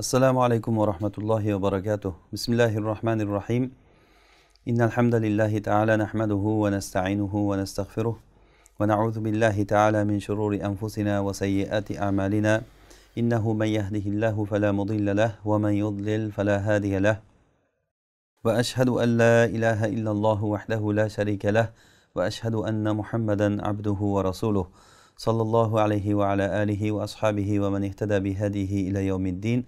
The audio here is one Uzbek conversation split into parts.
السلام عليكم ورحمة الله وبركاته. بسم الله الرحمن الرحيم. إن الحمد لله تعالى نحمده ونستعينه ونستغفره ونعوذ بالله تعالى من شرور أنفسنا وسيئات أعمالنا. إنه من يهده الله فلا مضل له ومن يضلل فلا هادي له. وأشهد أن لا إله إلا الله وحده لا شريك له وأشهد أن محمدا عبده ورسوله. صلى الله عليه وعلى آله وأصحابه ومن اهتدى بهديه إلى يوم الدين.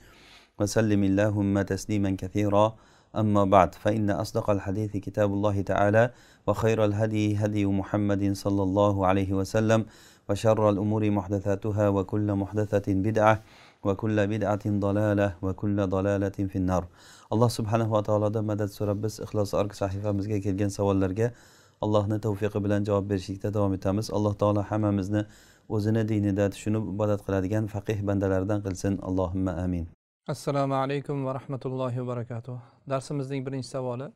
وسلم اللهم تسليما كثيرا أما بعد فإن أصدق الحديث كتاب الله تعالى وخير الهدي هدي محمد صلى الله عليه وسلم وشر الأمور محدثاتها وكل محدثة بدعة وكل بدعة ضلالة وكل ضلالة في النار alloh subhanava taolodan madad so'rab biz ixlos org sahifamizga kelgan savollarga allohni tavfiqi bilan javob berishlikda davom etamiz alloh taolo hammamizni o'zini dinida tushunib ibodat qiladigan faqih bandalaridan qilsin allohimma amin Assalomu alaykum va rahmatullohi va barakatuh. Darsimizning birinchi savoli.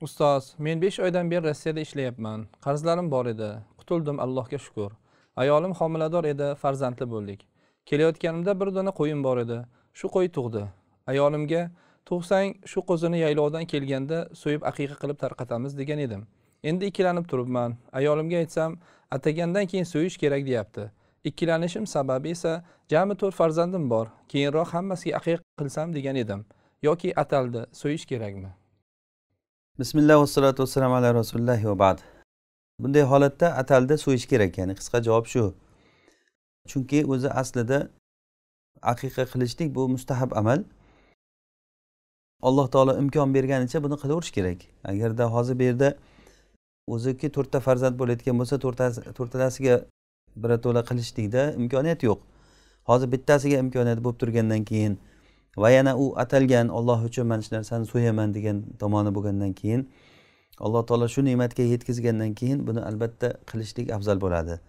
Ustoz men besh oydan beri rossiyada ishlayapman. Qarzlarim bor edi. Qutuldim allohga shukur ayolim homilador edi farzandli bo'ldik. Kelayotganimda bir dona qo'yim bor edi. Shu qo'y tug'di. Ayolimga tug'sang shu qo'zini yaylovdan kelganda so'yib aqiqa qilib tarqatamiz degan edim. Endi ikkilanib turibman. Ayolimga aytsam atagandan keyin so'yish kerak deyapti. Ikkilanishim sababi esa jami to'rt farzandim bor. Keyinroq hammasiga aqiqa qilsam degan edim. Yoki ataldi so'yish kerakmi? Bismillah vassalotu vassalamu ala rasulillahi va bad. Bunday holatda atalda so'yish kerak. Ya'ni qisqa javob shu. Chunki o'zi aslida aqiqa qilishlik bu mustahab amal. Alloh taolo imkon berganicha buni qilaverish kerak. Agarda hozir bu yerda o'ziki to'rtta farzand bo'layotgan bo'lsa to'rtasiga birato'la qilishlikda imkoniyat yo'q. Hozir bittasiga imkoniyat bo'lib turgandan keyin va yana u atalgan olloh uchun mana shu narsani so'yaman degan tomoni bo'lgandan keyin alloh taolo shu ne'matga yetkazgandan keyin buni albatta qilishlik afzal bo'ladi.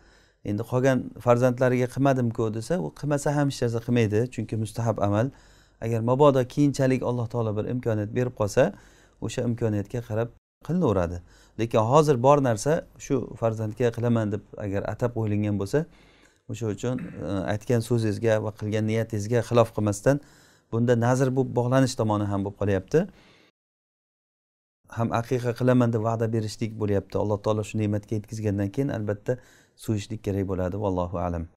Endi qolgan farzandlariga qilmadimku desa u qilmasa ham hech narsa qilmaydi chunki mustahab amal. Agar mabodo keyinchalik alloh taolo bir imkoniyat berib qolsa o'sha imkoniyatga qarab qilinaveradi lekin hozir bor narsa shu farzandga qilaman deb agar atab qo'yilgan bo'lsa o'sha uchun e, aytgan so'zingizga va qilgan niyatingizga xilof qilmasdan bunda nazr bo'lib bog'lanish tomoni ham bo'lib qolyapti. Ham aqiqa qilaman deb va'da berishlik bo'lyapti. Alloh taolo shu ne'matga yetkazgandan keyin albatta so'yishlik kerak bo'ladi. Vallohu alam.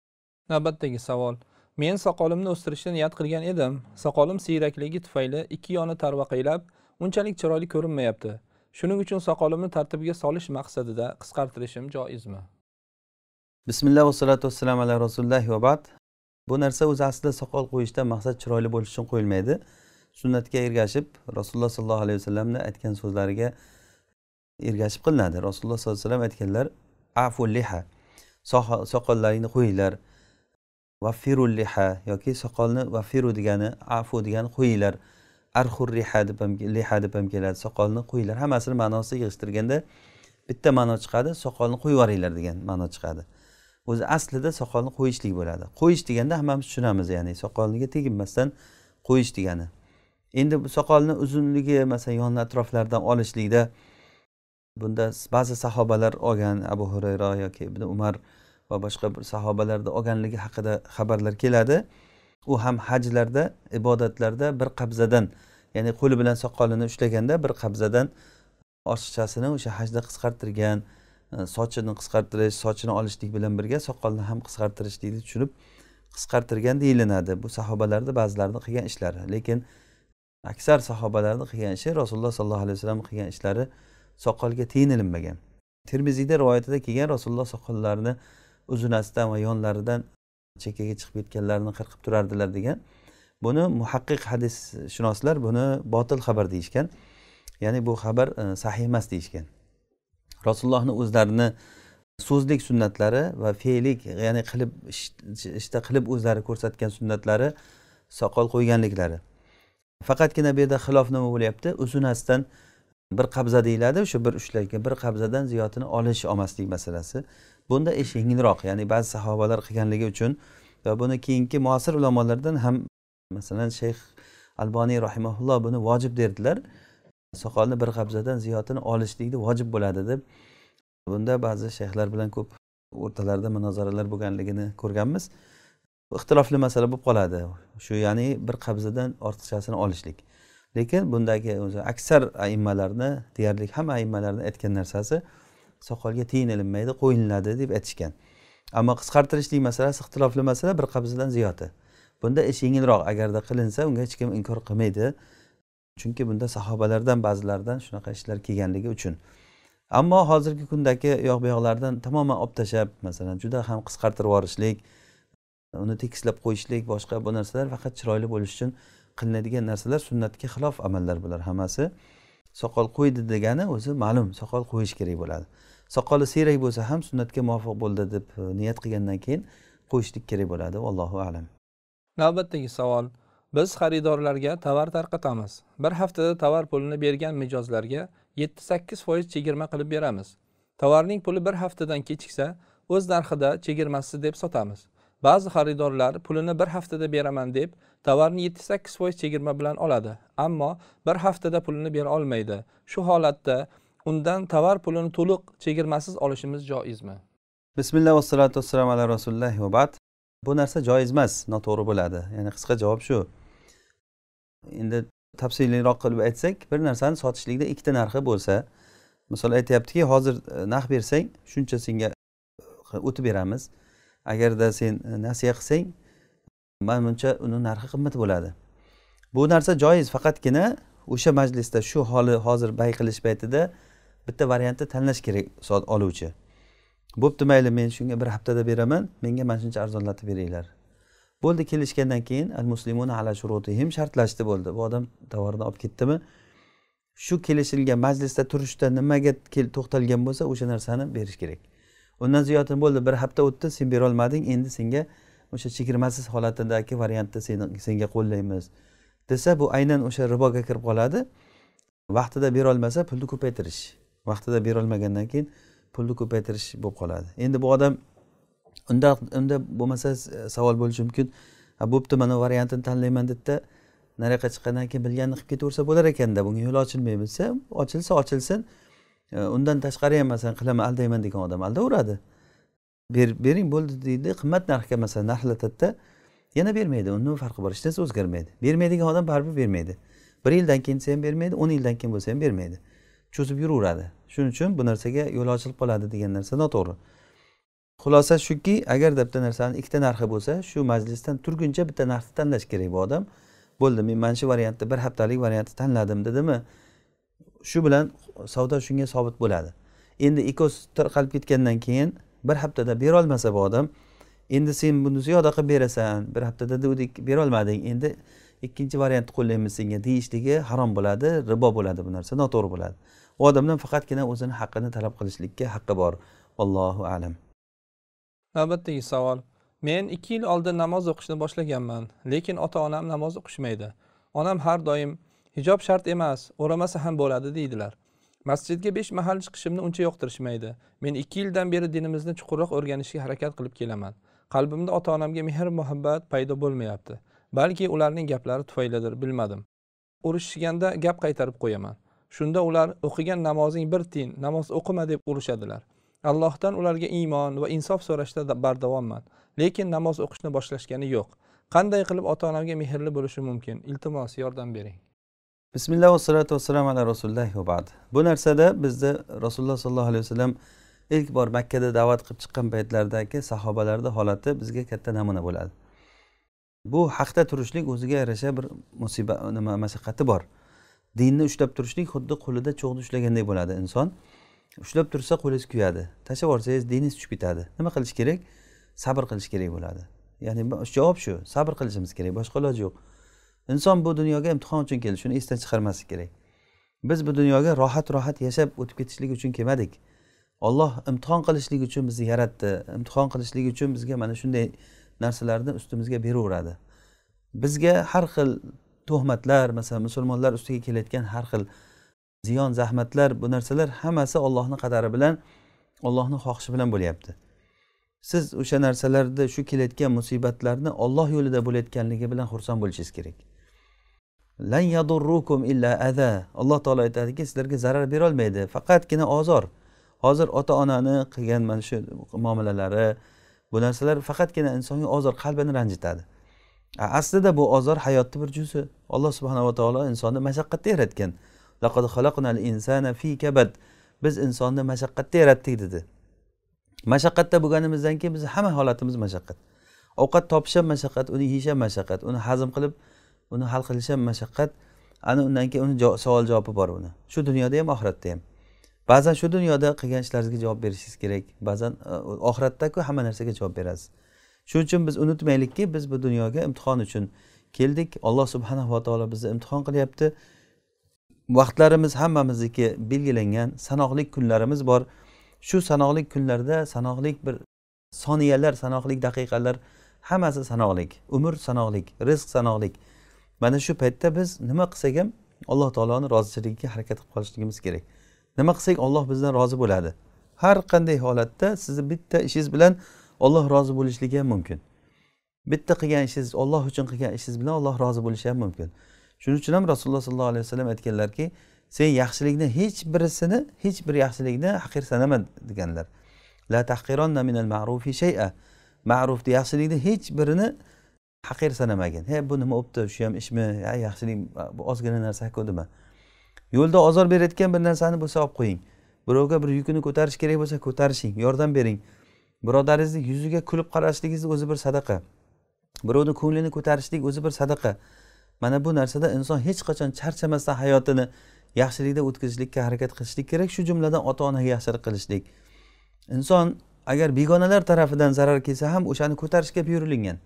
Navbatdagi savol. Men soqolimni o'stirishni niyat qilgan edim. Soqolim siyrakligi tufayli ikki yoni tarvaqaylab unchalik chiroyli ko'rinmayapti. Shuning uchun soqolimni tartibiga solish maqsadida qisqartirishim joizmi? Bismillah vassalatu vassalam ala rasululloh va bad. Bu narsa o'zi aslida soqol qo'yishda maqsad chiroyli bo'lish uchun qo'yilmaydi. Sunnatga ergashib rasululloh sollallohu alayhi vasallamni aytgan so'zlariga ergashib qilinadi. Rasululloh sollallohu alayhi vasallam aytganlar afu liha soqollaringni qo'yinglar. Vaffiru liha yoki soqolni vaffiru degani afu degani qo'yinglar. Arxur riha deb ham liha deb ham keladi. Soqolni qo'yinglar hammasini ma'nosida yig'ishtirganda bitta ma'no chiqadi. Soqolni qo'yib yuboringlar degan ma'no chiqadi. O'zi aslida soqolni qo'yishlik bo'ladi. Qo'yish deganda hammamiz tushunamiz ya'ni soqolniga teginmasdan qo'yish degani. Endi bu soqolni uzunligi masalan yon atroflaridan olishlikda bunda ba'zi sahobalar olgan abu hurayra yoki ibn umar va boshqa bir sahobalarda olganligi haqida xabarlar keladi. U ham hajlarda ibodatlarda bir qabzadan ya'ni qo'li bilan soqolini ushlaganda bir qabzadan ortiqchasini o'sha hajda qisqartirgan e, sochini qisqartirish sochini olishlik bilan birga soqolni ham qisqartirishlikni tushunib qisqartirgan deyilinadi bu sahobalarni ba'zilarini qilgan ishlari. Lekin aksar sahobalarni qilgan ishi rasululloh sollallohu alayhi vasallam qilgan ishlari soqolga tiyinilinmagan termiziyda rivoyatida kelgan rasululloh soqollarini uzunasidan va yonlaridan chekkaga chiqib ketganlarini qirqib turardilar degan. Buni muhaqqiq hadisshunoslar buni botil xabar deyishgan. Ya'ni bu xabar e, sahih emas deyishgan. Rasulullohni o'zlarini so'zlik sunnatlari va fe'lik ya'ni qilib ishda qilib o'zlari ko'rsatgan sunnatlari soqol qo'yganliklari. Faqatgina bu yerda xilof nima bo'lyapti. Uzunasidan bir qabza deyiladi. O'sha bir ushlagan bir qabzadan ziyodini olish olmaslik masalasi. Bunda ish yengilroq ya'ni ba'zi sahobalar qilganligi uchun va buni keyingi muasir ulamolardan ham masalan shayx alboniy rahimaulloh buni vojib derdilar. Soqolni bir qabzadan ziyodini olishlikni vojib bo'ladi deb. Bunda ba'zi shayxlar bilan ko'p o'rtalarida munozaralar bo'lganligini ko'rganmiz. Ixtilofli masala bo'lib qoladi. Shu ya'ni bir qabzadan ortiqchasini olishlik. Lekin bundagi o'zi aksar aimmalarni deyarli hamma aimmalarni aytgan narsasi soqolga tiyin ilinmaydi qo'yiladi deb aytishgan. Ammo qisqartirishlik masalasi ixtilofli masala bir qabzidan ziyodi. Bunda ish yengilroq agarda qilinsa unga hech kim inkor qilmaydi. Chunki bunda sahobalardan ba'zilaridan shunaqa ishlar kelganligi uchun. Ammo hozirgi kundagi yoq bu yoqlardan tamoman olib tashlab masalan juda ham qisqartirib yuborishlik uni tekislab qo'yishlik boshqa bu narsalar faqat chiroyli bo'lish uchun qilinadigan narsalar sunnatga xilof amallar bular hammasi. Soqol qo'ydi degani o'zi ma'lum soqol qo'yish kerak bo'ladi. Soqoli siyrak bo'lsa ham sunnatga muvofiq bo'ldi deb e, niyat qilgandan keyin qo'yishlik kerak bo'ladi. Allohu alam. Navbatdagi savol. Biz xaridorlarga tovar tarqatamiz. Bir haftada tovar pulini bergan mijozlarga yetti sakkiz foiz chegirma qilib beramiz. Tovarning puli bir haftadan kechiksa o'z narxida chegirmasiz deb sotamiz. Ba'zi xaridorlar pulini bir haftada beraman deb tovarni yetti sakkiz foiz chegirma bilan oladi. Ammo bir haftada pulini bera olmaydi. Shu holatda undan tovar pulini to'liq chegirmasiz olishimiz joizmi? Bismillah vassalotu vassalam ala rasulilloh va bad. Bu narsa joiz emas noto'g'ri bo'ladi. Ya'ni qisqa javob shu. Endi tafsiliyroq qilib aytsak bir narsani sotishlikda ikkita narxi bo'lsa misol aytyaptiki hozir e, narx bersang shuncha senga e, o'tib beramiz. Agarda sen e, nasiya qilsang mana buncha uni narxi qimmat bo'ladi. Bu narsa joiz faqatgina o'sha majlisda shu holi hozir bay qilish paytida bitta variantni tanlash kerak oluvchi. Bo'pti mayli men shunga bir haftada beraman menga mana shuncha arzonlatib beringlar. Bo'ldi kelishgandan keyin al muslimuna ala shurutihim shartlashdi bo'ldi. Bu odam tovarni olib ketdimi? Shu kelishilgan majlisda turishda nimaga to'xtalgan bo'lsa o'sha narsani berish kerak. Undan ziyodini bo'ldi bir hafta o'tdi sen berolmading endi senga o'sha chegirmasiz holatidagi variantni senga qo'llaymiz desa bu aynan o'sha riboga kirib qoladi. Vaqtida berolmasa pulni ko'paytirish. Vaqtida berolmagandan keyin pulni ko'paytirish bo'lib qoladi. Endi bu odam unda unda bo'lmasa savol bo'lishi mumkin. Bo'pti mana variantini tanlayman dedida nariyoqqa chiqqandan keyin bilganini qilib ketaversa bo'lar ekanda bunga yo'l ochilmay bilsa ochilsa ochilsin. E, undan tashqari ham masalan qilaman aldayman degan odam aldaveradi. Bering bo'ldi deydi qimmat narxga masalan narxlatadida yana bermaydi uni farqi bor hech narsa o'zgarmaydi. Bermaydigan odam baribir bermaydi. Bir yildan keyin desa ham bermaydi o'n yildan keyin bo'lsa ham bermaydi. Cho'zib yuraveradi. Shuning uchun bu narsaga yo'l ochilib qoladi degan narsa noto'g'ri. Xulosa shuki agarda bitta narsani ikkita narxi bo'lsa shu majlisdan turguncha bitta narxni tanlash kerak bu odam. Bo'ldi men mana shu variantni bir haftalik variantni tanladim dedimi? Shu bilan savdo shunga sobit bo'ladi. Endi ikkovsi tarqalib ketgandan keyin bir haftada berolmasa bu odam endi sen buni ziyoda qilib berasan bir haftada degandek berolmading endi ikkinchi variantni qo'llaymiz senga deyishligi harom bo'ladi ribo bo'ladi bu narsa noto'g'ri bo'ladi. U odamdan faqatgina o'zini haqqini talab qilishlikka haqqi bor. Allohu alam. Navbatdagi savol. Men ikki yil oldin namoz o'qishni boshlaganman lekin ota onam namoz o'qishmaydi. Onam har doim hijob shart emas o'ramasa ham bo'ladi deydilar. Masjidga besh mahal chiqishimni uncha yoqtirishmaydi. Men ikki yildan beri dinimizni chuqurroq o'rganishga harakat qilib kelaman. Qalbimda ota onamga mehr muhabbat paydo bo'lmayapti balki ularning gaplari tufaylidir bilmadim. Urishishganda gap qaytarib qo'yaman. Shunda ular o'qigan namozing bir tiyin namoz o'qima deb urishadilar. Allohdan ularga iymon va insof so'rashda bardavomman. Lekin namoz o'qishni boshlashgani yo'q. Qanday qilib ota onamga mehrli bo'lishim mumkin? Iltimos yordam bering. Bismillah vassalotu vassalamu ala rasulilloh bad. Bu narsada bizni rasululloh sollallohu alayhi vasallam ilk bor makkada da'vat qilib chiqqan paytlaridagi sahobalarni holati bizga katta namuna bo'ladi. Bu haqda turishlik o'ziga yarasha bir musibat nima mashaqqati bor. Dinni ushlab turishlik xuddi qo'lida cho'g'ni ushlagandek bo'ladi inson. Ushlab tursa qo'lingiz kuyadi. Tashlab yuborsangiz diningiz tushib ketadi. Nima qilish kerak? Sabr qilish kerak bo'ladi. Ya'ni javob shu sabr qilishimiz kerak boshqa iloji yo'q. Inson bu dunyoga imtihon uchun keldi shuni esdan chiqarmaslik kerak. Biz bu dunyoga rohat rohat yashab o'tib ketishlik uchun kelmadik. Olloh imtihon qilishlik uchun bizni yaratdi. Imtihon qilishlik uchun bizga mana shunday narsalarni ustimizga beraveradi. Bizga har xil tuhmatlar masalan musulmonlar ustiga kelayotgan har xil ziyon zahmatlar bu narsalar hammasi ollohni qadari bilan ollohni xohishi bilan bo'lyapti. Siz o'sha narsalarda shu kelayotgan musibatlarni olloh yo'lida bo'layotganligi bilan xursand bo'lishingiz kerak. Lan yadurrukum illa ada alloh taolo aytadiki sizlarga zarar berolmaydi faqatgina ozor. Hozir ota onani qilgan mana shu muomalalari bu narsalar faqatgina insonga ozor qalbini ranjitadi. Aslida bu ozor hayotni bir juzi. Alloh subhanava taolo insonni mashaqqatda yaratgan. Biz insonni mashaqqatda yaratdik dedi. Mashaqqatda bo'lganimizdan keyin bizni hamma holatimiz mashaqqat. Ovqat topish ham mashaqqat uni yeyish ham mashaqqat uni hazm qilib uni hal qilish ham mashaqqat. Ana undan keyin uni savol javobi bor uni shu dunyoda ham oxiratda ham. Ba'zan shu dunyoda qilgan ishlaringizga javob berishingiz kerak. Ba'zan e, oxiratdaku hamma narsaga javob berasiz. Shuning uchun biz unutmaylikki biz bu dunyoga imtihon uchun keldik. Alloh subhanava taolo bizni imtihon qilyapti. Vaqtlarimiz hammamizniki belgilangan sanoqli kunlarimiz bor. Shu sanoqli kunlarda sanoqli bir soniyalar sanoqli daqiqalar hammasi sanoqli umr sanoqli rizq sanoqli mana shu paytda biz nima qilsak ham alloh taoloni roziligiga harakat qilib qolishligimiz kerak. Nima qilsak olloh bizdan rozi bo'ladi? Har qanday holatda sizni bitta ishingiz bilan olloh rozi bo'lishligi ham mumkin. Bitta qilgan ishingiz olloh uchun qilgan ishingiz bilan olloh rozi bo'lishi ham mumkin. Shuning uchun ham rasululloh sollallohu alayhi vasallam aytganlarki sen yaxshilikni hech birisini hech bir yaxshilikni haqir sanama deganlar. La tahqironna minal ma'rufi shay'a. Ma'rufni yaxshilikni hech birini haqir sanamagin. He bu nima bo'libdi shu ham ishmi? Yaxshilik bu ozgina narsaku dema yo'lda ozor berayotgan bir narsani bo'lsa olib qo'ying. Birovga bir yukini ko'tarish kerak bo'lsa ko'tarishing yordam bering. Birodaringizni yuziga kulib qarashligingiz o'zi bir sadaqa. Birovni ko'nglini ko'tarishlik o'zi bir sadaqa. Mana bu narsada inson hech qachon charchamasdan hayotini yaxshilikda o'tkazishlikka harakat qilishlik kerak shu jumladan ota onaga yaxshilik qilishlik. Inson agar begonalar tarafidan zarar kelsa ham o'shani ko'tarishga buyurilgan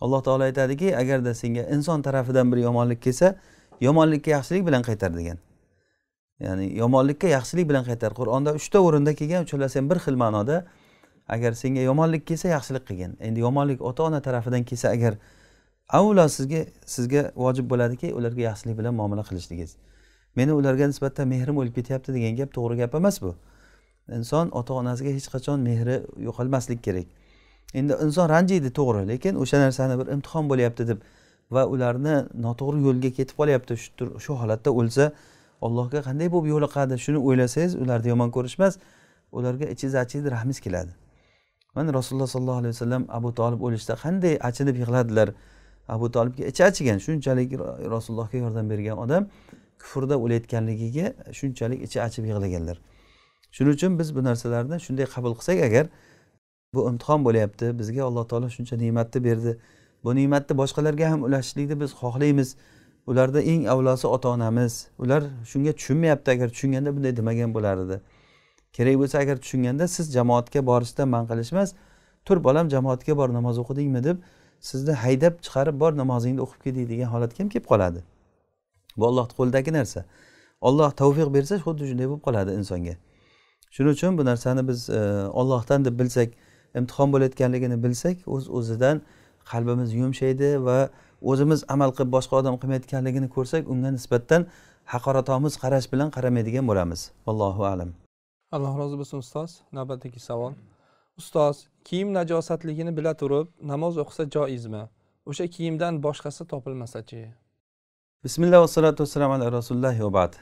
alloh taolo aytadiki agarda senga inson tarafidan bir yomonlik kelsa yomonlikka yaxshilik bilan qaytar degan. Ya'ni yomonlikka yaxshilik bilan qaytar. Qur'onda uchta o'rinda kelgan uchalasi ham bir xil ma'noda agar senga yomonlik kelsa yaxshilik qilgin. Endi yomonlik ota ona tarafidan kelsa agar avvalo sizga sizga vojib bo'ladiki ularga yaxshilik bilan muomala qilishligingiz meni ularga nisbatan mehrim o'lib ketyapti degan gap to'g'ri gap emas bu. Inson ota onasiga hech qachon mehri yo'qolmaslik kerak. Endi inson ranjiydi to'g'ri lekin o'sha narsani bir imtihon bo'lyapti deb va ularni noto'g'ri yo'lga ketib qolyapti shu holatda o'lsa allohga qanday bo'lib yo'liqadi? Shuni o'ylasangiz ularni yomon ko'rish emas ularga ichingiz achiydi rahmingiz keladi. Mana rasululloh sollallohu alayhi vasallam abu tolib o'lishda qanday achinib yig'ladilar? Abu tolibga ichi achigan shunchalik rasulullohga yordam bergan odam kufrda o'layotganligiga shunchalik ichi achib yig'laganlar. Shuning uchun biz bu narsalarni shunday qabul qilsak agar bu imtihon bo'lyapti bizga alloh taolo shuncha ne'matni berdi. Bu ne'matni boshqalarga ham ulashishlikni biz xohlaymiz. Ularda eng avlosi ota onamiz ular shunga tushunmayapti agar tushunganda bunday demagan bo'lar edi kerak bo'lsa agar tushunganda siz jamoatga borishdan man qilish emas tur bolam jamoatga bor namoz o'qidingmi deb sizni haydab chiqarib bor namozingni o'qib kel deydigan holatga ham kelib qoladi. Bu ollohni qo'lidagi narsa. Olloh tavfiq bersa xuddi shunday bo'lib qoladi insonga. Shuning uchun bu narsani biz e, ollohdan deb bilsak imtihon bo'layotganligini bilsak o'z o'zidan qalbimiz yumshaydi va o'zimiz amal qilib boshqa odam qilmayotganligini ko'rsak unga nisbatan haqoratomuz qarash bilan qaramaydigan bo'lamiz. Allohu alam. Alloh rozi bo'lsin ustoz. Navbatdagi savol. Ustoz kiyim najosatligini bila turib namoz o'qisa joizmi? O'sha kiyimdan boshqasi topilmasachi? Bismillah vassalotu vassalamu ala rasulilloh va bad.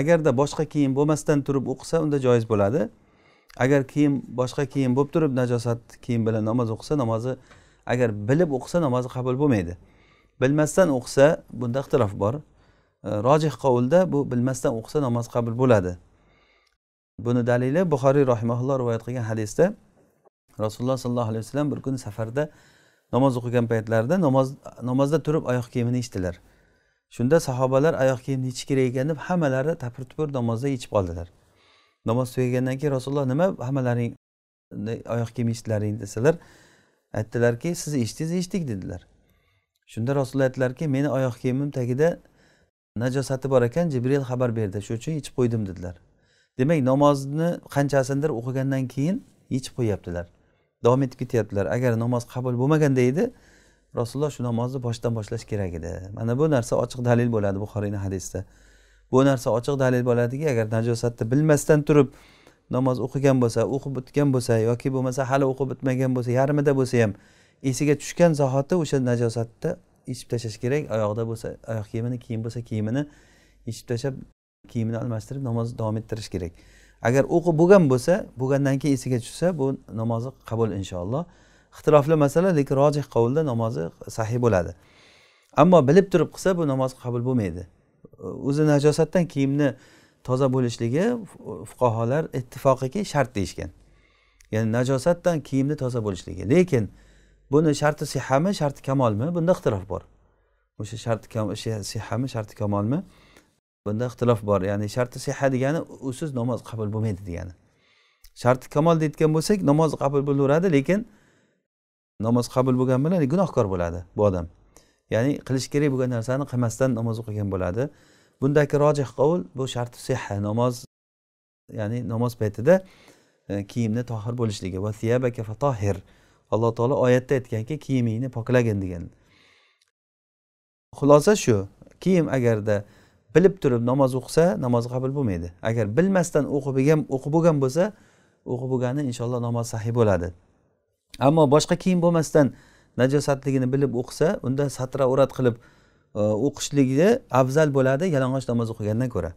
Agarda boshqa kiyim bo'lmasdan turib o'qisa unda joiz bo'ladi. Agar kiyim boshqa kiyim bo'lib turib najosat kiyim bilan namoz o'qisa namozi agar bilib o'qisa namozi qabul bo'lmaydi. Bilmasdan o'qisa bunda ixtilof bor. Rojih qovulda bu bilmasdan o'qisa namoz qabul bo'ladi. Buni dalili buxoriy rahimaulloh rivoyat qilgan hadisda rasululloh sollallohu alayhi vasallam bir kuni safarda namoz o'qigan paytlarida namoz namozda turib oyoq kiyimini yechdilar shunda sahobalar oyoq kiyimni yechish kerak ekan deb hammalari tapir tupur namozda yechib qoldilar. Namoz tugagandan keyin rasululloh nima hammalaring oyoq kiyim yechdilaring desalar aytdilarki siz eshitdingiz eshitdik dedilar. Shunda rasululloh aytdilarki meni oyoq kiyimim tagida najosati bor ekan jibril xabar berdi shuning uchun yechib qo'ydim dedilar. Demak namozni qanchasidir o'qigandan keyin yechib qo'yyaptilar davom etib ketyaptilar. Agar namoz qabul bo'lmaganda edi rasululloh shu namozni boshdan boshlash kerak edi. Mana bu narsa ochiq dalil bo'ladi buxoriyni hadisida. Bu narsa ochiq dalil bo'ladiki agar najosatni bilmasdan turib namoz o'qigan bo'lsa o'qib bitgan bo'lsa yoki bo'lmasa hali o'qib bitmagan bo'lsa yarmida bo'lsa ham esiga tushgan zahoti o'sha najosatni yechib tashlash kerak. Oyoqda bo'lsa oyoq kiyimini kiyim bo'lsa kiyimini yechib tashlab kiyimini almashtirib namozni davom ettirish kerak. Agar o'qib bo'lgan bo'lsa bo'lgandan keyin esiga tushsa bu namozi qabul inshaalloh. Ixtilofli masala lekin rojih qovulda namozi sahiy bo'ladi. Ammo bilib turib qilsa bu namoz qabul bo'lmaydi. O'zi najosatdan kiyimni toza bo'lishligi fuqarolar ittifoqiki shart deyishgan. Ya'ni najosatdan kiyimni toza bo'lishligi. Lekin buni sharti sihami sharti kamolmi? Bunda ixtilof bor. O'sha sharti sihami sharti kamolmi? Bunda ixtilof bor. Ya'ni sharti siha degani usiz namoz qabul bo'lmaydi degani. Sharti kamol deyotgan bo'lsak namoz qabul bo'laveradi lekin namoz qabul bo'lgani bilan gunohkor bo'ladi bu odam. Ya'ni qilish kerak bo'lgan narsani qilmasdan namoz o'qigan bo'ladi. Bundagi rojih qovul bu sharti siha namoz ya'ni namoz paytida e, kiyimni tohir bo'lishligi. Va fatahir alloh taolo oyatda aytganki kiyimingni poklagin degan. Xulosa shu. Kiyim agarda bilib turib namoz o'qisa namozi qabul bo'lmaydi. Agar bilmasdan o'qib ham o'qib bo'lgan bo'lsa o'qib bo'lgani inshaalloh namoz sahiy bo'ladi. Ammo boshqa kiyim bo'lmasdan najosatligini bilib o'qisa unda satra o'rat qilib e, o'qishligi afzal bo'ladi yalang'och namoz o'qigandan ko'ra.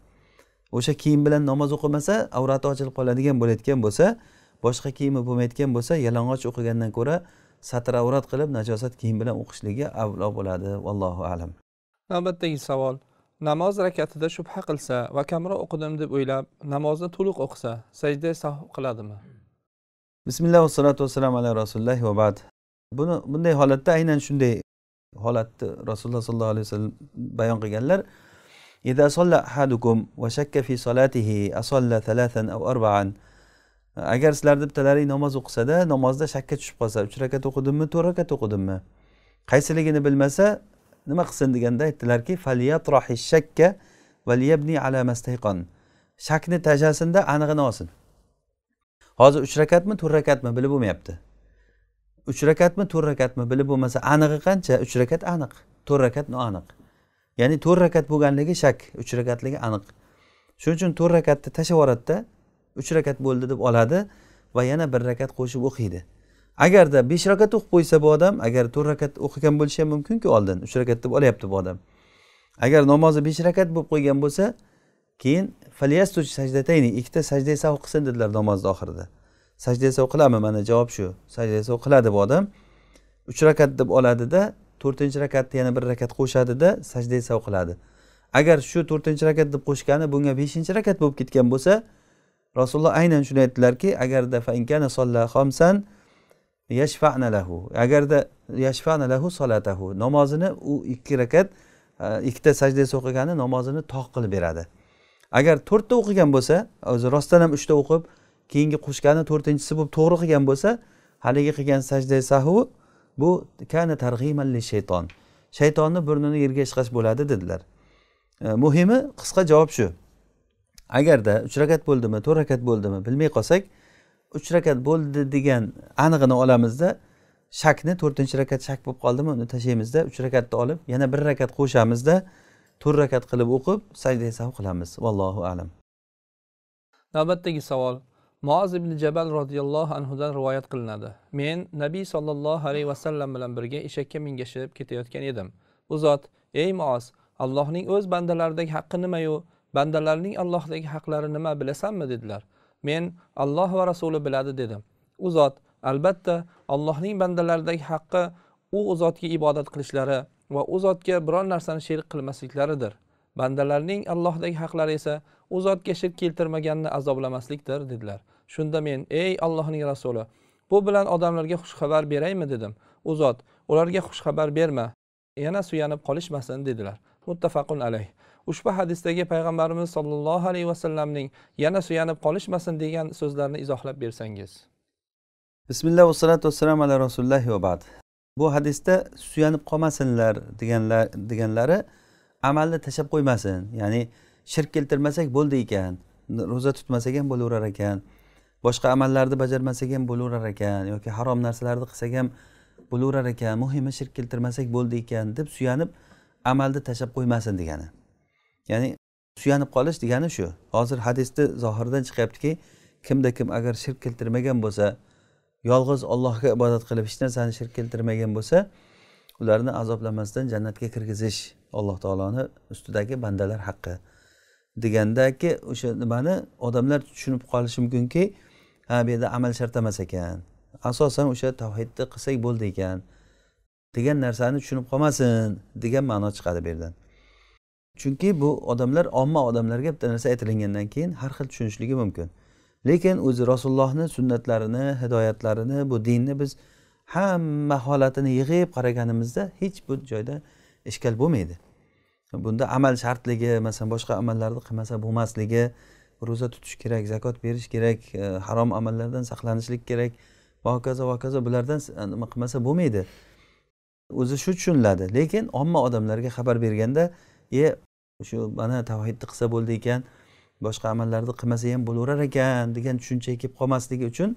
O'sha kiyim bilan namoz o'qimasa avrati ochilib qoladigan bo'layotgan bo'lsa boshqa kiyimi bo'lmayotgan bo'lsa yalang'och o'qigandan ko'ra satra avrat qilib najosat kiyim bilan o'qishligi avlo bo'ladi. Vallohu alam. Navbatdagi savol. namoz rakatida shubha qilsa va kamroq o'qidim deb o'ylab namozni to'liq o'qisa sajda sahv qiladimi bismillah vassalotu vassalamu ala rasulilloh va bad buni bunday holatda aynan shunday holatni rasululloh sollallohu alayhi vasallam bayon qilganlar إذا صلى أحدكم وشك في صلاته أصلى ثلاثا أو أربعا agar sizlarni bittalaring namoz o'qisada namozda shakka tushib qolsa uch rakat o'qidimmi to'rt rakat o'qidimmi qaysiligini bilmasa nima qilsin deganda aytdilarki shakka ala shakni tashlasinda anig'ini olsin. Hozir uch rakatmi to'rt rakatmi bilib bo'lmayapti. Uch rakatmi to'rt rakatmi bilib bo'lmasa anig'i qancha? Uch rakat aniq. To'rt rakat noaniq ya'ni to'rt rakat bo'lganligi shak uch rakatligi aniq. Shuning uchun to'rt rakatni tashlab yuboradida uch rakat bo'ldi deb oladi va yana bir rakat qo'shib o'qiydi. Agarda besh rakat o'qib qo'ysa bu odam agar to'rt rakat o'qigan bo'lishi ham mumkinku oldin uch rakat deb olyapti bu odam. Agar namozi besh rakat bo'lib qo'ygan bo'lsa keyin falyastuj sajdatayni ikkita sajda sav qilsin dedilar namozni oxirida. Sajda sav qiladimi mana javob shu. Sajda sav qiladi bu odam. Uch rakat deb oladida to'rtinchi rakatni yana bir rakat qo'shadida sajda sav qiladi. Agar shu to'rtinchi rakat deb qo'shgani bunga beshinchi rakat bo'lib ketgan bo'lsa rasululloh aynan shuni aytdilarki agarda yashfana lahu. Agarda yashfana lahu solatahu. Namozini u ikki rakat e, ikkita sajdasi o'qigani namozini toq qilib beradi. Agar to'rtta o'qigan bo'lsa o'zi rostdan ham uchta o'qib keyingi qo'shgani to'rtinchisi bo'lib to'g'ri qilgan bo'lsa haligi qilgan sajda sahu bu kana targ'iman li shayton. Shaytonni burnini yerga ishqash bo'ladi dedilar. E, muhimi qisqa javob shu. Agarda uch rakat bo'ldimi to'rt rakat bo'ldimi bilmay qolsak uch rakat bo'ldi degan anig'ini olamizda shakni to'rtinchi rakat shak bo'lib qoldimi uni tashlaymizda uch rakatni olib yana bir rakat qo'shamizda to'rt rakat qilib o'qib sajda sav qilamiz. Vallohu alam. Navbatdagi savol. Muoz ibn jabal roziyallohu anhudan rivoyat qilinadi. Men nabiy sollallohu alayhi vasallam bilan birga eshakka mingashib ketayotgan edim. U zot ey muoz allohning o'z bandalaridagi haqqi nimayu? Bandalarning allohdagi haqlari nima bilasanmi? dedilar. Men alloh va rasuli biladi dedi u zot albatta allohning bandalaridagi haqqi u zotga ibodat qilishlari va u zotga biror narsani sherik qilmasliklaridir. Bandalarning allohdagi haqlari esa u zotga shirk keltirmaganni azoblamaslikdir dedilar. Shunda men ey allohning rasuli bu bilan odamlarga xushxabar beraymi? dedim. U zot ularga xushxabar berma yana suyanib qolishmasin dedilar. Muttafaqun alayh. Ushbu hadisdagi payg'ambarimiz sollallohu alayhi vasallamning yana suyanib qolishmasin degan so'zlarni izohlab bersangiz. Bismillah vassalotu vassalam ala rasulillohi va bad. Bu hadisda suyanib qolmasinlar deganlar deganlari amalni tashlab qo'ymasin ya'ni shirk keltirmasak bo'ldi ekan ro'za tutmasak ham bo'laverar ekan boshqa amallarni bajarmasak ham bo'laverar ekan yoki harom narsalarni qilsak ham bo'laverar ekan muhimi shirk keltirmasak bo'ldi ekan deb suyanib amalni tashlab qo'ymasin degani. Ya'ni suyanib qolish degani shu. Hozir hadisni zohiridan chiqyaptiki kimda kim agar shirk keltirmagan bo'lsa yolg'iz allohga ibodat qilib hech narsani shirk keltirmagan bo'lsa ularni azoblamasdan jannatga kirgizish alloh taoloni ustidagi bandalar haqqi. Degandaki o'sha nimani? Odamlar tushunib qolishi mumkinki ha bu yerda amal shart emas ekan. Asosan o'sha tavhidni qilsak bo'ldi ekan. Degan narsani tushunib qolmasin degan ma'no chiqadi bu yerdan. Chunki bu odamlar omma odamlarga bitta narsa aytilingandan keyin har xil tushunishligi mumkin. Lekin o'zi rasulullohni sunnatlarini hidoyatlarini bu dinni biz hamma holatini yig'ib qaraganimizda hech bu joyda ishkal bo'lmaydi. Bunda amal shartligi masalan boshqa amallarni qilmasa bo'lmasligi ro'za tutish kerak zakot berish kerak e, harom amallardan saqlanishlik kerak va hokazo va hokazo bulardan e, nima qilmasa bo'lmaydi. O'zi shu tushuniladi. Lekin omma odamlarga xabar berganda e shu mana tavhidni qilsa bo'ldi ekan boshqa amallarni qilmasa ham bo'laverar ekan degan tushunchaga kelib qolmasligi uchun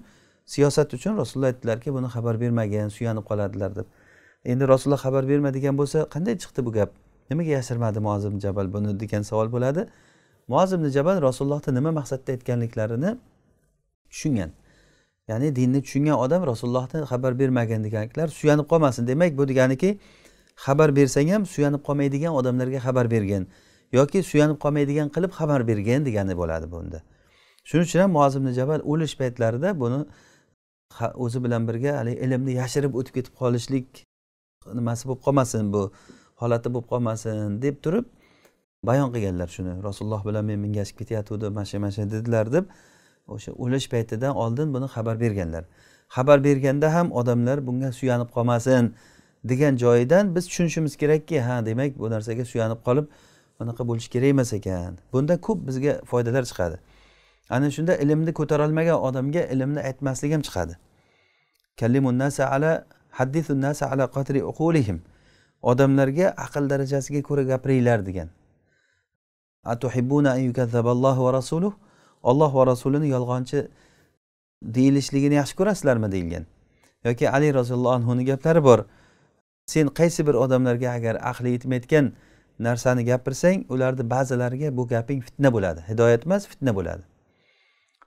siyosat uchun rasululloh aytdilarki buni xabar bermagin suyanib qoladilar deb. Endi rasululloh xabar bermadigan bo'lsa qanday chiqdi bu gap? Nimaga yashirmadi muoz ibn jabal buni degan savol bo'ladi. Muoz ibn jabal rasulullohni nima maqsadda aytganliklarini tushungan. Ya'ni dinni tushungan odam rasulullohni xabar bermagin deganlar suyanib qolmasin demak bu deganiki xabar bersang ham suyanib qolmaydigan odamlarga xabar bergin yoki suyanib qolmaydigan qilib xabar bergin degani bo'ladi bunda. Shuning uchun ham muazimni jabal o'lish paytlarida buni o'zi bilan birga haligi ilmni yashirib o'tib ketib qolishlik nimasi bo'lib qolmasin bu holati bo'lib qolmasin deb turib bayon qilganlar shuni. Rasululloh bilan men mingashib ketayotgandim mana shu mana shu dedilar deb o'sha o'lish paytidan oldin buni xabar berganlar. Xabar berganda ham odamlar bunga suyanib qolmasin. Degan joyidan biz tushunishimiz kerakki ha demak bu narsaga suyanib qolib bunaqa bo'lishi kerak emas ekan. Bunda ko'p bizga foydalar chiqadi. Ana shunda ilmni ko'tarolmagan odamga ilmni aytmaslik ham chiqadi. Odamlarga aql darajasiga ko'ra gapiringlar degan. Olloh va rasulini yolg'onchi deyilishligini yaxshi ko'rasizlarmi deyilgan. Yoki ali roziyallohu anhuni gaplari bor. Sen qaysi bir odamlarga agar aqli yetmayotgan narsani gapirsang ularni ba'zilariga bu gaping fitna bo'ladi. Hidoyat emas fitna bo'ladi.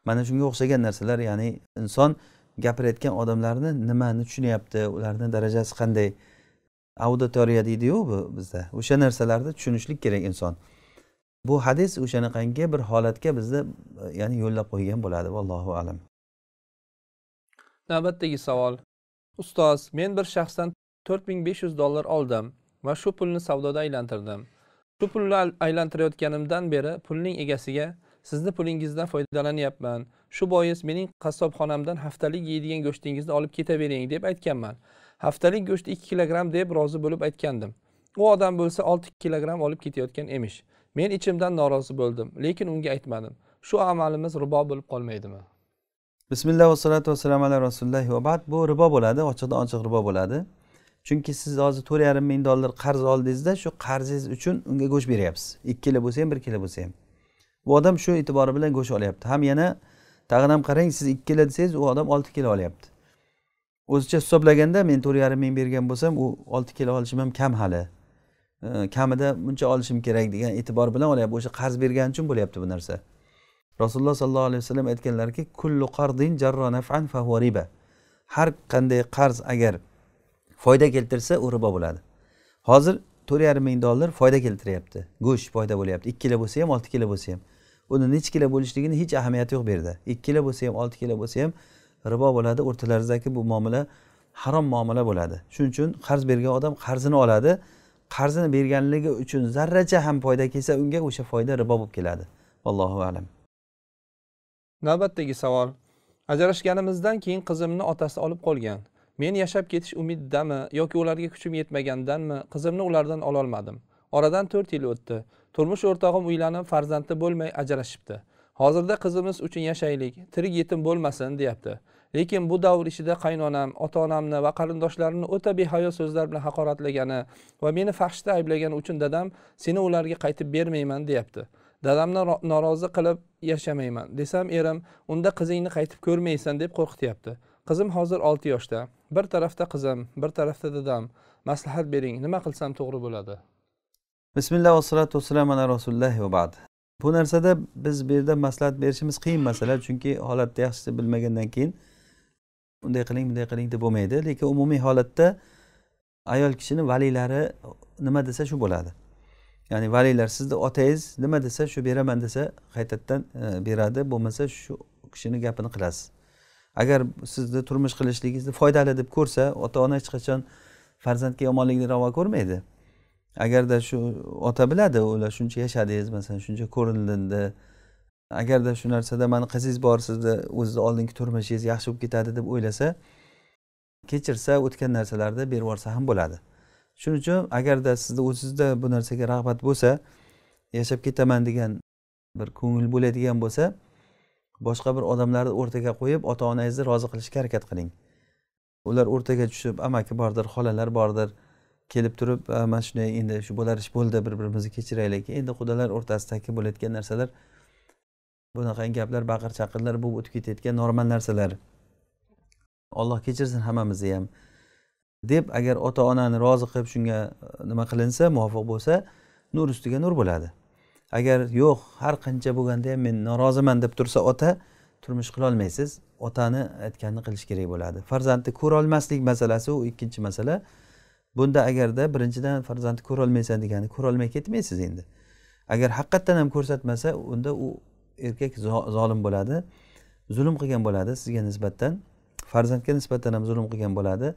Mana shunga o'xshagan narsalar ya'ni inson gapirayotgan odamlarni nimani tushunyapti ularni darajasi qanday? Auditoriya deydiyu bu bizda. O'sha narsalarni tushunishlik kerak inson. Bu hadis o'shanaqangi bir holatga bizni ya'ni yo'llab qo'ygan bo'ladi. Vallohu alam. Navbatdagi savol. Ustoz men bir shaxsdan to'rt ming besh yuz dollar oldim va shu pulni savdoda aylantirdim. Shu pulni aylantirayotganimdan beri pulning egasiga sizni pulingizdan foydalanyapman. Shu bois mening qassobxonamdan haftalik yeydigan go'shtingizni olib ketavering deb aytganman. Haftalik go'sht ikki kilogramm deb rozi bo'lib aytgandim. U odam bo'lsa olti kilogramm olib ketayotgan emish. Men ichimdan norozi bo'ldim lekin unga aytmadim. Shu amalimiz ribo bo'lib qolmaydimi? Bismillah vassalatu vassalam ala rasulilloh va bad. Bu ribo bo'ladi ochiqdan ochiq ribo bo'ladi. Chunki siz hozir to'rt yarim ming dollar qarz oldingizda shu qarzingiz uchun unga go'sht beryapsiz. Ikki kilo bo'lsa ham bir kilo bo'lsa ham. Bu odam shu e'tibori bilan go'sht olyapti. Ham yana tag'in ham qarang siz ikki kilo desangiz u odam olti kilo olyapti. O'zicha hisoblaganda men to'rt yarim ming bergan bo'lsam u olti kilo olishim ham kam hali. Kamida buncha olishim kerak degan e'tibor bilan olyapti. O'sha qarz bergani uchun bo'lyapti bu narsa. Rasululloh sollallohu alayhi vasallam aytganlarki kullu qardin jarro nafan fahuva riba. Har qanday qarz agar foyda keltirsa u ribo bo'ladi. Hozir to'rt yarim ming dollar foyda keltiryapti. Go'sht foyda bo'lyapti. Ikki kilo bo'lsa ham olti kilo bo'lsa ham. Uni nechi kilo bo'lishligini hech ahamiyati yo'q bu yerda. Ikki kilo bo'lsa ham olti kilo bo'lsa ham ribo bo'ladi. O'rtalaridagi bu muomala harom muomala bo'ladi. Shuning uchun qarz bergan odam qarzini oladi. Qarzini berganligi uchun zarracha ham foyda kelsa unga o'sha foyda ribo bo'lib keladi. Allohu alam. Navbatdagi savol. Ajrashganimizdan keyin qizimni otasi olib qolgan. Men yashab ketish umididami yoki ularga kuchim yetmagandanmi qizimni ulardan ololmadim. Oradan to'rt yil o'tdi. Turmush o'rtog'im uylanib farzandli bo'lmay ajrashibdi. Hozirda qizimiz uchun yashaylik tirik yetim bo'lmasin deyapti. Lekin bu davr ichida qaynonam ota onamni va qarindoshlarimni o'ta behayo so'zlar bilan haqoratlagani va meni fahshda ayblagani uchun dadam seni ularga qaytib bermayman deyapti. Dadamni norozi qilib yashamayman desam erim unda qizingni qaytib ko'rmaysan deb qo'rqityapti. Qizim hozir olti yoshda. Bir tarafda qizim bir tarafda dadam maslahat bering nima qilsam to'g'ri bo'ladi? Bismillah vassalotu vassalamu ala rasulilloh va bad. Bu narsada biz bu yerda maslahat berishimiz qiyin masala chunki holatni yaxshisi bilmagandan keyin unday qiling bunday qiling deb bo'lmaydi. Lekin umumiy holatda ayol kishini valiylari nima desa shu bo'ladi. Ya'ni valiylar sizni otangiz nima desa shu beraman desa qaytadan e, beradi. Bo'lmasa shu kishini gapini qilasiz. Agar sizni turmush qilishligingizni foydali deb ko'rsa ota ona hech qachon farzandga yomonlikni ravo ko'rmaydi. Agarda shu ota biladi ular shuncha yashadingiz masalan shuncha ko'rindi agarda shu narsada mani qizingiz bor sizni o'zizni oldingi turmushingiz yaxshi bo'lib ketadi deb o'ylasa kechirsa o'tgan narsalarni berib yuborsa ham bo'ladi. Shuning uchun agarda sizni o'zizda bu narsaga rag'bat bo'lsa yashab ketaman degan bir ko'ngil bo'ladigan bo'lsa boshqa bir odamlarni o'rtaga qo'yib ota onangizni rozi qilishga harakat qiling. Ular o'rtaga tushib amaki bordir xolalar bordir. kelib turib mana shunday endi shu bo'lar ish bo'ldi bir birimizni kechiraylik endi qudalar o'rtasidagi bo'layotgan narsalar bunaqa gaplar baqir chaqirlar bo'lib o'tib ketayotgan normal narsalar. Olloh kechirsin hammamizni ham. deb agar ota onani rozi qilib shunga e, nima qilinsa muvofiq bo'lsa nur ustiga nur bo'ladi. Agar yo'q har qancha bo'lganda ham men noroziman deb tursa ota turmush qilolmaysiz. Otani aytganini qilish kerak bo'ladi. Farzandni ko'rolmaslik masalasi u ikkinchi masala. Bunda agarda birinchidan farzandni ko'rolmaysan degani ko'rolmay ketmaysiz endi. Agar haqiqatdan ham ko'rsatmasa unda u erkak zolim bo'ladi zulm qilgan bo'ladi sizga nisbatan. Farzandga nisbatan ham zulm qilgan bo'ladi.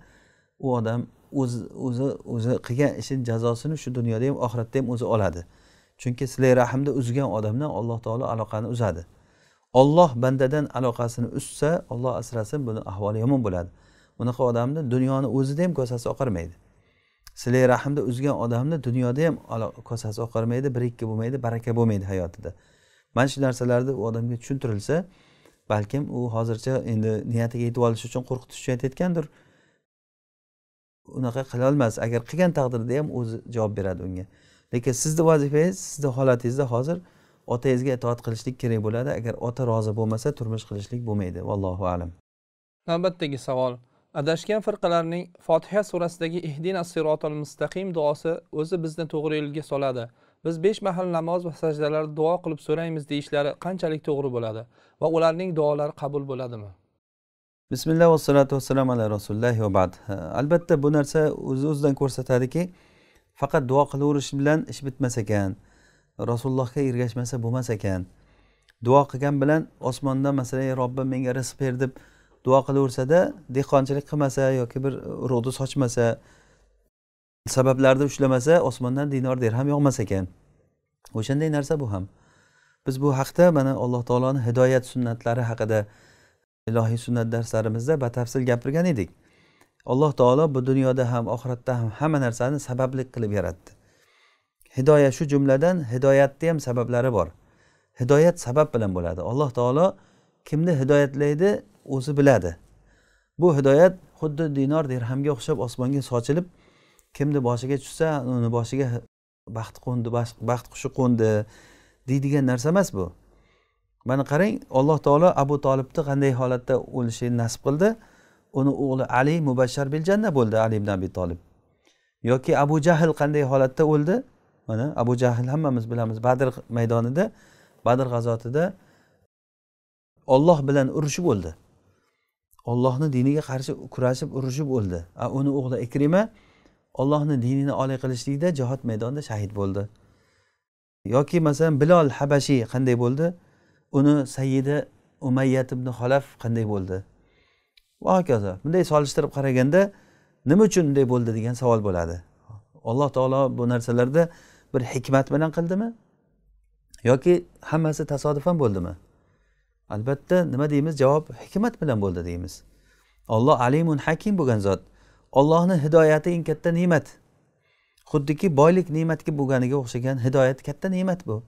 U odam o'zi o'zi o'zi qilgan ishini jazosini shu dunyoda ham oxiratda ham o'zi oladi. Chunki silay rahmni uzgan odamdan alloh taolo aloqani uzadi. Olloh bandadan aloqasini uzsa olloh asrasin buni ahvoli yomon bo'ladi. Bunaqa odamni dunyoni o'zida ham kosasi oqarmaydi. Silay rahmni uzgan odamni dunyoda ham kosasi oqarmaydi bir ikki bo'lmaydi baraka bo'lmaydi hayotida. Mana shu narsalarni u odamga tushuntirilsa balkim u hozircha endi niyatiga yetib olish uchun qo'rqitish uchun aytayotgandir. Unaqa qilolmas agar qilgan taqdirda ham o'zi javob beradi unga. Lekin sizni vazifangiz sizni holatingizda hozir otangizga itoat qilishlik kerak bo'ladi. Agar ota rozi bo'lmasa turmush qilishlik bo'lmaydi. Vallohu alam. Navbatdagi savol. Adashgan firqalarning fotiha surasidagi ihdina sirotol mustaqim duosi o'zi bizni to'g'ri yo'lga soladi. Biz besh mahal namoz va sajdalarda duo qilib so'raymiz deyishlari qanchalik to'g'ri bo'ladi va ularning duolari qabul bo'ladimi? Bismillah vassalatu vassalam ala rasulilloh va bad. Albatta bu narsa o'z o'zidan ko'rsatadiki faqat duo qilaverish bilan ish bitmas ekan rasulullohga ergashmasa bo'lmas ekan. Duo qilgan bilan osmondan masalan ey robbim menga rizq ber deb duo qilaversada dehqonchilik qilmasa yoki bir urug'ni sochmasa sabablarni ushlamasa osmondan dinor dirham yog'mas ekan. O'shanday narsa bu ham. Biz bu haqda mana alloh taoloni hidoyat sunnatlari haqida ilohiy sunnat darslarimizda batafsil gapirgan edik. Alloh taolo bu dunyoda ham oxiratda ham hamma narsani sabablik qilib yaratdi. Hidoyat shu jumladan hidoyatni ham sabablari bor. Hidoyat sabab bilan bo'ladi. Alloh taolo kimni hidoyatlaydi o'zi biladi. Bu hidoyat xuddi dinor dirhamga o'xshab osmonga sochilib kimni boshiga tushsa uni boshiga baxt qo'ndi baxt qushi qo'ndi deydigan narsa emas bu. Mana qarang alloh taolo abu tolibni qanday holatda o'lishini nasib qildi. Uni o'g'li ali mubashshar bil janna bo'ldi ali ibn abi tolib yoki abu jahl qanday holatda o'ldi? Mana abu jahl hammamiz bilamiz. Badr maydonida badr g'azotida olloh bilan urushib o'ldi. Ollohni diniga qarshi kurashib urushib o'ldi. Uni o'g'li ikrima ollohni dinini oliy qilishlikda jihod maydonida shahid bo'ldi. Yoki masalan bilol habashiy qanday bo'ldi? Uni sayyidi umayyat ibn xolaf qanday bo'ldi? Va hokazo. Bunday solishtirib qaraganda nima uchun unday bo'ldi degan savol bo'ladi. Alloh taolo bu narsalarda bir hikmat bilan qildimi? Yoki hammasi tasodifan bo'ldimi? Albatta nima deymiz? Javob hikmat bilan bo'ldi deymiz. Olloh alimun hakim bo'lgan zot. Ollohni hidoyati eng katta ne'mat. Xuddiki boylik ne'matga bo'lganiga o'xshagan hidoyat katta ne'mat bu.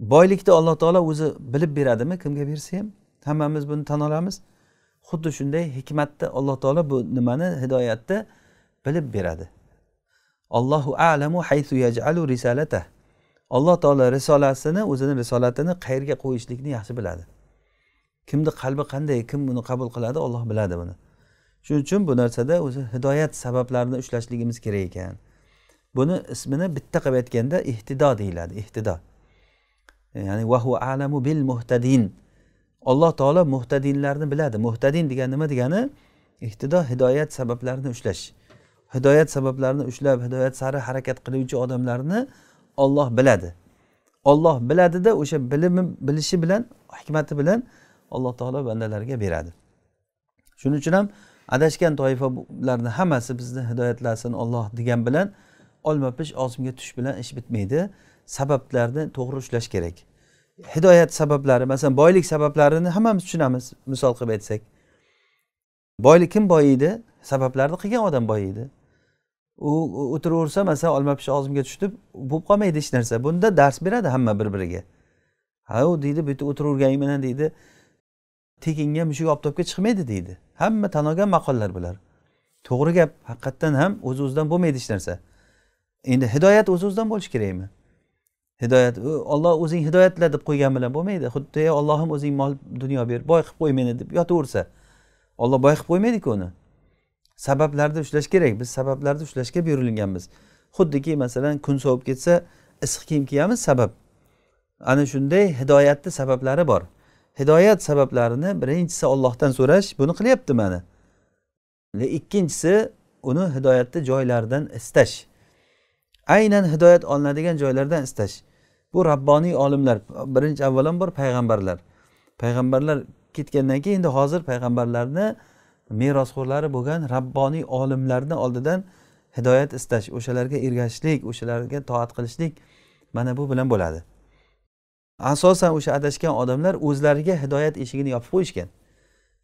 Boylikni alloh taolo o'zi bilib beradimi? Kimga bersa ham. Hammamiz buni tan olamiz. Xuddi shunday hikmatda alloh taolo bu nimani hidoyatni bilib beradi. Allohu alamu haysu yajalu risalata alloh taolo risolasini o'zini risolatini qayerga qo'yishlikni yaxshi biladi. Kimni qalbi qanday kim buni qabul qiladi olloh biladi buni. Shuning uchun bu narsada o'zi hidoyat sabablarini ushlashligimiz kerak ekan. Buni ismini bitta qilib aytganda ihtido deyiladi ehtido ya'ni vahu alamu bil muhtadin. Alloh taolo muhtadinlarni biladi. Muhtadin degani nima degani? Ihtido hidoyat sabablarini ushlash. Hidoyat sabablarini ushlab hidoyat sari harakat qiluvchi odamlarni olloh biladi. Olloh biladida o'sha bilimi bilishi bilan hikmati bilan alloh taolo bandalarga beradi. Shuning uchun ham adashgan toifalarni hammasi bizni hidoyatlasin olloh degan bilan olma pish og'zimga tush bilan ish bitmaydi. Sabablarni to'g'ri ushlash kerak. Hidoyat sabablari masalan boylik sabablarini hammamiz tushunamiz. Misol qilib aytsak boylik kim boyiydi? Sabablarni qilgan odam boyiydi. U o'tiraversa masalan olma pish og'zimga tushdi bo'lib qolmaydi hech narsa. Bunda dars beradi hamma bir biriga ha u deydi bu yerda o'tiraverganing bilan deydi. Tekinga mushuk oftobga chiqmaydi deydi. Hamma tan olgan maqollar bular. To'g'ri gap haqiqatdan ham o'z o'zidan bo'lmaydi hech narsa. Endi hidoyat o'z o'zidan bo'lishi kerakmi? Hidoyat olloh o'zing hidoyatla deb qo'ygan bilan bo'lmaydi. Xuddi ollohim o'zing mol dunyo ber boy qilib qo'y meni deb yotaversa olloh boy qilib qo'ymaydiku uni. Sabablarni ushlash kerak biz sabablarni ushlashga buyurilganmiz. Xuddiki masalan kun sovib ketsa issiq kiyim kiyamiz sabab. Ana shunday hidoyatni sabablari bor. Hidoyat sabablarini birinchisi ollohdan so'rash buni qilyapti mana. Ikkinchisi uni hidoyatni joylaridan istash. Aynan hidoyat olinadigan joylardan istash. Bu rabboniy olimlar birinchi avvalambor payg'ambarlar. Payg'ambarlar ketgandan keyin endi hozir payg'ambarlarni merosxo'rlari bo'lgan rabboniy olimlarni oldidan hidoyat istash o'shalarga ergashishlik o'shalarga toat qilishlik mana bu bilan bo'ladi. Asosan o'sha adashgan odamlar o'zlariga hidoyat eshigini yopib qo'yishgan.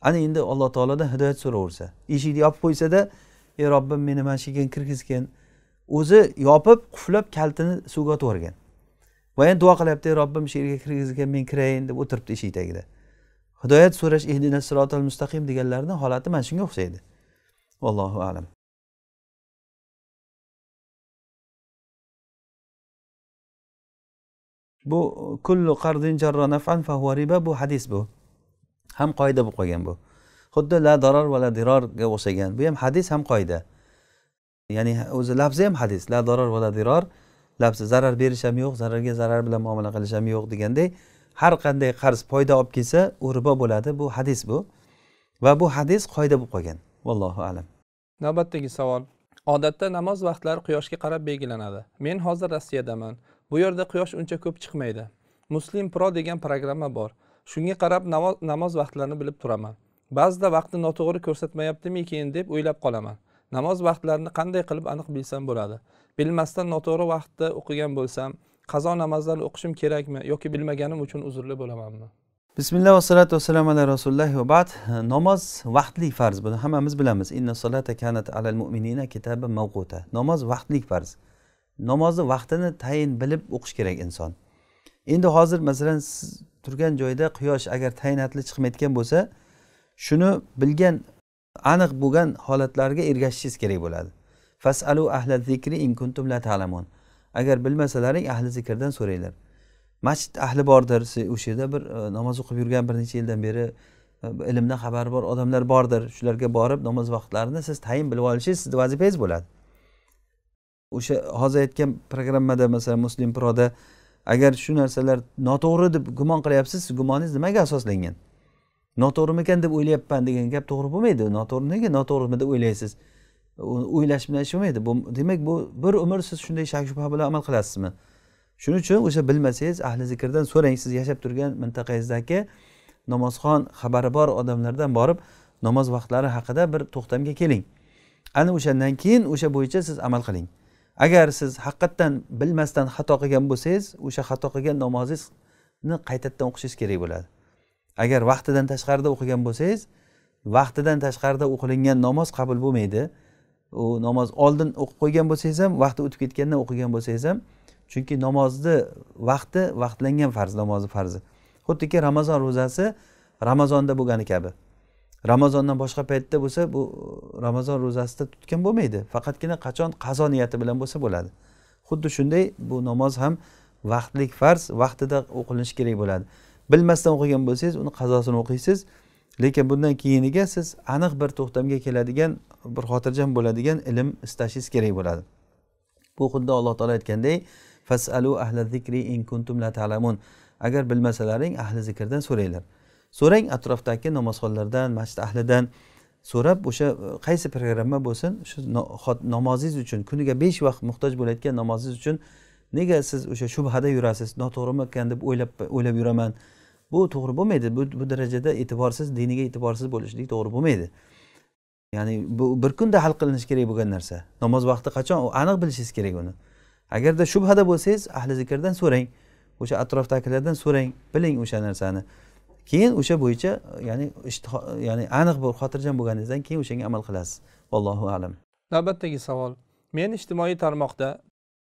Ana endi alloh taolodan hidoyat so'raversa eshikni yopib qo'ysada ey robbim meni mana shu yerga kirgizgin. O'zi yopib quflab kaltini suvga otib yuborgan va endi duo qilyapti robbim shu yerga kirgizgin men kirayin deb o'tiribdi eshik tagida hidoyat so'rash ehdina sirotil mustaqim deganlarni holati mana shunga o'xshaydi. Allohu alam. Bu kullu qardin jarra nafan fahuva riba bu hadis bu. Ham qoida bo'lib qolgan bu. Xuddi la darar va la dirorga o'xshagan bu ham hadis ham qoida. Ya'ni o'zi lafzi ham hadis la darar va la diror lafzi zarar berish ham yo'q zararga zarar bilan muomala qilish ham yo'q degandek har qanday qarz foyda olib kelsa u ribo bo'ladi bu hadis bu. Va bu hadis qoida bo'lib qolgan. Vallohu alam. Navbatdagi savol. Odatda namoz vaqtlari quyoshga qarab belgilanadi. Men hozir rossiyadaman bu yerda quyosh uncha ko'p chiqmaydi. Muslim pro degan programma bor. Shunga qarab namoz vaqtlarini bilib turaman. Ba'zida vaqtni noto'g'ri ko'rsatmayaptimikin deb o'ylab qolaman. Namoz vaqtlarini qanday qilib aniq bilsam bo'ladi. Bilmasdan noto'g'ri vaqtda o'qigan bo'lsam qazo namozlarini o'qishim kerakmi yoki bilmaganim uchun uzrli bo'lamanmi? Bismillah vassalatu vassalamu ala rasululloh va bad. Namoz vaqtli farz buni hammamiz bilamiz. Inna solata kanat alal mu'minina kitaban mavquta namoz vaqtli farz. Namozni vaqtini tayin bilib o'qish kerak inson. Endi hozir masalan siz turgan joyda quyosh agar tayinatli chiqmayotgan bo'lsa shuni bilgan aniq bo'lgan holatlarga ergashishingiz kerak bo'ladi. Fasalu ahla zikri in kuntum la ta'lamun. Agar bilmasalaring ahli zikrdan so'ranglar. Masjid ahli bordir. O'sha yerda bir e, namoz o'qib yurgan bir necha yildan beri e, ilmdan xabari bor odamlar bordir. Shularga borib namoz vaqtlarini siz tayin bilib olishingiz sizni vazifangiz bo'ladi. O'sha hozir aytgan programmada masalan muslim proda agar shu narsalar noto'g'ri deb gumon qilyapsiz siz gumoningiz nimaga asoslangan? Noto'g'rimikan deb o'ylayapman degan gap to'g'ri bo'lmaydi. Noto'g'ri nega noto'g'rimi deb o'ylaysiz? O'ylash bilan ish bo'lmaydi bu demak bu bir umr siz shunday shak shubha bilan amal qilasizmi? Shuning uchun o'sha bilmasangiz ahli zikrdan so'rang siz yashab turgan mintaqangizdagi namozxon xabari bor odamlardan borib namoz vaqtlari haqida bir to'xtamga keling. Ana o'shandan keyin o'sha bo'yicha siz amal qiling. Agar siz haqiqatdan bilmasdan xato qilgan bo'lsangiz o'sha xato qilgan namozingizni qaytadan o'qishingiz kerak bo'ladi. Agar vaqtidan tashqarida o'qigan bo'lsangiz vaqtidan tashqarida o'qilingan namoz qabul bo'lmaydi. U namoz oldin o'qib qo'ygan bo'lsangiz ham vaqti o'tib ketgandan o'qigan bo'lsangiz ham chunki namozni vaqti vaqtlangan farz namozni farzi. Xuddiki ramazon ro'zasi ramazonda bo'lgani kabi. Ramazondan boshqa paytda bo'lsa bu ramazon ro'zasida tutgan bo'lmaydi. Faqatgina qachon qazo niyati bilan bo'lsa bo'ladi. Xuddi shunday bu namoz ham vaqtlik farz vaqtida o'qilinishi kerak bo'ladi. Bilmasdan o'qigan bo'lsangiz uni qazosini o'qiysiz. Lekin bundan keyiniga siz aniq bir to'xtamga keladigan bir xotirjam bo'ladigan ilm istashingiz kerak bo'ladi. Bu xuddi alloh taolo aytgandek fasalu ahla zikri in kuntum la ta'lamun. Agar bilmasalaring ahli zikrdan so'ranglar. So'rang atrofdagi namozxonlardan masjid ahlidan so'rab o'sha e, qaysi programma bo'lsin shu namozingiz uchun kuniga besh vaqt muhtoj bo'layotgan namozingiz uchun nega siz o'sha shubhada yurasiz noto'g'rimi ekan deb o'ylab o'ylab yuraman. Bu to'g'ri bo'lmaydi. Bu, bu darajada e'tiborsiz diniga e'tiborsiz bo'lishlik to'g'ri bo'lmaydi. Ya'ni bu bir kunda hal qilinishi kerak bo'lgan narsa. Namoz vaqti qachon? Aniq bilishingiz kerak uni. Agarda shubhada bo'lsangiz ahli zikrdan so'rang. O'sha atrofdagilardan so'rang biling o'sha narsani. Keyin o'sha bo'yicha ya'ni ya'ni aniq bir xotirjam bo'lganingizdan keyin o'shanga amal qilasiz. Allohu alam. Navbatdagi savol. Men ijtimoiy tarmoqda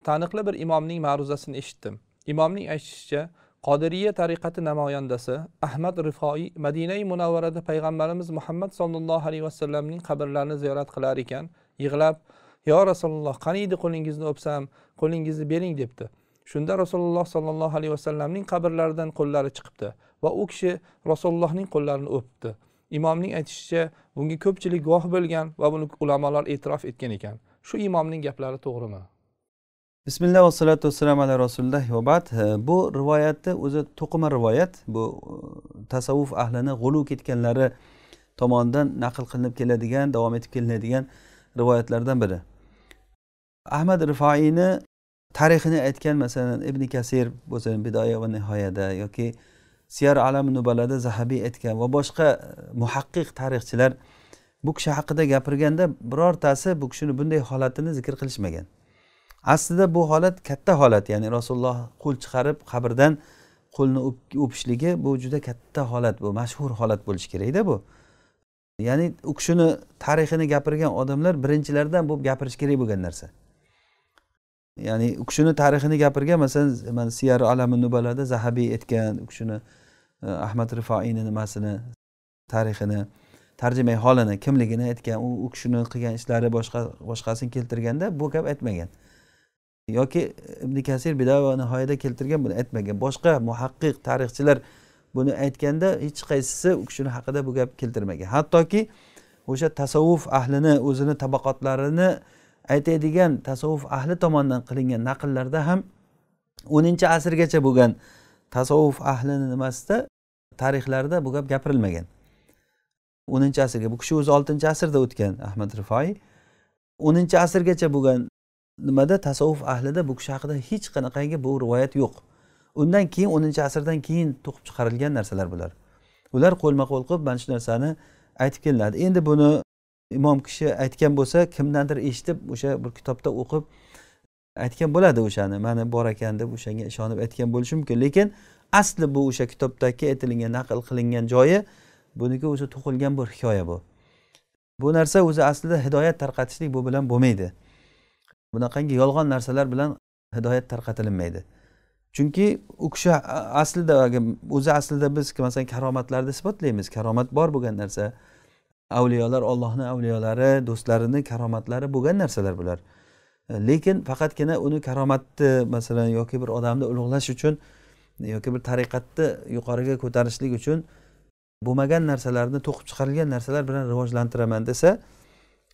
taniqli bir imomning ma'ruzasini eshitdim. Imomning aytishicha qodiriya tariqati namoyandasi ahmad rifoiy madinai munavvarada payg'ambarimiz muhammad sollallohu alayhi vasallamning qabrlarini ziyorat qilar ekan. Yig'lab yo rasululloh qaniydi qo'lingizni o'psam qo'lingizni bering debdi. Shunda rasululloh sollallohu alayhi vasallamning qabrlaridan qo'llari chiqibdi va u kishi rasulullohning qo'llarini o'pdi. Imomning aytishicha bunga ko'pchilik guvoh bo'lgan va buni ulamolar e'tirof etgan ekan. Shu imomning gaplari to'g'rimi? Bismillah vassalotu vassalam ala rasulilloh vabat bu rivoyatni o'zi to'qima rivoyat. Bu e, tasavvuf ahlini g'ulu ketganlari tomonidan naql qilinib keladigan davom etib kelinadigan rivoyatlardan biri. Ahmad rifoiyni tarixini aytgan masalan ibn kasir bo'lsin bidoya va nihoyada yoki siyar alam nubalada zahabiy aytgan va boshqa e, muhaqqiq tarixchilar bu kishi haqida gapirganda birortasi bu kishini bunday holatini zikr qilishmagan. Aslida bu holat katta holat ya'ni rasululloh qo'l chiqarib qabrdan qo'lni o'pishligi bu juda katta holat bu mashhur holat bo'lishi kerakda bu. Ya'ni u kishini tarixini gapirgan odamlar birinchilardan bo'lib gapirish kerak bo'lgan narsa. Ya'ni u kishini tarixini gapirgan masalan mana siyar alami nubalada zahabiy aytgan u kishini e, ahmad rifoiyni nimasini tarixini tarjimai holini kimligini aytgan u u kishini qilgan ishlari boshqa boshqasini keltirganda bu gap aytmagan. Yoki e, ibn kasir bidaya va nihoyada keltirgan buni aytmagan. Boshqa muhaqqiq tarixchilar buni aytganda hech qaysisi u kishini haqida bu gap keltirmagan. Hattoki o'sha tasavvuf ahlini o'zini tabaqotlarini aytadigan tasavvuf ahli tomonidan qilingan naqllarda ham o'ninchi asrgacha bo'lgan tasavvuf ahlini nimasida tarixlarida bu gap gapirilmagan. O'ninchi asrga bu kishi o'zi oltinchi asrda o'tgan ahmad rifoiy o'ninchi asrgacha bo'lgan nimada tasavvuf ahlida bu kishi haqida hech qanaqangi bu rivoyat yo'q. Undan keyin o'ninchi asrdan keyin to'qib chiqarilgan narsalar bular. Ular qo'lma qo'l qilib mana shu narsani aytib kelinadi. Endi buni imom kishi aytgan bo'lsa kimdandir eshitib o'sha bir kitobda o'qib aytgan bo'ladi o'shani. Mana bor ekan deb o'shanga ishonib aytgan bo'lishi mumkin. Lekin asli bu o'sha kitobdagi aytilingan naql qilingan joyi buniki o'zi to'qilgan bir hikoya bu. Bu narsa o'zi aslida hidoyat tarqatishlik bu bilan bo'lmaydi. Bunaqangi yolg'on narsalar bilan hidoyat tarqatilinmaydi chunki u kishi aslida o'zi aslida biz masalan karomatlarni isbotlaymiz. Karomat bor bo'lgan narsa avliyolar ollohni avliyolari do'stlarini karomatlari bo'lgan narsalar bular. E, lekin faqatgina uni karomatni masalan yoki bir odamni ulug'lash uchun yoki bir tariqatni yuqoriga ko'tarishlik uchun bo'lmagan narsalarni to'qib chiqarilgan narsalar bilan rivojlantiraman desa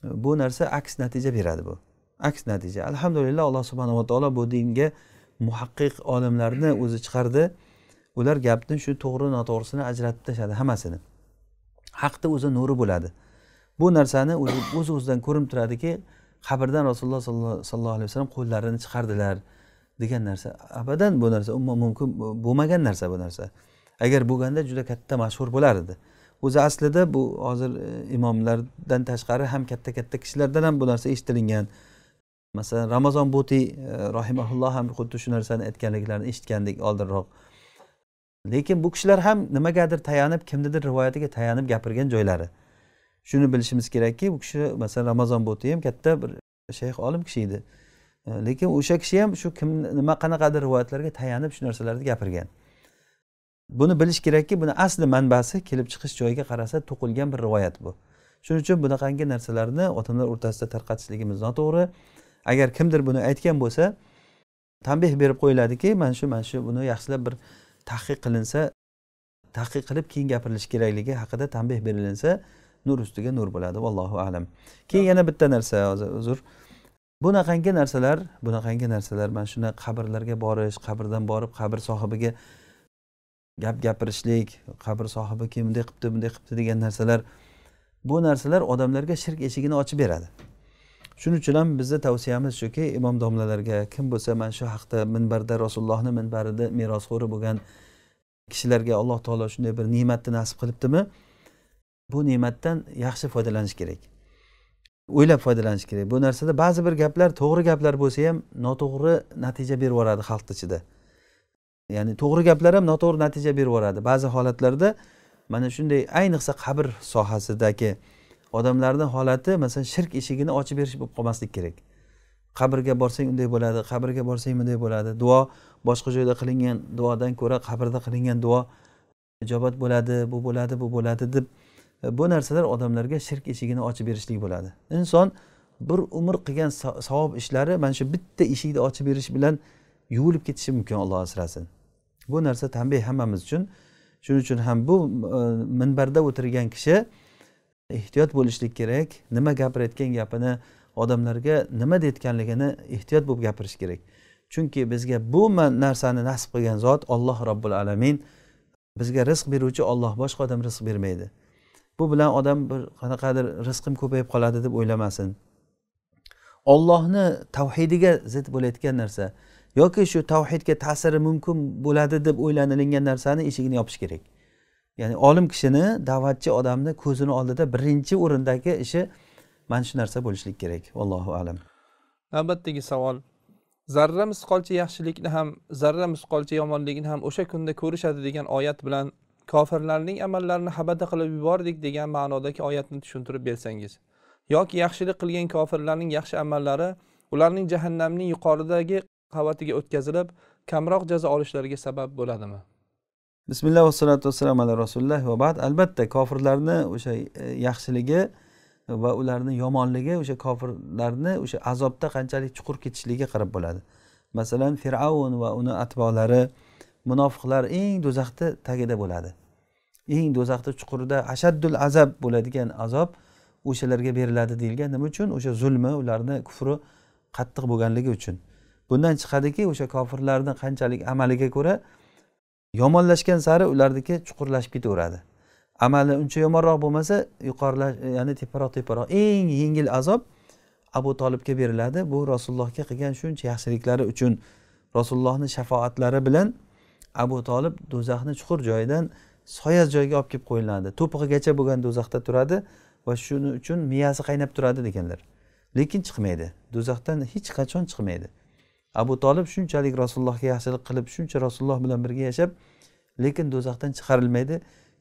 bu narsa aks natija beradi bu. Aks natija. Alhamdulillah alloh subhanava taolo bu dinga muhaqqiq olimlarni o'zi chiqardi. Ular gapni shu to'g'ri noto'g'risini ajratib tashladi hammasini. Haqni o'zi nuri bo'ladi. Bu narsani o'z o'zidan ko'rinib turadiki qabrdan rasululloh sollallohu alayhi vasallam qo'llarini chiqardilar degan narsa. Abadan bu narsa umuman mumkin bo'lmagan narsa bu narsa. Agar bo'lganda juda katta mashhur bo'lar edi. O'zi aslida bu hozir e, imomlardan tashqari ham katta katta kishilardan ham bu narsa eshitilingan. Masalan ramazon buti e, rahimaulloh ham xuddi shu narsani aytganliklarini eshitgandik oldinroq. Lekin bu kishilar ham nimagadir tayanib kimnidir rivoyatiga tayanib gapirgan joylari. Shuni bilishimiz kerakki bu kishi masalan ramazon buti ham katta bir shayx olim kishi edi. E, lekin o'sha kishi ham shu kim nima qanaqadir rivoyatlarga tayanib shu narsalarni gapirgan. Buni bilish kerakki buni asli manbasi kelib chiqish joyiga qarasa to'qilgan bir rivoyat bu. Shuning uchun bunaqangi narsalarni odamlar o'rtasida tarqatishligimiz noto'g'ri. Agar kimdir buni aytgan bo'lsa tanbeh berib qo'yiladiki mana shu mana shu buni yaxshilab bir tahqiq qilinsa tahqiq qilib keyin gapirilishi kerakligi haqida tanbeh berilinsa nur ustiga nur bo'ladi vallohu alam. Keyin yana bitta narsa hozir uzr. Bunaqangi narsalar bunaqangi narsalar mana shuni qabrlarga borish qabrdan borib qabr sohibiga gap gapirishlik qabr sohibi kim bunday qilibdi bunday qilibdi degan narsalar bu narsalar odamlarga shirk eshigini ochib beradi shuning uchun ham bizni tavsiyamiz shuki imom domlalarga kim bo'lsa mana shu haqda minbarda rasulullohni minbarida merosxo'ri bo'lgan kishilarga alloh taolo shunday bir ne'matni nasib qilibdimi? Bu ne'matdan yaxshi foydalanish kerak. O'ylab foydalanish kerak. Bu narsada ba'zi bir gaplar to'g'ri gaplar bo'lsa ham noto'g'ri natija berib yuboradi xalq ichida. Ya'ni to'g'ri gaplar ham noto'g'ri natija berib yuboradi. Ba'zi holatlarda mana shunday ayniqsa qabr sohasidagi odamlarni holati masalan shirk eshigini ochib berish bo'lib qolmaslik kerak. Qabrga borsang unday bo'ladi qabrga borsang bunday bo'ladi. Duo boshqa joyda qilingan duodan ko'ra qabrda qilingan duo ijobat bo'ladi bu bo'ladi bu bo'ladi deb e, bu narsalar odamlarga shirk eshigini ochib berishlik bo'ladi. Inson bir umr qilgan savob ishlari mana shu bitta eshikni ochib berish bilan yuvilib ketishi mumkin alloh asrasin. Bu narsa tanbeh hammamiz uchun. Shuning uchun ham bu e, minbarda o'tirgan kishi ehtiyot bo'lishlik kerak. Nima gapirayotgan gapini odamlarga nima deyotganligini ehtiyot bo'lib gapirish kerak. Chunki bizga bu narsani nasib qilgan zot olloh robbil alamin. Bizga rizq beruvchi olloh boshqa odam rizq bermaydi. Bu bilan odam bir qanaqadir rizqim ko'payib qoladi deb o'ylamasin. Ollohni tavhidiga zid bo'layotgan narsa yoki shu tavhidga ta'siri mumkin bo'ladi deb o'ylanilingan narsani eshigini yopish kerak. Ya'ni olim kishini da'vatchi odamni ko'zini oldida birinchi o'rindagi ishi mana shu narsa bo'lishlik kerak. Allohu alam. Navbatdagi savol. Zarra misqolcha yaxshilikni ham zarra misqolcha yomonlikni ham o'sha kunda ko'rishadi degan oyat bilan kofirlarning amallarini habada qilib yubordik degan ma'nodagi oyatni tushuntirib bersangiz yoki yaxshilik qilgan kofirlarning yaxshi amallari ularning jahannamning yuqoridagi qavatiga o'tkazilib kamroq jazo olishlariga sabab bo'ladimi? Bismillah vassalotu vassalam ala rasulillah va bad. Albatta kofirlarni o'sha e, yaxshiligi va ularni yomonligi o'sha kofirlarni o'sha azobda qanchalik chuqur ketishligiga qarab bo'ladi. Masalan fir'avn va uni atbolari munofiqlar eng do'zaxni tagida bo'ladi. Eng do'zaxni chuqurida ashaddul azab bo'ladigan azob o'shalarga beriladi deyilgan. Nima uchun? O'sha zulmi ularni kufri qattiq bo'lganligi uchun. Bundan chiqadiki o'sha kofirlarni qanchalik amaliga ko'ra yomonlashgan sari ularniki chuqurlashib ketaveradi. Amali uncha yomonroq bo'lmasa yuqorilash ya'ni teparoq teparoq eng yengil azob abu tolibga beriladi. Bu rasulullohga qilgan shuncha yaxshiliklari uchun rasulullohni shafoatlari bilan abu tolib do'zaxni chuqur joyidan soya joyga olib kelib qo'yiladi. To'pig'igacha bo'lgan do'zaxda turadi va shuning uchun miyasi qaynab turadi deganlar. Lekin chiqmaydi. Do'zaxdan hech qachon chiqmaydi. Abu tolib shunchalik rasulullohga yaxshilik qilib shuncha rasululloh bilan birga yashab lekin do'zaxdan chiqarilmaydi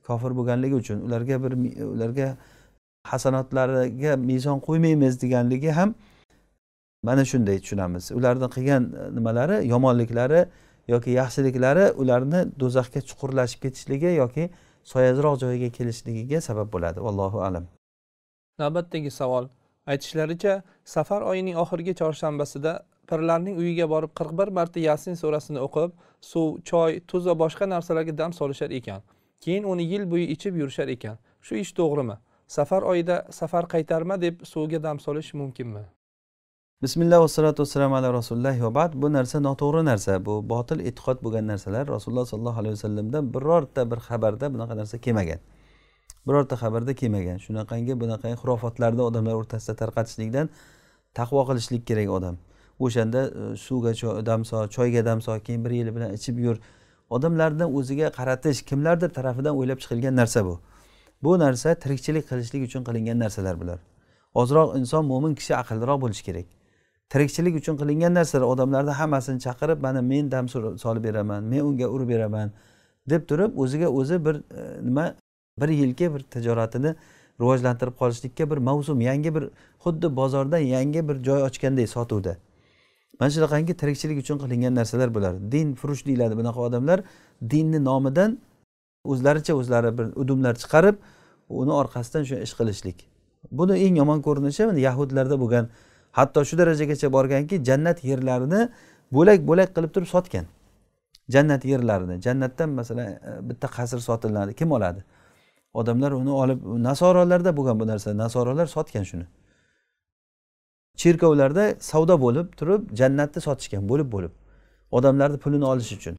kofir bo'lganligi uchun. Ularga bir ularga hasanotlariga mezon qo'ymaymiz deganligi ham mana shunday tushunamiz. Ularni qilgan e, nimalari? Yomonliklari yoki yaxshiliklari ularni do'zaxga chuqurlashib ketishligi yoki soyazroq joyga kelishligiga sabab bo'ladi. Allohu alam. Navbatdagi savol. Aytishlaricha safar oyining oxirgi chorshanbasida pirlarning uyiga borib qirq bir marta yasin surasini o'qib suv choy tuz va boshqa narsalarga dam solishar ekan. Keyin uni yil bo'yi ichib yurishar ekan. Shu ish to'g'rimi? Safar oyida safar qaytarma deb suvga dam solish mumkinmi? Bismillah vassalotu vassalamu ala rasulilloh va bad. Bu narsa noto'g'ri narsa. Bu botil e'tiqod bo'lgan narsalar rasululloh sollallohu alayhi vasallamdan birorta bir xabarda bunaqa narsa kelmagan. Birorta xabarda kelmagan. Shunaqangi bunaqangi xurofotlarni odamlar o'rtasida tarqatishlikdan taqvo qilishlik kerak odam. O'shanda e, suvga dam sol choyga dam sol keyin bir yil bilan ichib yur. Odamlarni o'ziga qaratish kimlardir tarafidan o'ylab chiqilgan narsa bu. Bu narsa tirikchilik qilishlik uchun qilingan narsalar bular. Ozroq inson mo'min kishi aqlliroq bo'lishi kerak. Tirikchilik uchun qilingan narsalar odamlarni hammasini chaqirib mana men dam solib beraman men unga urib beraman deb turib o'ziga o'zi bir e, nima bir yilki bir tijoratini rivojlantirib qolishlikka bir mavsum yangi bir xuddi bozorda yangi bir joy ochganday sotuvda. Mana shunaqangi tirikchilik uchun qilingan narsalar bular. Din furush deyiladi bunaqa odamlar. Dinni nomidan o'zlaricha o'zlari bir udumlar chiqarib uni orqasidan shu ish qilishlik. Buni eng yomon ko'rinishi yahudlarda bo'lgan hatto shu darajagacha borganki jannat yerlarini bo'lak bo'lak qilib turib sotgan. Jannat yerlarini jannatdan masalan e, bitta qasr sotiladi kim oladi? Odamlar uni olib nasorolarda bo'lgan bu narsa nasorolar sotgan shuni. Cherkovlarda savdo bo'lib turib jannatni sotishgan bo'lib bo'lib. Odamlarni pulini olish uchun.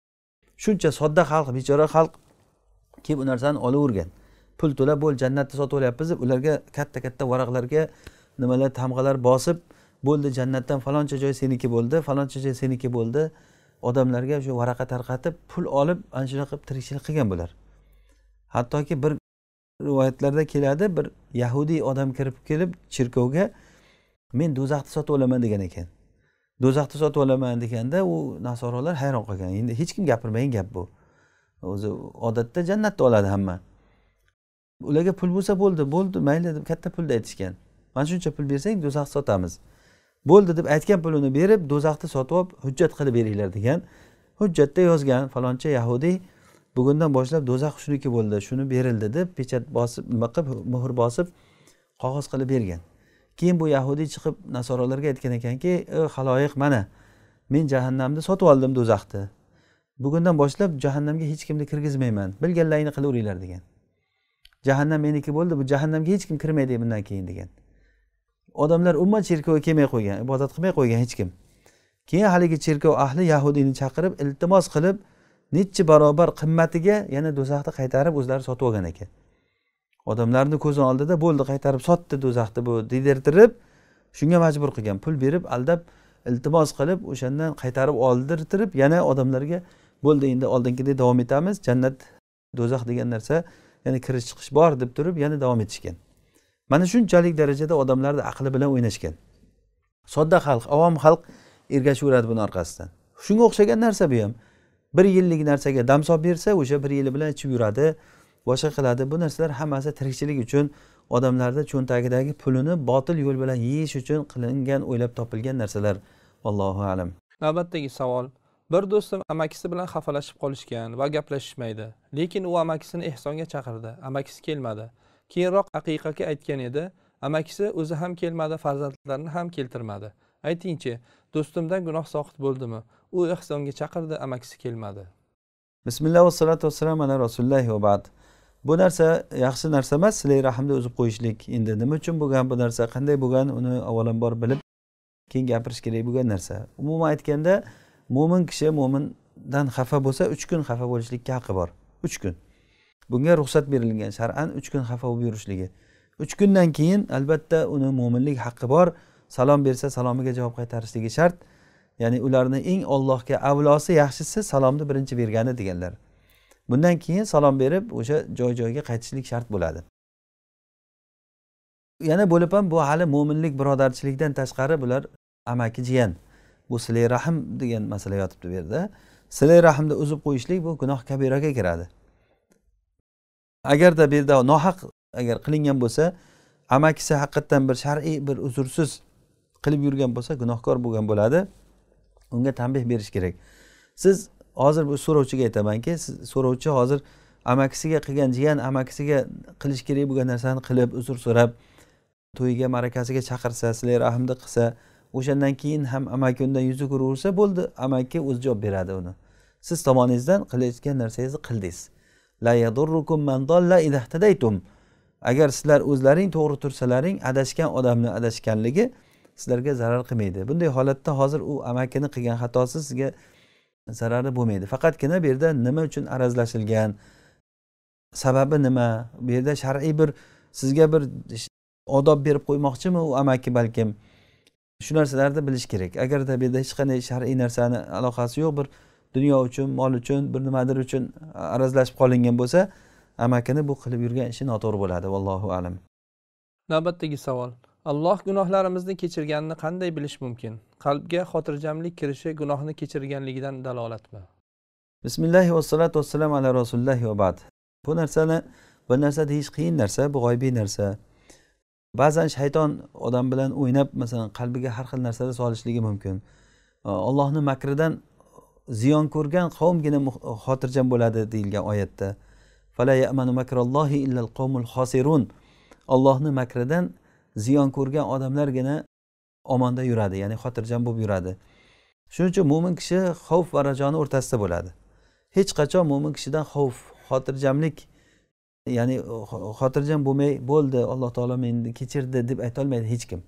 Shuncha sodda xalq bechora xalq kelib u narsani olavergan. Pul to'lab bo'l jannatni sotib olyapmiz deb ularga katta katta varaqlarga nimalar tamg'alar bosib bo'ldi jannatdan faloncha joy seniki bo'ldi faloncha joy seniki bo'ldi. Odamlarga shu varaqa tarqatib pul olib ana shunaqa qilib tirikchilik qilgan bular. Hattoki bir rivoyatlarda keladi bir yahudiy odam kirib kelib cherkovga men do'zaxni sotib olaman degan ekan. Do'zaxni sotib olaman deganda u nasorolar hayron qolgan. Endi hech kim gapirmagan gap bu. O'zi odatda jannatni oladi hamma. Ularga pul bo'lsa bo'ldi bo'ldi mayli deb katta pulda aytishgan. Mana shuncha pul bersang do'zaxni sotamiz. Bo'ldi deb aytgan pulini berib do'zaxni sotib olib hujjat qilib beringlar degan. Hujjatda yozgan faloncha yahudiy bugundan boshlab do'zax shuniki bo'ldi shuni berildi deb pechat bosib nima qilib muhr bosib qog'oz qilib bergan. Keyin bu yahudiy chiqib nasorolarga aytgan ekanki haloyiq mana men jahannamni sotib oldim do'zaxni bugundan boshlab jahannamga hech kimni kirgizmayman. Bilganlaringni qilaveringlar degan. Jahannam meniki bo'ldi bu jahannamga hech kim kirmaydi bundan keyin degan. Odamlar umuman cherkovga kelmay qo'ygan ibodat qilmay qo'ygan hech kim. Keyin haligi cherkov ahli yahudiyni chaqirib iltimos qilib nechi barobar qimmatiga yana do'zaxni qaytarib o'zlari sotib olgan ekan. Odamlarni ko'zi oldida bo'ldi qaytarib sotdi do'zaxni bu dedirtirib shunga majbur qilgan. Pul berib aldab iltimos qilib o'shandan qaytarib oldirtirib yana odamlarga bo'ldi endi oldingidek davom etamiz jannat do'zax degan narsa ya'ni kirish chiqish bor deb turib yana davom etishgan. Mana shunchalik darajada odamlarni aqli bilan o'ynashgan. Sodda xalq avom xalq ergashaveradi buni orqasidan. Shunga o'xshagan narsa bu ham. Bir yillik narsaga dam solib bersa o'sha bir yili bilan ichib yuradi. Boshqa qiladi. Bu narsalar hammasi tirikchilik uchun odamlarni cho'ntagidagi pulini botil yo'l bilan yeyish uchun qilingan o'ylab topilgan narsalar. Allohu alam. Navbatdagi savol. Bir do'stim amakisi bilan xafalashib qolishgan va gaplashishmaydi. Lekin u amakisini ehsonga chaqirdi. Amakisi kelmadi. Keyinroq aqiqaga aytgan edi amakisi o'zi ham kelmadi farzandlarini ham keltirmadi. Aytingchi do'stimdan gunoh soqit bo'ldimi? U ehsonga chaqirdi amakisi kelmadi. Bismillah vassalotu vassalam ala rasulillohi va bad bu narsa yaxshi narsa emas silay rahmni uzib qo'yishlik. Endi nima uchun bo'lgan bu narsa qanday bo'lgan uni avvalambor bilib keyin gapirish kerak bo'lgan narsa. Umuman aytganda mo'min kishi mo'mindan xafa bo'lsa uch kun xafa bo'lishlikka haqqi bor. Uch kun. Bunga ruxsat berilgan shar'an uch kun xafa bo'lib yurishligi. Uch kundan keyin albatta uni mo'minlik haqqi bor. Salom bersa salomiga javob qaytarishligi shart. Ya'ni ularni eng ollohga avlosi yaxshisi salomni birinchi bergani deganlar. Bundan keyin salom berib o'sha joy joyiga qaytishlik shart bo'ladi. Yana bo'lib ham bu hali mo'minlik birodarchilikdan tashqari bular amaki jiyan bu silay rahm degan masala yotibdi bu yerda. Silay rahmni uzib qo'yishlik bu gunoh kabiraga kiradi. Agarda bu yerda nohaq agar qilingan bo'lsa amakisi haqiqatdan bir shar'iy bir uzrsiz qilib yurgan bo'lsa gunohkor bo'lgan bo'ladi. Unga tanbeh berish kerak. Siz hozir bu so'rovchiga aytamanki so'rovchi hozir amakisiga qilgan jiyan amakisiga qilish kerak bo'lgan narsani qilib uzr so'rab to'yiga ma'rakasiga chaqirsa sizlar rahmni qilsa o'shandan keyin ham amaki undan yuz ko'raversa bo'ldi. Amaki o'zi javob beradi uni. Siz tomoningizdan qilayotgan narsangizni qildingiz. Agar sizlar o'zlaring to'g'ri tursalaring adashgan odamni adashganligi sizlarga zarar qilmaydi. Bunday holatda hozir u amakini qilgan xatosi sizga zarari bo'lmaydi. Faqatgina bu yerda nima uchun arazlashilgan sababi nima? Bu yerda shar'iy bir sizga bir odob berib qo'ymoqchimi u amaki balkim? Shu narsalarni bilish kerak. Agarda bu yerda hech qanday shar'iy narsani aloqasi yo'q bir dunyo uchun mol uchun bir nimadir uchun arazlashib qolingan bo'lsa amakini bu qilib yurgan ishi noto'g'ri bo'ladi. Vallohu alam. Navbatdagi savol. Alloh gunohlarimizni kechirganini qanday bilish mumkin? Qalbga xotirjamlik kirishi gunohni kechirganligidan dalolatmi? Bismillahi vassalotu vassalam ala rasulillahi va bad. Bu narsani bir narsa deyish qiyin narsa bu g'oybiy narsa. Ba'zan shayton odam bilan o'ynab masalan qalbiga har xil narsalar solishligi mumkin. Allohni makridan ziyon ko'rgan qavmgina xotirjam bo'ladi deyilgan oyatda. Ollohni makridan ziyon ko'rgan odamlargina omonda yuradi ya'ni xotirjam bo'lib yuradi. Shuning uchun mo'min kishi xavf va rajoni o'rtasida bo'ladi. Hech qachon mo'min kishidan xavf xotirjamlik ya'ni xotirjam bo'lmay bo'ldi alloh taolo meni kechirdi deb aytolmaydi hech kim.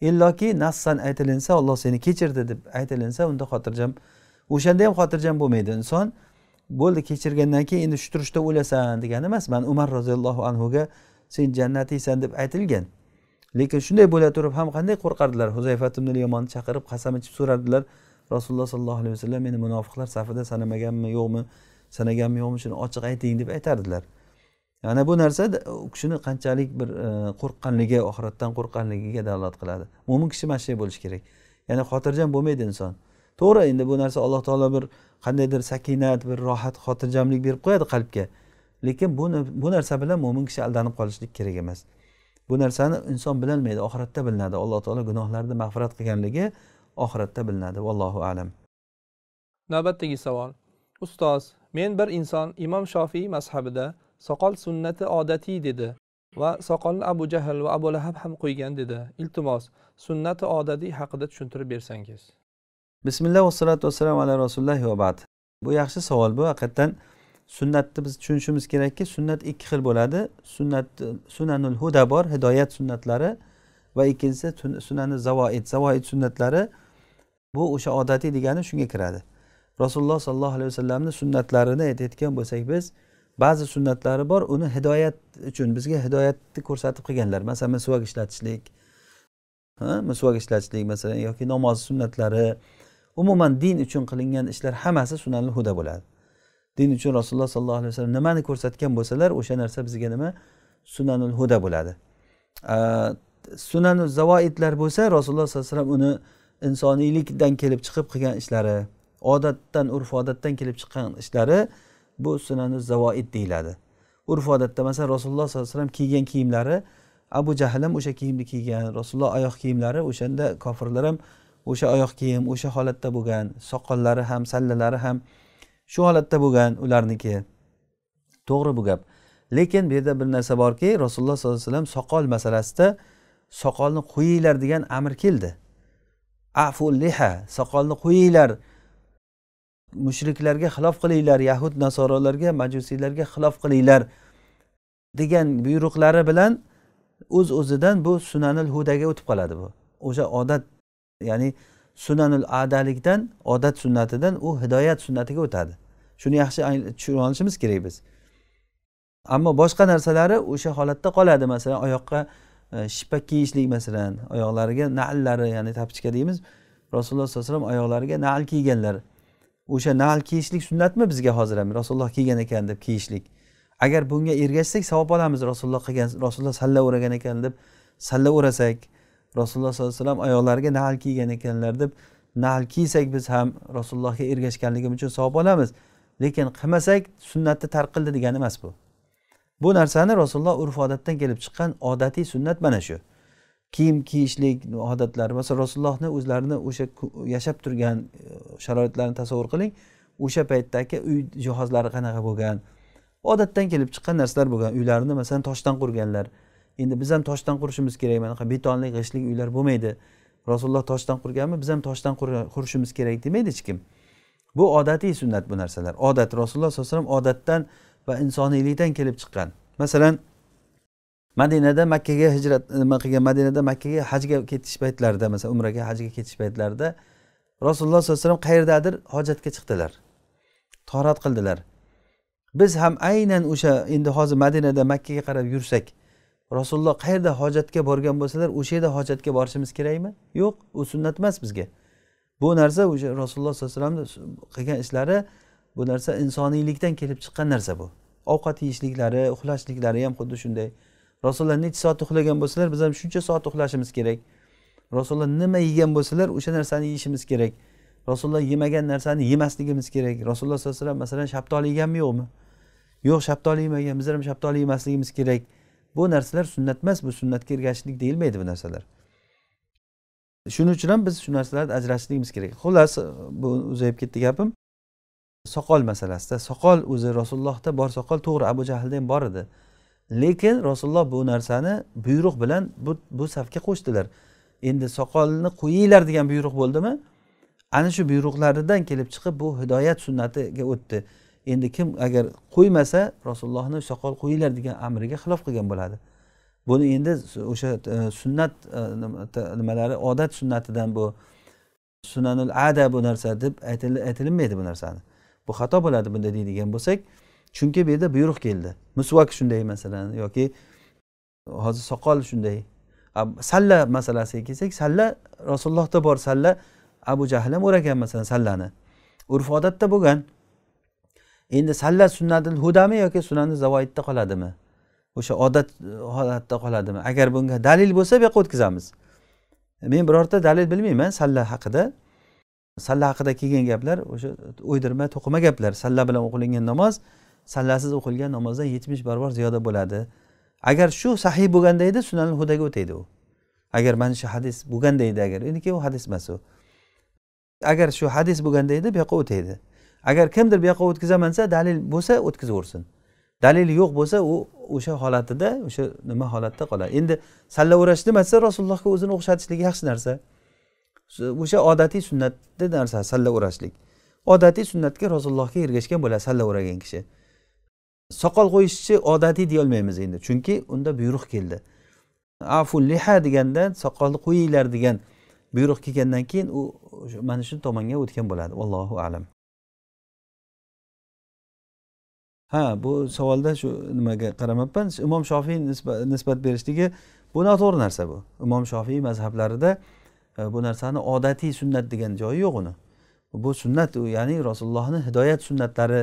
Illoki nassan aytilinsa olloh seni kechirdi deb aytilinsa unda xotirjam o'shanda ham xotirjam bo'lmaydi. Inson bo'ldi kechirgandan keyin endi shu turishda o'lasan degani emas. Man umar roziyallohu anhuga sen jannatiysan deb aytilgan. Lekin shunday bo'la turib ham qanday qo'rqardilar? Huzayfat ibn yomonni chaqirib qasam ichib so'radilar rasululloh sollallohu alayhi vasallam meni munofiqlar safida sanamaganmi yo'qmi? Sanaganmi yo'qmi? Shuni ochiq ayting deb aytardilar. Ana bu narsa u kishini qanchalik bir e, qo'rqqanligi oxiratdan qo'rqqanligiga dalolat qiladi. Mo'min kishi mana shunday bo'lishi kerak. Ya'ni xotirjam bo'lmaydi inson. To'g'ri endi bu narsa alloh taolo bir qandaydir sakinat bir rohat xotirjamlik berib qo'yadi qalbga. Lekin bu bu narsa bilan mo'min kishi aldanib qolishlik kerak emas. Bu narsani inson bilolmaydi oxiratda bilinadi. Alloh taolo gunohlarni mag'firat qilganligi oxiratda bilinadi. Vallohu alam. Navbatdagi savol. Ustoz men bir inson imom shofiy mazhabida soqol sunnati odatiy dedi va soqolni abu jahl va abu lahab ham qo'ygan dedi. Iltimos sunnati odatiy haqida tushuntirib bersangiz. Bismillah vassalotu vassalamu ala rasulilloh va bad. Bu yaxshi savol bu. Haqiqatdan sunnatni biz tushunishimiz kerakki sunnat ikki xil bo'ladi. Sunnat sunanul huda bor hidoyat sunnatlari va ikkinchisi sunani zavoid zavoid sunnatlari. Bu o'sha odatiy degani shunga kiradi. Rasululloh sollallohu alayhi vasallamni sunnatlarini aytayotgan bo'lsak biz ba'zi sunnatlari bor uni hidoyat uchun bizga hidoyatni ko'rsatib qilganlar. Masalan misvak ishlatishlik misvak ishlatishlik masalan yoki namoz sunnatlari. Umuman din uchun qilingan ishlar hammasi sunanli huda bo'ladi. Din uchun rasululloh sollallohu alayhi vasallam nimani ko'rsatgan bo'lsalar o'sha narsa bizga nima? Sunanul huda bo'ladi. Sunanu zavoidlar bo'lsa rasululloh sollallohu alayhi vasallam uni insoniylikdan kelib chiqib qilgan ishlari odatdan urf odatdan kelib chiqqan ishlari bu sunanu zavoid deyiladi. Urf odatda masalan rasululloh sollallohu alayhi vasallam kiygan kiyimlari abu jahl ham o'sha kiyimni kiygan rasululloh oyoq kiyimlari o'shanda kofirlar ham o'sha oyoq kiyim o'sha holatda bo'lgan soqollari ham sallalari ham shu holatda bo'lgan ularniki to'g'ri bu gap. Lekin bu yerda bir narsa borki rasululloh sollallohu alayhi vasallam soqol masalasida soqolni qo'yinglar degan amr keldi. Afu liha soqolni qo'yinglar. Mushriklarga xilof qilinglar yahud nasorolarga majusiylarga xilof qilinglar degan buyruqlari bilan o'z uz o'zidan bu sunanil hudaga o'tib qoladi bu. O'sha odat ya'ni sunanul adalikdan odat sunnatidan u hidoyat sunnatiga o'tadi. Shuni yaxshi tushunib olishimiz kerak biz. Ammo boshqa narsalari o'sha holatda qoladi. Masalan oyoqqa e, shippak kiyishlik masalan oyoqlariga nallari ya'ni tapichka deymiz. Rasululloh sollallohu alayhi vasallam oyoqlariga nal kiyganlar. O'sha nal kiyishlik sunnatmi bizga hozir ham? Rasululloh kiygan ekan deb kiyishlik. Agar bunga ergashsak savob olamiz rasululloh qilgan rasululloh salla o'ragan ekan deb salla o'rasak rasululloh sollallohu alayhi vasallam oyoqlariga nal kiygan ekanlar deb nal kiysak biz ham rasulullohga ergashganligimiz uchun savob olamiz. Lekin qilmasak sunnatni tark qildi degani emas bu. Bu narsani rasululloh urf odatdan kelib chiqqan odatiy sunnat mana shu. Kiyim kiyishlik odatlari masalan rasulullohni o'zlarini o'sha yashab turgan e, sharoitlarini tasavvur qiling. O'sha paytdagi uy jihozlari qanaqa bo'lgan? Odatdan kelib chiqqan narsalar bo'lgan. Uylarini masalan toshdan qurganlar. Endi biz ham toshdan qurishimiz kerak mana betonli g'ishtli uylar bo'lmaydi. Rasululloh toshdan qurganmi biz ham toshdan qurishimiz kerak demaydi hech kim. Bu odatiy sunnat bu narsalar. Odat rasululloh sollallohu alayhi vasallam odatdan va insoniylikdan kelib chiqqan. Masalan madinada makkaga hijrat nima qilgan madinada makkaga hajga ketish paytlarida masalan umraga hajga ketish paytlarida rasululloh sollallohu alayhi vasallam qayerdadir hojatga chiqdilar. Torat qildilar. Biz ham aynan o'sha endi hozir madinada makkaga qarab yursak rasululloh qayerda hojatga borgan bo'lsalar o'sha yerda hojatga borishimiz kerakmi? Yo'q u sunnat emas bizga. Bu narsa o'sha rasululloh sollallohu alayhi vasallamni qilgan ishlari bu narsa insoniylikdan kelib chiqqan narsa bu. Ovqat yeyishliklari uxlashliklari ham xuddi shunday. Rasululloh necha soat uxlagan bo'lsalar biz ham shuncha soat uxlashimiz kerak. Rasululloh nima yegan bo'lsalar o'sha narsani yeyishimiz kerak. Rasululloh yemagan narsani yemasligimiz kerak. Rasululloh sallallohu alayhi vasallam masalan shaftoli yeganmi yo'qmi? Yo'q shaftoli yemagan bizlar ham shaftoli yemasligimiz kerak. Bu narsalar sunnat emas bu sunnatga ergashishlik deyilmaydi bu narsalar. Shuning uchun ham biz shu narsalarni ajratishligimiz kerak. Xullas bu uzayib ketdi gapim. Soqol masalasida soqol o'zi rasulullohda bor soqol to'g'ri abu jahlda ham bor edi. Lekin rasululloh bu narsani buyruq bilan bu, bu safga qo'shdilar. Endi soqolni qo'yinglar degan buyruq bo'ldimi? Ana shu buyruqlaridan kelib chiqib bu hidoyat sunnatiga o'tdi. Endi kim agar qo'ymasa rasulullohni soqol qo'yinglar degan amriga xilof qilgan bo'ladi. Buni endi o'sha e, sunnat e, nimalari odat sunnatidan bu sunanul ada bu narsa deb aytilinmaydi bu narsani. Bu xato bo'ladi bunday deydigan bo'lsak chunki bu yerda buyruq keldi. Misvak shunday masalan yoki hozir soqol shunday. Salla masalasiga kelsak salla rasulullohda bor salla abu jahl ham o'ragan masalan sallani. Urf odatda bo'lgan. Endi salla sunnatil hudami yoki sunani zavoidda qoladimi? O'sha odat e, holatda qoladimi? Agar bunga dalil bo'lsa bu yoqqa o'tkazamiz. Men birorta dalil bilmayman salla haqida. Salla haqida kelgan gaplar o'sha o'ydirma to'qima gaplar. Salla bilan o'qilingan namoz sallasiz o'qilgan namozdan yetmish barobar ziyoda bo'ladi. Agar shu sahiy bo'lganda edi sunanil hudaga o'taydi u. Agar mana shu hadis bo'lganda edi agar endi u hadis emas u. Agar shu hadis bo'lganda edi bu yoqqa o'taydi. Agar kimdir bu yoqqa o'tkazaman desa dalil bo'lsa o'tkazaversin. Dalil yo'q bo'lsa u o'sha holatida o'sha nima holatda qoladi. Endi sallavurash nima rasulullohga o'zini o'xshatishlik yaxshi narsa. O'sha odatiy sunnatni narsa sallaverashlik odatiy sunnatga rasulullohga ergashgan bo'ladi sallaveragan kishi. Soqol qo'yishni odatiy deyolmaymiz endi chunki unda buyruq keldi. Aful liha deganda soqolni qo'yinglar degan buyruq kelgandan keyin u mana shu tomonga o'tgan bo'ladi. Allohu alam. Ha bu savolda shu nimaga qaramabman imom shofiy nisbat berishligi bu noto'g'ri narsa bu. Imom shofiy mazhablarida e, bu narsani odatiy sunnat degan joyi yo'q uni. Bu sunnat ya'ni rasulullohni hidoyat sunnatlari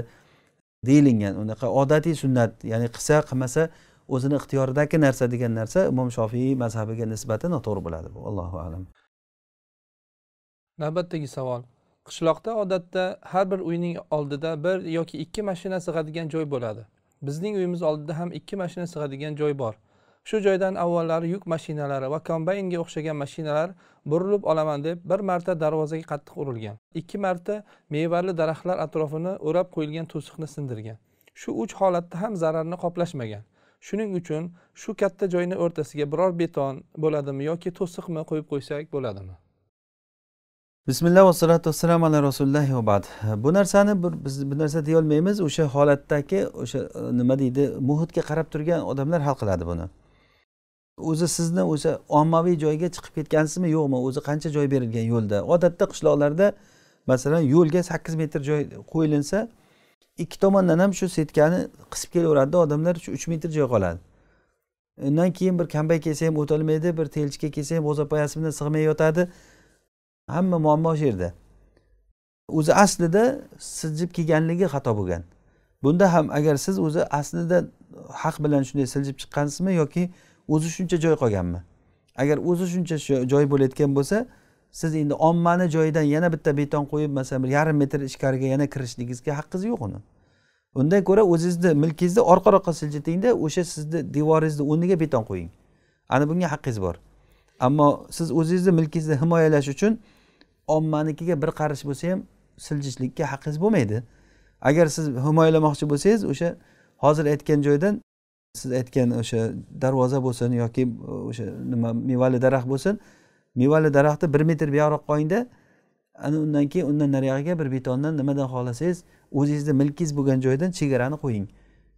deyilingan unaqa odatiy sunnat ya'ni qilsa qilmasa o'zini ixtiyoridagi narsa degan narsa imom shofiy mazhabiga nisbati noto'g'ri bo'ladi bu. Allohu alam. Navbatdagi savol. Qishloqda odatda har bir uyning oldida bir yoki ikki mashina sig'adigan joy bo'ladi. Bizning uyimiz oldida ham ikki mashina sig'adigan joy bor. Shu joydan avvallari yuk mashinalari va kombaynga o'xshagan mashinalar burilib olaman deb bir marta darvozaga qattiq urilgan. Ikki marta mevali daraxtlar atrofini o'rab qo'yilgan to'siqni sindirgan. Shu uch holatda ham zararni qoplashmagan. Shuning uchun shu katta joyni o'rtasiga biror beton bo'ladimi yoki to'siqmi qo'yib qo'ysak bo'ladimi? Bismillah vassalatu vassalamu ala rasulilloh va bad. Bu narsani biz bu narsa deyolmaymiz o'sha holatdagi o'sha e, nima deydi muhitga qarab turgan odamlar hal qiladi buni. O'zi sizni o'sha ommaviy joyga chiqib ketgansizmi yo'qmi? O'zi qancha joy berilgan yo'lda? Odatda qishloqlarda masalan yo'lga sakkiz metr joy qo'yilinsa ikki tomondan ham shu setkani qisib kelaveradida odamlar shu uch metr joy qoladi. Undan keyin bir kambay kelsa ham o'tolmaydi bir telchika kelsa ham g'o'zapoyasi bilan sig'may yotadi. Hamma muammo shu yerda. O'zi aslida siljib kelganligi xato bo'lgan. Bunda ham agar siz o'zi aslida haq bilan shunday siljib chiqqansizmi yoki o'zi shuncha joy qolganmi? Agar o'zi shuncha joy bo'layotgan bo'lsa siz endi ommani joyidan yana bitta beton qo'yib masalan bir yarim metr ichkariga yana kirishligingizga haqqingiz yo'q uni. Undan ko'ra o'zizni milkingizni orqa siljitingda o'sha sizni devoringizni o'rniga beton qo'ying. Ana bunga haqqingiz bor. Ammo siz o'zingizni milkingizni himoyalash uchun ommanikiga bir qarish bo'lsa ham siljishlikka haqqingiz bo'lmaydi. Agar siz himoyalamoqchi bo'lsangiz o'sha hozir aytgan joydan siz aytgan o'sha darvoza bo'lsin yoki e, o'sha nima mevali daraxt bo'lsin mevali daraxtni bir metr buyoqroq qo'yingda ana undan keyin undan nariyog'iga bir betondan nimadan xohlasangiz o'zingizni milkingiz bo'lgan joydan chegarani qo'ying.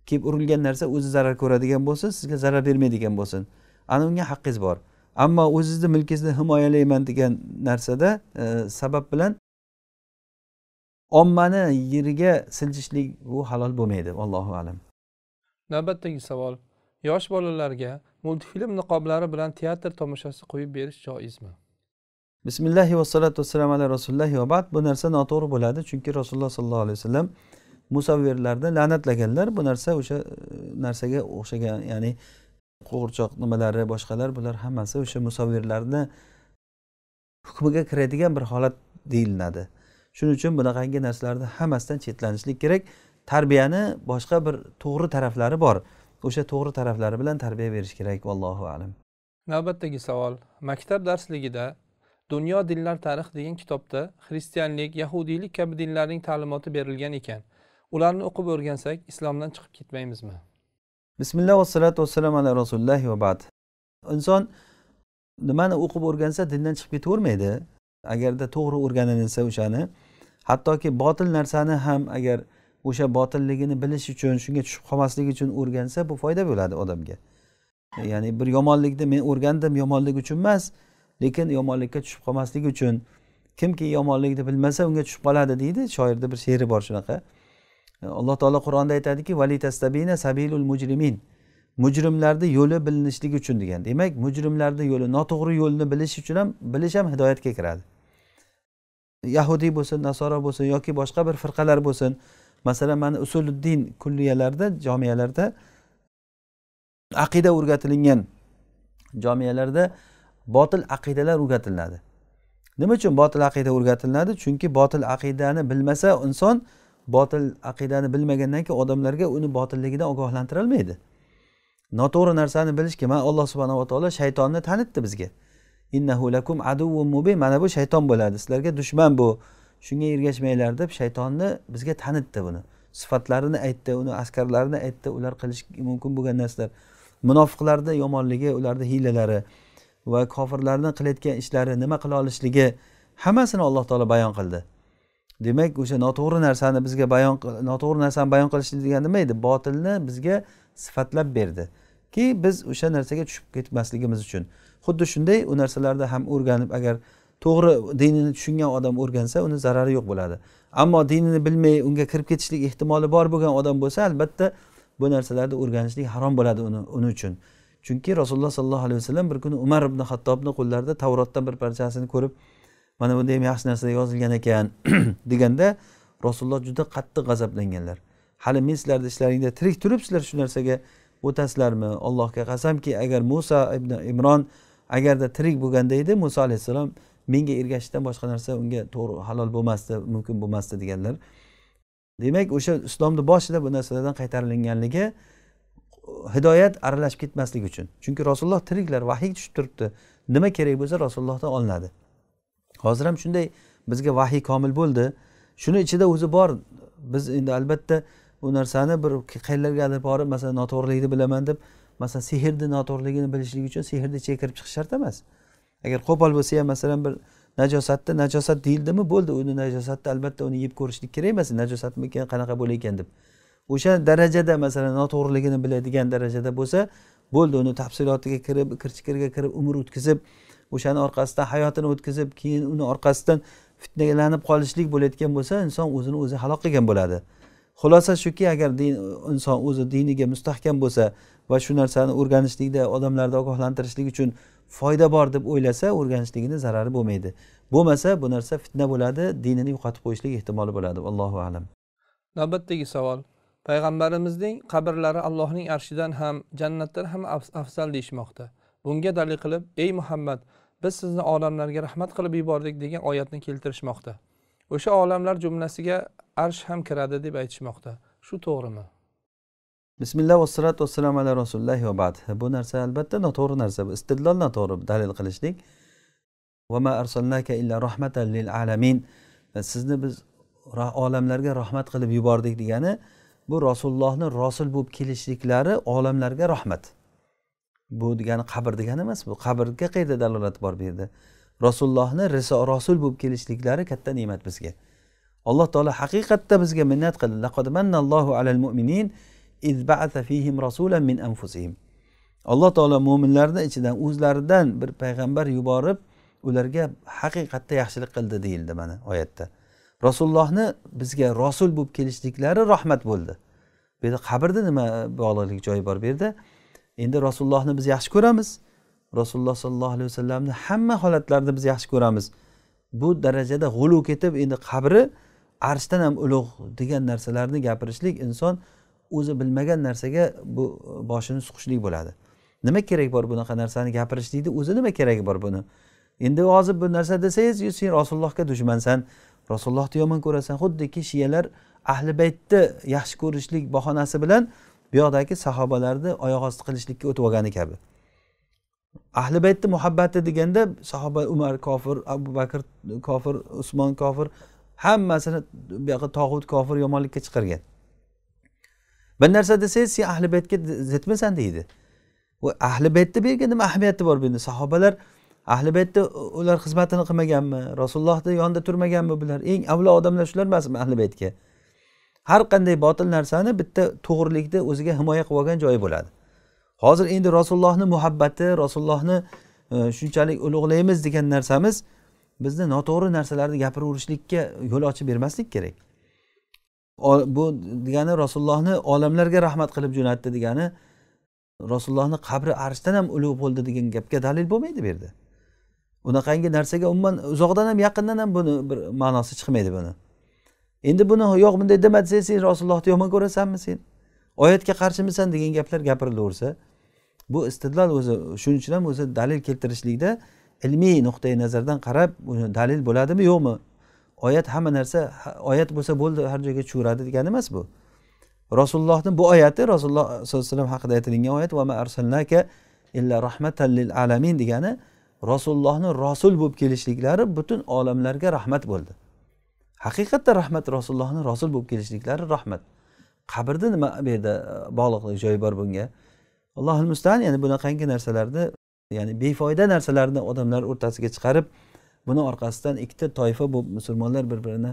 Kelib urilgan narsa o'zi zarar ko'radigan bo'lsin sizga zarar bermaydigan bo'lsin. Ana unga haqqingiz bor. Ammo o'zizni milkingizni himoyalayman degan narsada e, sabab bilan ommani yeriga siljishlik bu halol bo'lmaydi. Allohu alam. Navbatdagi savol. Yosh bolalarga multfilm niqoblari bilan teatr tomoshasi qo'yib berish joizmi? Bismillahi vassalotu vassalamu ala rasulillohi va bad. Bu narsa noto'g'ri bo'ladi chunki rasululloh sollallohu alayhi vasallam musavvirlarni la'natlaganlar. Bu narsa o'sha e, narsaga o'xshagan ya'ni qo'g'irchoq nimalari boshqalar bular hammasi o'sha musavvirlarni hukmiga kiradigan bir holat deyilinadi shuning uchun bunaqangi narsalarni hammasidan chetlanishlik kerak. Tarbiyani boshqa bir to'g'ri taraflari bor. O'sha to'g'ri taraflari bilan tarbiya berish kerak vallohu alam. Navbatdagi savol. Maktab darsligida dunyo dinlar tarixi degan kitobda xristianlik yahudiylik kabi dinlarning ta'limoti berilgan ekan. Ularni o'qib o'rgansak islomdan chiqib ketmaymizmi? Bismillah vassalotu vassalam ala rasulillahi va bad. Inson nimani o'qib o'rgansa dindan chiqib ketavermaydi. Agarda to'g'ri o'rganilinsa o'shani hattoki botil narsani ham agar o'sha botilligini bilish uchun shunga tushib qolmaslik uchun o'rgansa bu foyda bo'ladi odamga. Ya'ni bir yomonlikni men o'rgandim yomonlik uchun emas lekin yomonlikka tushib qolmaslik uchun. Kimki yomonlikni bilmasa unga tushib qoladi deydi shoirni bir she'ri bor shunaqa. Alloh taolo qur'onda aytadiki sabilul mujrimin. Mujrimlarni yo'li bilinishligi uchun degan. Demak mujrimlarni yo'li noto'g'ri yo'lni bilish uchun ham bilish ham hidoyatga kiradi. Yahudiy bo'lsin nasoro bo'lsin yoki boshqa bir firqalar bo'lsin masalan mana usuluddin kulliyalarda jomiyalarda aqida o'rgatilingan jomiyalarda botil aqidalar o'rgatiladi. Nima uchun botil aqida o'rgatiladi? Chunki botil aqidani bilmasa inson botil aqidani bilmagandan keyin odamlarga uni botilligidan ogohlantira olmaydi noto'g'ri narsani bilishki mana alloh subhanava taolo shaytonni tanitdi bizga. Innahu lakum aduvun mubin. Mana bu shayton bo'ladi. Sizlarga dushman bu. Shunga ergashmanglar deb shaytonni bizga tanitdi buni. Sifatlarini aytdi uni askarlarini aytdi. Ular qilish mumkin bo'lgan narsalar. Munofiqlarni yomonligi ularni hiylalari va kofirlarni qilayotgan ishlari nima qila olishligi hammasini alloh taolo bayon qildi. Demak o'sha noto'g'ri narsani bizga bayon noto'g'ri narsani bayon qilish degani nima edi? Botilni bizga sifatlab berdi. Ki biz o'sha narsaga tushib ketmasligimiz uchun. Xuddi shunday u narsalarni ham o'rganib agar to'g'ri dinini tushungan odam o'rgansa uni zarari yo'q bo'ladi. Ammo dinini bilmay unga kirib ketishlik ehtimoli bor bo'lgan odam bo'lsa albatta bu narsalarni o'rganishlik harom bo'ladi uni uni uchun. Chunki rasululloh sollallohu alayhi vasallam bir kuni umar ibn hattobni qo'llarida tavrotdan bir parchasini ko'rib mana bunda ham yaxshi narsa yozilgan ekan deganda rasululloh juda qattiq g'azablanganlar. Hali men sizlarni ishlaringda tirik turib sizlar shu narsaga o'tasizlarmi? Allohga qasamki agar muso ibn imron agarda tirik bo'lganda edi muso alayhissalom menga ergashishdan boshqa narsa unga to'g'ri halol bo'lmasdi mumkin bo'lmasdi deganlar. Demak o'sha islomni boshida bu narsalardan qaytarilganligi hidoyat aralashib ketmasligi uchun. Chunki rasululloh tiriklar vahiy tushib turibdi. Nima kerak bo'lsa rasulullohdan olinadi. Hozir ham shunday bizga vahiy komil bo'ldi. Shuni ichida o'zi bor. Biz endi albatta u narsani bir qayerlargadir borib masalan noto'g'riligini bilaman deb masalan sehrni noto'g'riligini bilishlik uchun sehrni ichiga kirib chiqish shart emas. Agar qo'pol bo'lsa ham masalan bir najosatni najosat deyildimi? Bo'ldi. Uni najosatni albatta uni yeb ko'rishlik kerak emas. Najosatmikan qanaqa bo'lar deb. O'sha darajada masalan noto'g'riligini biladigan darajada bo'lsa bo'ldi. Uni tafsilotiga kirib kirchikirga kirib umr o'tkazib o'shani orqasidan hayotini o'tkazib keyin uni orqasidan fitnalanib qolishlik bo'layotgan bo'lsa inson o'zini o'zi halok qilgan bo'ladi. Xulosa shuki agar din inson o'zi diniga mustahkam bo'lsa va shu narsani o'rganishlikda odamlarni ogohlantirishlik uchun foyda bor deb o'ylasa o'rganishligini zarari bo'lmaydi. Bo'lmasa bu narsa fitna bo'ladi dinini yo'qotib qo'yishlik ehtimoli bo'ladi. Allohu alam. Navbatdagi savol. Payg'ambarimizning qabrlari allohning arshidan ham jannatdan ham afzal deyishmoqda. Bunga dalil qilib ey muhammad biz sizni olamlarga rahmat qilib yubordik degan oyatni keltirishmoqda. O'sha olamlar jumlasiga arsh ham kiradi deb aytishmoqda. Shu to'g'rimi? Bismillah vassalotu vassalamu ala rasulilloh va bad. Bu narsa albatta noto'g'ri narsa. Bu istidlol noto'g'ri dalil qilishlik. Illa rahmatan lil alamin. Sizni biz olamlarga rahmat qilib yubordik degani bu rasulullohni rasul bo'lib kelishliklari olamlarga rahmat. Bu degani qabr degani emas bu qabrga qayerda dalolat bor bu yerda? Rasulullohni rasul bo'lib kelishliklari katta ne'mat bizga. Alloh taolo haqiqatda bizga minnat qildi. Laqad mannallohu alal mu'minin iz ba'atha fihim rasulan min anfusihim. Alloh taolo mo'minlarni ichidan o'zlaridan bir payg'ambar yuborib ularga haqiqatda yaxshilik qildi deyildi mana oyatda. Rasulullohni bizga rasul bo'lib kelishliklari rahmat bo'ldi. Bu yerda qabrni nima bog'liqlik joyi bor bu yerda? Endi rasulullohni biz yaxshi ko'ramiz. Rasululloh sollallohu alayhi vasallamni hamma holatlarida biz yaxshi ko'ramiz. Bu darajada g'ulu ketib endi qabri arshdan ham ulug' degan narsalarni gapirishlik inson o'zi bilmagan narsaga bu boshini suqishlik bo'ladi. Nima kerak bor bunaqa narsani gapirishlikni o'zi nima keragi bor buni? Endi hozir bu narsa desangiz sen rasulullohga dushmansan rasulullohni yomon ko'rasan. Xuddiki shiyalar ahli baytni yaxshi ko'rishlik bahonasi bilan bu yoqdagi sahobalarni oyoq osti qilishlikka o'tib olgani kabi. Ahli baytni muhabbati deganda sahoba umar kofir abu bakr kofir usmon kofir hammasini bu tog'ut kofir yomonlikka chiqargan. Bir narsa desangiz sen ahli baytga zidmisan deydi. Ahli baytni bu yerga nima ahamiyati bor buni sahobalar ahli baytni ular xizmatini qilmaganmi? Rasulullohni yonida turmaganmi bular? Eng avlo odamlar shular emasmi ahli baytga? Har qanday botil narsani bitta to'g'rilikni o'ziga himoya qilib olgan joyi bo'ladi. Hozir endi rasulullohni muhabbati rasulullohni e, shunchalik ulug'laymiz degan narsamiz bizni noto'g'ri narsalarni gapiraverishlikka yo'l ochib bermaslik kerak. Bu degani rasulullohni olamlarga rahmat qilib jo'natdi degani rasulullohni qabri arshdan ham ulug' bo'ldi degan gapga dalil bo'lmaydi bu yerda. Unaqangi narsaga umuman uzoqdan ham yaqindan ham buni bir ma'nosi chiqmaydi buni. Endi buni yo'q bunday dema desa sen rasulullohni yomon ko'rasanmi sen? Oyatga qarshimisan degan gaplar gapirilaversa bu istidlol o'zi shuning uchun ham o'zi dalil keltirishlikda ilmiy nuqtai nazardan qarab uni dalil bo'ladimi yo'qmi? Oyat hamma narsa oyat bo'lsa bo'ldi har joyga tushaveradi degani emas bu. Rasulullohni bu oyati rasululloh sollallohu alayhi vasallam haqida aytilingan oyat va arsalnaka illa rahmatan lil alamin degani rasulullohni rasul bo'lib kelishliklari butun olamlarga rahmat bo'ldi. Haqiqatda rahmat rasulullohni rasul bo'lib kelishliklari rahmat. Qabrda nima bu yerda e, bog'liqlik joyi bor bunga. Allohil mustaan ya'ni bunaqangi narsalarni ya'ni befoyda narsalarni odamlar o'rtasiga chiqarib buni orqasidan ikkita toifa bo'lib musulmonlar bir birini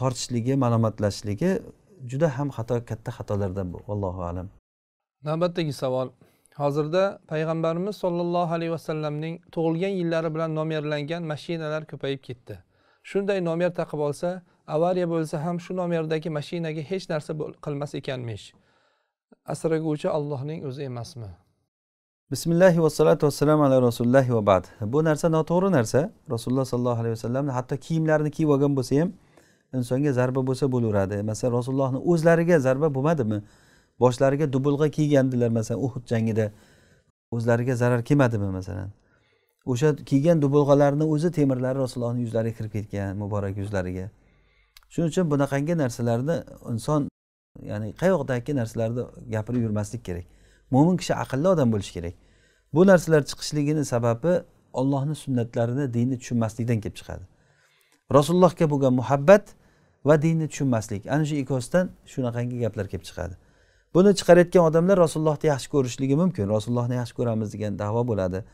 tortishligi malomatlashishligi juda ham xato katta xatolardan bu allohu alam. Navbatdagi savol. Hozirda payg'ambarimiz sollallohu alayhi vasallamning tug'ilgan yillari bilan nomerlangan mashinalar ko'payib ketdi. Shunday nomer taqib olsa avariya bo'lsa ham shu nomerdagi mashinaga hech narsa qilmas ekanmish. Asraguvchi allohning o'zi emasmi? Bismillahi vassalotu vassalam ala rasulillahi va bad. Bu narsa noto'g'ri narsa. Rasululloh sollallohu alayhi vasallamni hatto kiyimlarini kiyib olgan bo'lsa ham insonga zarba bo'lsa bo'laveradi. Masalan rasulullohni o'zlariga zarba bo'lmadimi? Boshlariga dubulg'a kiygandilar masalan uhud jangida o'zlariga zarar kelmadimi masalan? O'sha kiygan dubulg'alarni o'zi temirlari rasulullohni yuzlariga kirib ketgan muborak yuzlariga. Shuning uchun bunaqangi narsalarni inson ya'ni qayoqdagi narsalarni gapirib yurmaslik kerak. Mo'min kishi aqlli odam bo'lishi kerak. Bu narsalar chiqishligini sababi ollohni sunnatlarini dinni tushunmaslikdan kelib chiqadi. Rasulullohga bo'lgan muhabbat va dinni tushunmaslik ana shu ikkosidan shunaqangi gaplar kelib chiqadi. Buni chiqarayotgan odamlar rasulullohni yaxshi ko'rishligi mumkin. Rasulullohni yaxshi ko'ramiz degan davo bo'ladi.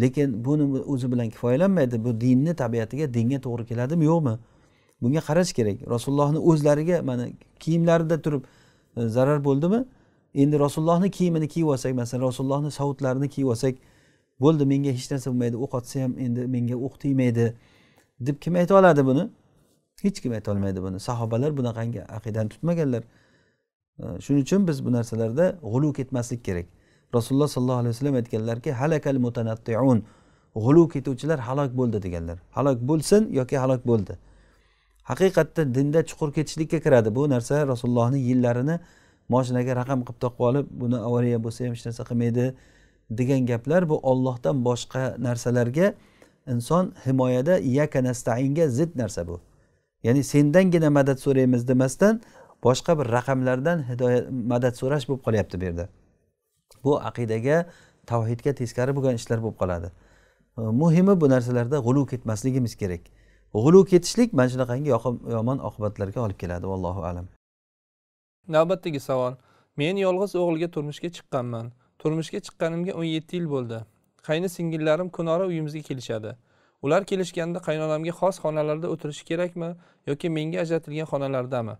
Lekin buni o'zi bilan kifoyalanmaydi. Bu dinni tabiatiga dinga to'g'ri keladimi? Yo'qmi? Bunga qarash kerak. Rasulullohni o'zlariga mana kiyimlarida turib e, zarar bo'ldimi? Endi rasulullohni kiyimini kiyib olsak masalan rasulullohni savutlarini kiyib olsak bo'ldi menga hech narsa bo'lmaydi o'q otsa ham endi menga o'q tegmaydi deb kim ayta oladi buni? Hech kim ayta olmaydi buni. Sahobalar bunaqangi aqidani tutmaganlar. E, shuning uchun biz bu narsalarda g'ulu ketmaslik kerak. Rasululloh sollallohu alayhi vasallam aytganlarki halakal mutanattiun. G'ulu ketuvchilar halok bo'ldi deganlar. Halok bo'lsin yoki halok bo'ldi. Haqiqatda dinda chuqur ketishlikka kiradi. Bu narsa rasulullohni yillarini moshinaga raqam qilib toqib olib buni avariya bo'lsa ham hech narsa qilmaydi degan gaplar bu ollohdan boshqa narsalarga inson himoyada yakanastainga zid narsa bu. Ya'ni sendangina madad so'raymiz demasdan boshqa bir raqamlardan hidoyat madad so'rash bo'lib qolyapti bu yerda. Bu aqidaga tavhidga teskari bo'lgan ishlar bo'lib qoladi. Muhimi bu narsalarda g'uluv ketmasligimiz kerak. G'uluv ketishlik mana shunaqangi yomon oqibatlarga olib keladi allohu alam. Navbatdagi savol. Men yolg'iz o'g'ilga turmushga chiqqanman. Turmushga chiqqanimga o'n yetti yil bo'ldi. Qayni singillarim kunora uyimizga kelishadi? Ular kelishganda qaynonamga xos xonalarda o'tirishi kerakmi yoki menga ajratilgan xonalardami?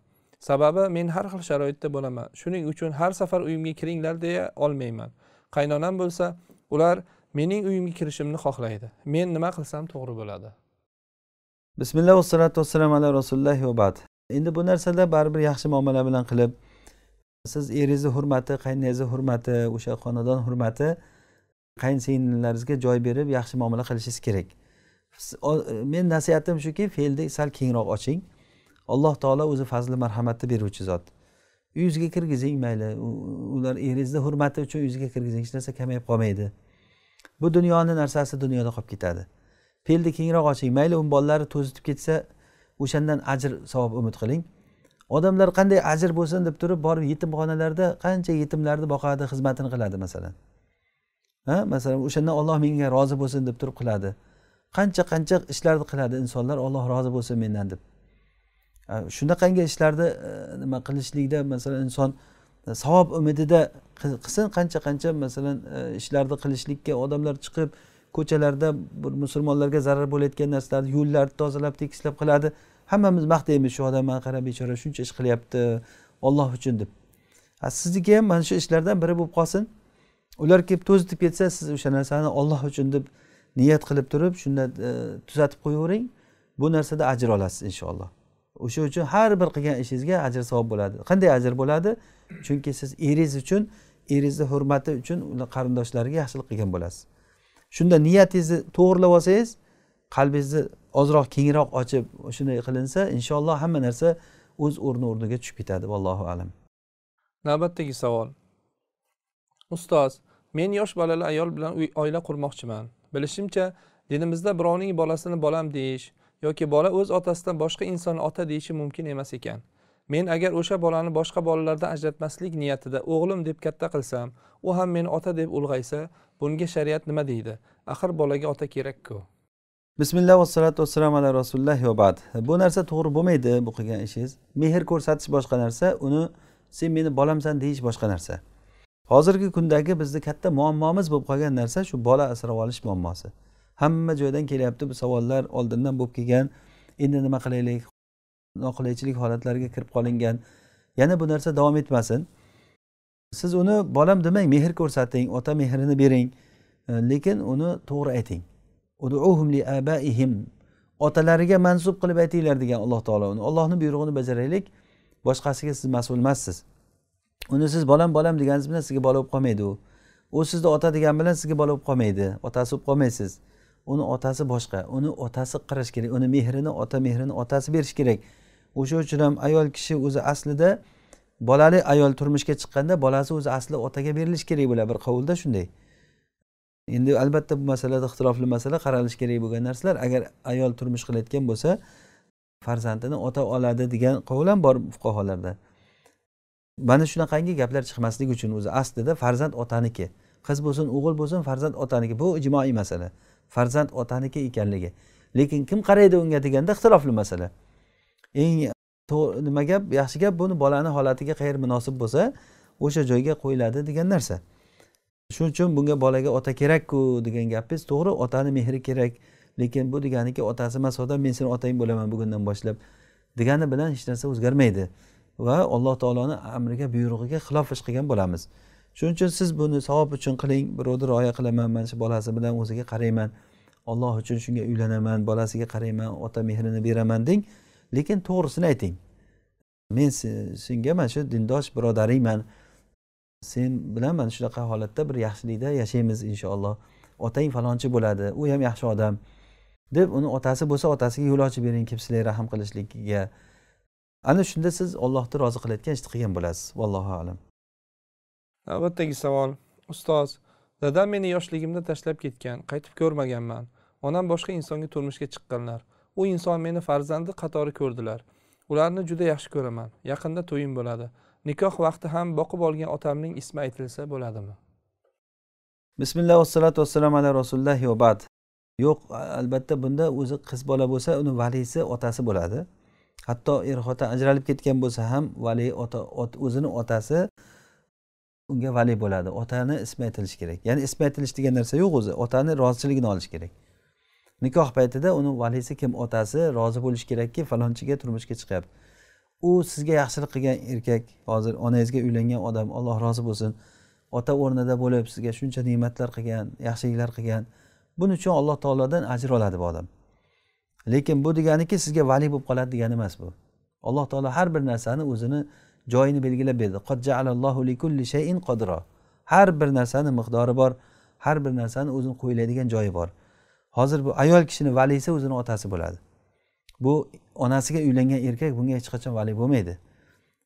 Sababi men har xil sharoitda bo'laman. Shuning uchun har safar uyimga kiringlar deya olmayman. Qaynonam bo'lsa ular mening uyimga kirishimni xohlaydi. Men nima qilsam to'g'ri bo'ladi. Bismillah vassalotu vassalamu ala rasulillohi va bad. Endi bu narsada baribir yaxshi muomala bilan qilib siz eringizni hurmati qayningizni hurmati o'sha xonadon hurmati qayinsinglilaringizga joy berib yaxshi muomala qilishingiz kerak. Men nasihatim shuki fe'lni sal kengroq oching. Alloh taolo o'zi fazli marhamatni beruvchi zot. Uyingizga kirgizing mayli ular eringizni hurmati uchun uyingizga kirgizing hech narsa kamayib qolmaydi. Bu dunyoni narsasi dunyoda qolib ketadi. Pelni kengroq oching mayli uni bolalari to'zitib ketsa o'shandan ajr savob umid qiling. Odamlar qanday ajr bo'lsin deb turib borib yetimxonalarda qancha yetimlarni boqadi xizmatini qiladi masalan. Ha masalan o'shandan olloh menga rozi bo'lsin deb turib qiladi. Qancha qancha ishlarni qiladi insonlar olloh rozi bo'lsin mendan deb. Shunaqangi ishlarni e, nima qilishlikda masalan inson e, savob umidida qilsin qancha qancha masalan e, ishlarni qilishlikka odamlar chiqib ko'chalarda bir musulmonlarga zarar bo'layotgan narsalarni yo'llarni tozalab tekislab qiladi. Hammamiz maqtaymiz shu odam mana qara bechora shuncha ish qilyapti olloh uchun deb. Sizniki ham mana shu ishlardan biri bo'lib qolsin. Ular kelib to'zitib ketsa siz o'sha narsani olloh uchun deb niyat qilib turib shunda tuzatib qo'yavering. Bu narsada ajr olasiz inshaalloh. O'sha uchun har bir qilgan ishingizga ajr savob bo'ladi. Qanday ajr bo'ladi? Chunki siz eringiz uchun eringizni hurmati uchun uni qarindoshlariga yaxshilik qilgan bo'lasiz. Shunda niyatingizni to'g'irlab olsangiz qalbingizni ozroq kengroq ochib shunday qilinsa inshaalloh hamma narsa o'z o'rni o'rniga tushib ketadi. Vallohu alam. Navbatdagi savol. Ustoz men yosh bolali ayol bilan oila qurmoqchiman. Bilishimcha dinimizda birovning bolasini bolam deyish yoki bola o'z otasidan boshqa insonni ota deyishi mumkin emas ekan. Men agar o'sha bolani boshqa bolalardan ajratmaslik niyatida o'g'lim deb katta qilsam u ham meni ota deb ulg'aysa bunga shariat nima deydi? Axir bolaga ota kerakku. Bismillah vassalotu vassalom ala rasulilloh va bad. Bu narsa to'g'ri bo'lmaydi bu qilgan ishingiz. Mehr ko'rsatish boshqa narsa uni sen meni bolamsan deyish boshqa narsa. Hozirgi kundagi bizni katta muammomiz bo'lib qolgan narsa shu bola asrab olish muammosi. Hamma joydan kelyapti bu savollar oldindan bo'lib kelgan. Endi nima qilaylik? Noqulaychilik holatlariga kirib qolingan. Yana bu narsa davom etmasin. Siz uni bolam demang mehr ko'rsating ota mehrini bering. Lekin uni to'g'ri ayting. Otalariga mansub qilib aytinglar degan alloh taolo uni. Ollohni buyrug'ini bajaraylik. Boshqasiga siz mas'ul emassiz. Uni siz bolam bolam deganingiz bilan sizga bola bo'lib qolmaydi u. U sizni ota degan bilan sizga bola bo'lib qolmaydi. Otasi bo'lib qolmaysiz. Uni otasi boshqa uni otasi qarash kerak uni mehrini ota mehrini otasi berish kerak. O'sha uchun ham ayol kishi o'zi aslida bolali ayol turmushga chiqqanda bolasi o'zi asli otaga berilishi kerak bo'ladi. Bir qovulda shunday. Endi albatta bu masalada ixtilofli masala qaralishi kerak bo'lgan narsalar. Agar ayol turmush qilayotgan bo'lsa farzandini ota oladi degan qovul ham bor fuqarolarda. Mana shunaqangi gaplar chiqmasligi uchun o'zi aslida farzand otaniki. Qiz bo'lsin o'g'il bo'lsin farzand otaniki. Bu ijmoiy masala. Farzand otaniki ekanligi. Lekin kim qaraydi unga deganda ixtilofli masala. Eng nima gap? Yaxshi gap buni bolani holatiga qayeri munosib bo'lsa o'sha joyga qo'yiladi degan narsa. Shuning uchun bunga bolaga ota kerakku degan gapingiz to'g'ri otani mehri kerak. Lekin bu deganiki otasi emas odam men seni otang bo'laman bugundan boshlab degani bilan hech narsa o'zgarmaydi. Va alloh taoloni amriga buyrug'iga xilof ish qilgan bo'lamiz. Shuning uchun siz buni savob uchun qiling. Birovni rioya qilaman mana shu bolasi bilan o'ziga qarayman. Olloh uchun shunga uylanaman bolasiga qarayman ota mehrini beraman deng. Lekin to'g'risini ayting. Men senga mana shu dindosh birodaringman. Sen bilan mana shunaqa holatda bir yaxshilikda yashaymiz inshaalloh. Otang falonchi bo'ladi u ham yaxshi odam. Deb uni otasi bo'lsa otasiga yo'l ochib bering kelib sizlarga rahm qilishligiga. Ana shunda siz ollohni rozi qilayotgan ishni qilgan bo'lasiz. Vallohu alam. Navbatdagi savol. Ustoz dadam meni yoshligimda tashlab ketgan qaytib ko'rmaganman. Onam boshqa insonga turmushga chiqqanlar. U inson meni farzandi qatori ko'rdilar. Ularni juda yaxshi ko'raman. Yaqinda to'yim bo'ladi. Nikoh vaqti ham boqib olgan otamning ismi aytilsa bo'ladimi? Bismillah vassalotu vassalamu ala rasululloh va bad. Yo'q albatta bunda o'zi qiz bola bo'lsa uni valisi otasi bo'ladi. Hatto er xotin ajralib ketgan bo'lsa ham vali ota o'zini otasi unga vali bo'ladi. Otani ismi aytilishi kerak. Ya'ni ismi aytilish degan narsa yo'q o'zi. Otani rozichiligini olish kerak. Nikoh paytida uni valisi kim? Otasi rozi bo'lishi kerakki falonchiga turmushga chiqyapti. U sizga yaxshilik qilgan erkak. Hozir onangizga uylangan odam. Alloh rozi bo'lsin. Ota o'rnida bo'lib sizga shuncha ne'matlar qilgan yaxshiliklar qilgan. Buning uchun alloh taolodan ajr oladi bu odam. Lekin bu deganiki sizga vali bo'lib qoladi degani emas bu. Alloh taolo har bir narsani o'zini joyini belgilab berdi. Har bir narsani miqdori bor har bir narsani o'zini qo'yiladigan joyi bor. Hozir bu ayol kishini valiysi o'zini otasi bo'ladi. Bu onasiga uylangan erkak bunga hech qachon vali bo'lmaydi.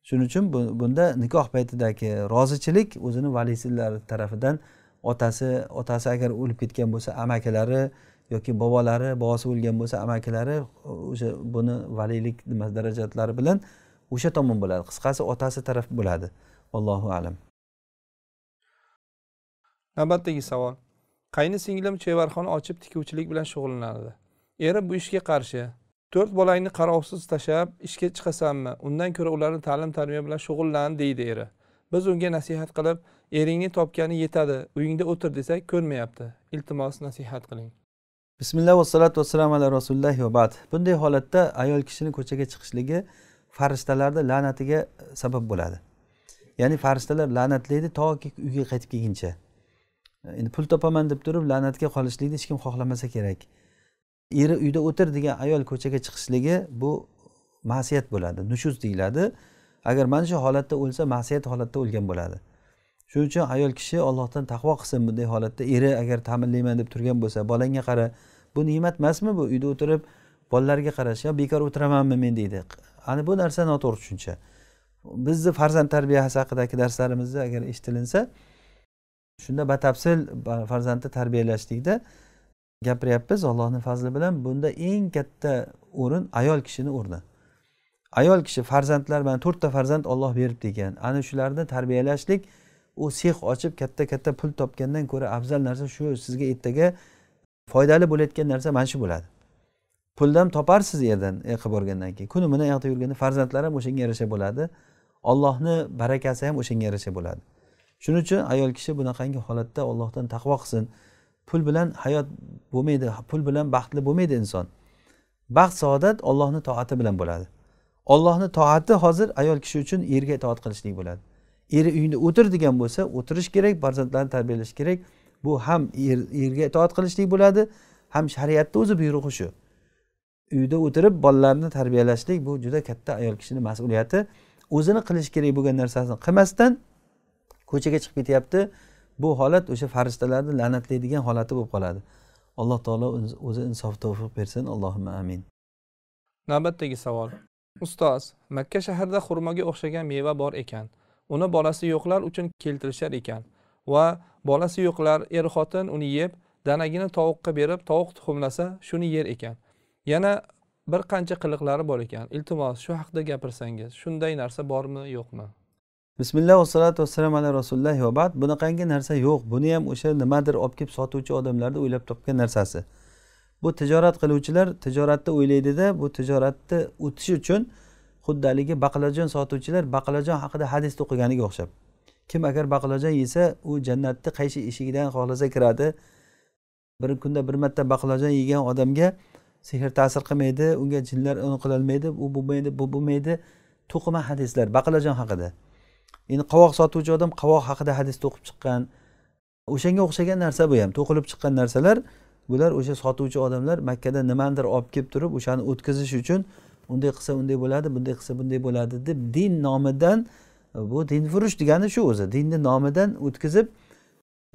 Shuning uchun bunda nikoh paytidagi rozichilik o'zini valiysilari tarafidan otasi otasi agar o'lib ketgan bo'lsa amakilari yoki bobolari bobosi o'lgan bo'lsa amakilari o'sha buni valiylik nima darajatlari bilan o'sha tomon bo'ladi. Qisqasi otasi taraf bo'ladi. Allohu alam. Navbatdagi savol. Qayni singlim chevarxona ochib tikuvchilik bilan shug'ullanadi? Eri bu ishga qarshi to'rt bolangni qarovsiz tashlab ishga chiqasanmi? Undan ko'ra ularni ta'lim tarbiya bilan shug'ullan deydi eri. Biz unga nasihat qilib eringni topgani yetadi uyingda o'tir desak ko'nmayapti. Iltimos nasihat qiling. Bismillah vassalotu vassalamu ala rasulillohi va bad. Bunday holatda ayol kishini ko'chaga chiqishligi farishtalarni la'natiga sabab bo'ladi. Ya'ni farishtalar la'natlaydi toki uyga qaytib kelguncha endi pul topaman deb turib la'natga qolishlikni hech kim xohlamasa kerak. Eri uyda o'tir degan ayol ko'chaga chiqishligi bu ma'siyat bo'ladi nushuz deyiladi. Agar mana shu holatda o'lsa ma'siyat holatda o'lgan bo'ladi. Shuning uchun ayol kishi ollohdan taqvo qilsin bunday holatda eri agar ta'minlayman deb turgan bo'lsa bolangga qara bu ne'mat emasmi bu? Uyda o'tirib bolalarga qarash yo bekor o'tiramanmi men? deydi. Ana bu narsa noto'g'ri tushuncha. Bizni farzand tarbiyasi haqidagi darslarimizda agar eshitilinsa shunda batafsil farzandni tarbiyalashlikda gapiryapmiz. Allohni fazli bilan bunda eng katta o'rin ayol kishini o'rni. Ayol kishi farzandlar mana to'rtta farzand olloh beribdi ekan ana shularni tarbiyalashlik u sex ochib katta katta pul topgandan ko'ra afzal narsa shu sizga ertaga foydali bo'layotgan narsa mana shu bo'ladi. Pulni ham toparsiz yerdan qilib borgandan keyin. Kuni bilan yoqda yurganda farzandlar ham o'shanga yarasha bo'ladi. Ollohni barakasi ham o'shanga yarasha bo'ladi. Shuning uchun ayol kishi bunaqangi holatda ollohdan taqvo qilsin. Pul bilan hayot bo'lmaydi pul bilan baxtli bo'lmaydi inson. Baxt saodat ollohni toati bilan bo'ladi. Ollohni toati hozir ayol kishi uchun erga itoat qilishlik bo'ladi. Eri uyda o'tir degan bo'lsa o'tirish kerak farzandlarni tarbiyalash kerak. Bu ham er, erga itoat qilishlik bo'ladi. Ham shariatni o'zi buyrug'i shu. Uyda o'tirib bolalarni tarbiyalashlik bu juda katta ayol kishini mas'uliyati. O'zini qilish kerak bo'lgan narsasini qilmasdan ko'chaga chiqib ketyapti. Bu holat o'sha farishtalarni la'natlaydigan holati bo'lib qoladi. Alloh taolo o'zi insof tavfiq bersin. Allohimma amin. Navbatdagi savol. Ustoz makka shahrida xurmoga o'xshagan meva bor ekan. Uni bolasi yo'qlar uchun keltirishar ekan va bolasi yo'qlar er xotin uni yeb danagini tovuqqa berib tovuq tuxumlasa shuni yer ekan. Yana bir qancha qiliqlari bor ekan. Iltimos shu haqida gapirsangiz shunday narsa bormi yo'qmi? Bismillah vassalotu vassalam ala rasulilloh va bad. Bunaqangi narsa yo'q. Buni ham o'sha nimadir olib kelib sotuvchi odamlarni o'ylab topgan narsasi. Bu tijorat qiluvchilar tijoratni o'ylaydida bu tijoratni o'tishi uchun xuddi haligi baqlajon sotuvchilar baqlajon haqida hadisni o'qiganiga o'xshab. Kim agar baqlajon yesa u jannatni qaysi eshigidan xohlasa kiradi. Bir kunda bir marta baqlajon yegan odamga sehr ta'sir qilmaydi unga jinlar uni qilolmaydi u bo'lmaydi bu bo'lmaydi. To'qima hadislar baqlajon haqida. Endi qovoq sotuvchi odam qovoq haqida hadisni o'qib chiqqan o'shanga o'xshagan narsa bu ham. To'qilib chiqqan narsalar bular o'sha sotuvchi odamlar makkada nimanidir olib kelib turib o'shani o'tkazish uchun unday qilsa unday bo'ladi bunday qilsa bunday bo'ladi deb din nomidan bu dinfurush degani shu o'zi dinni nomidan o'tkazib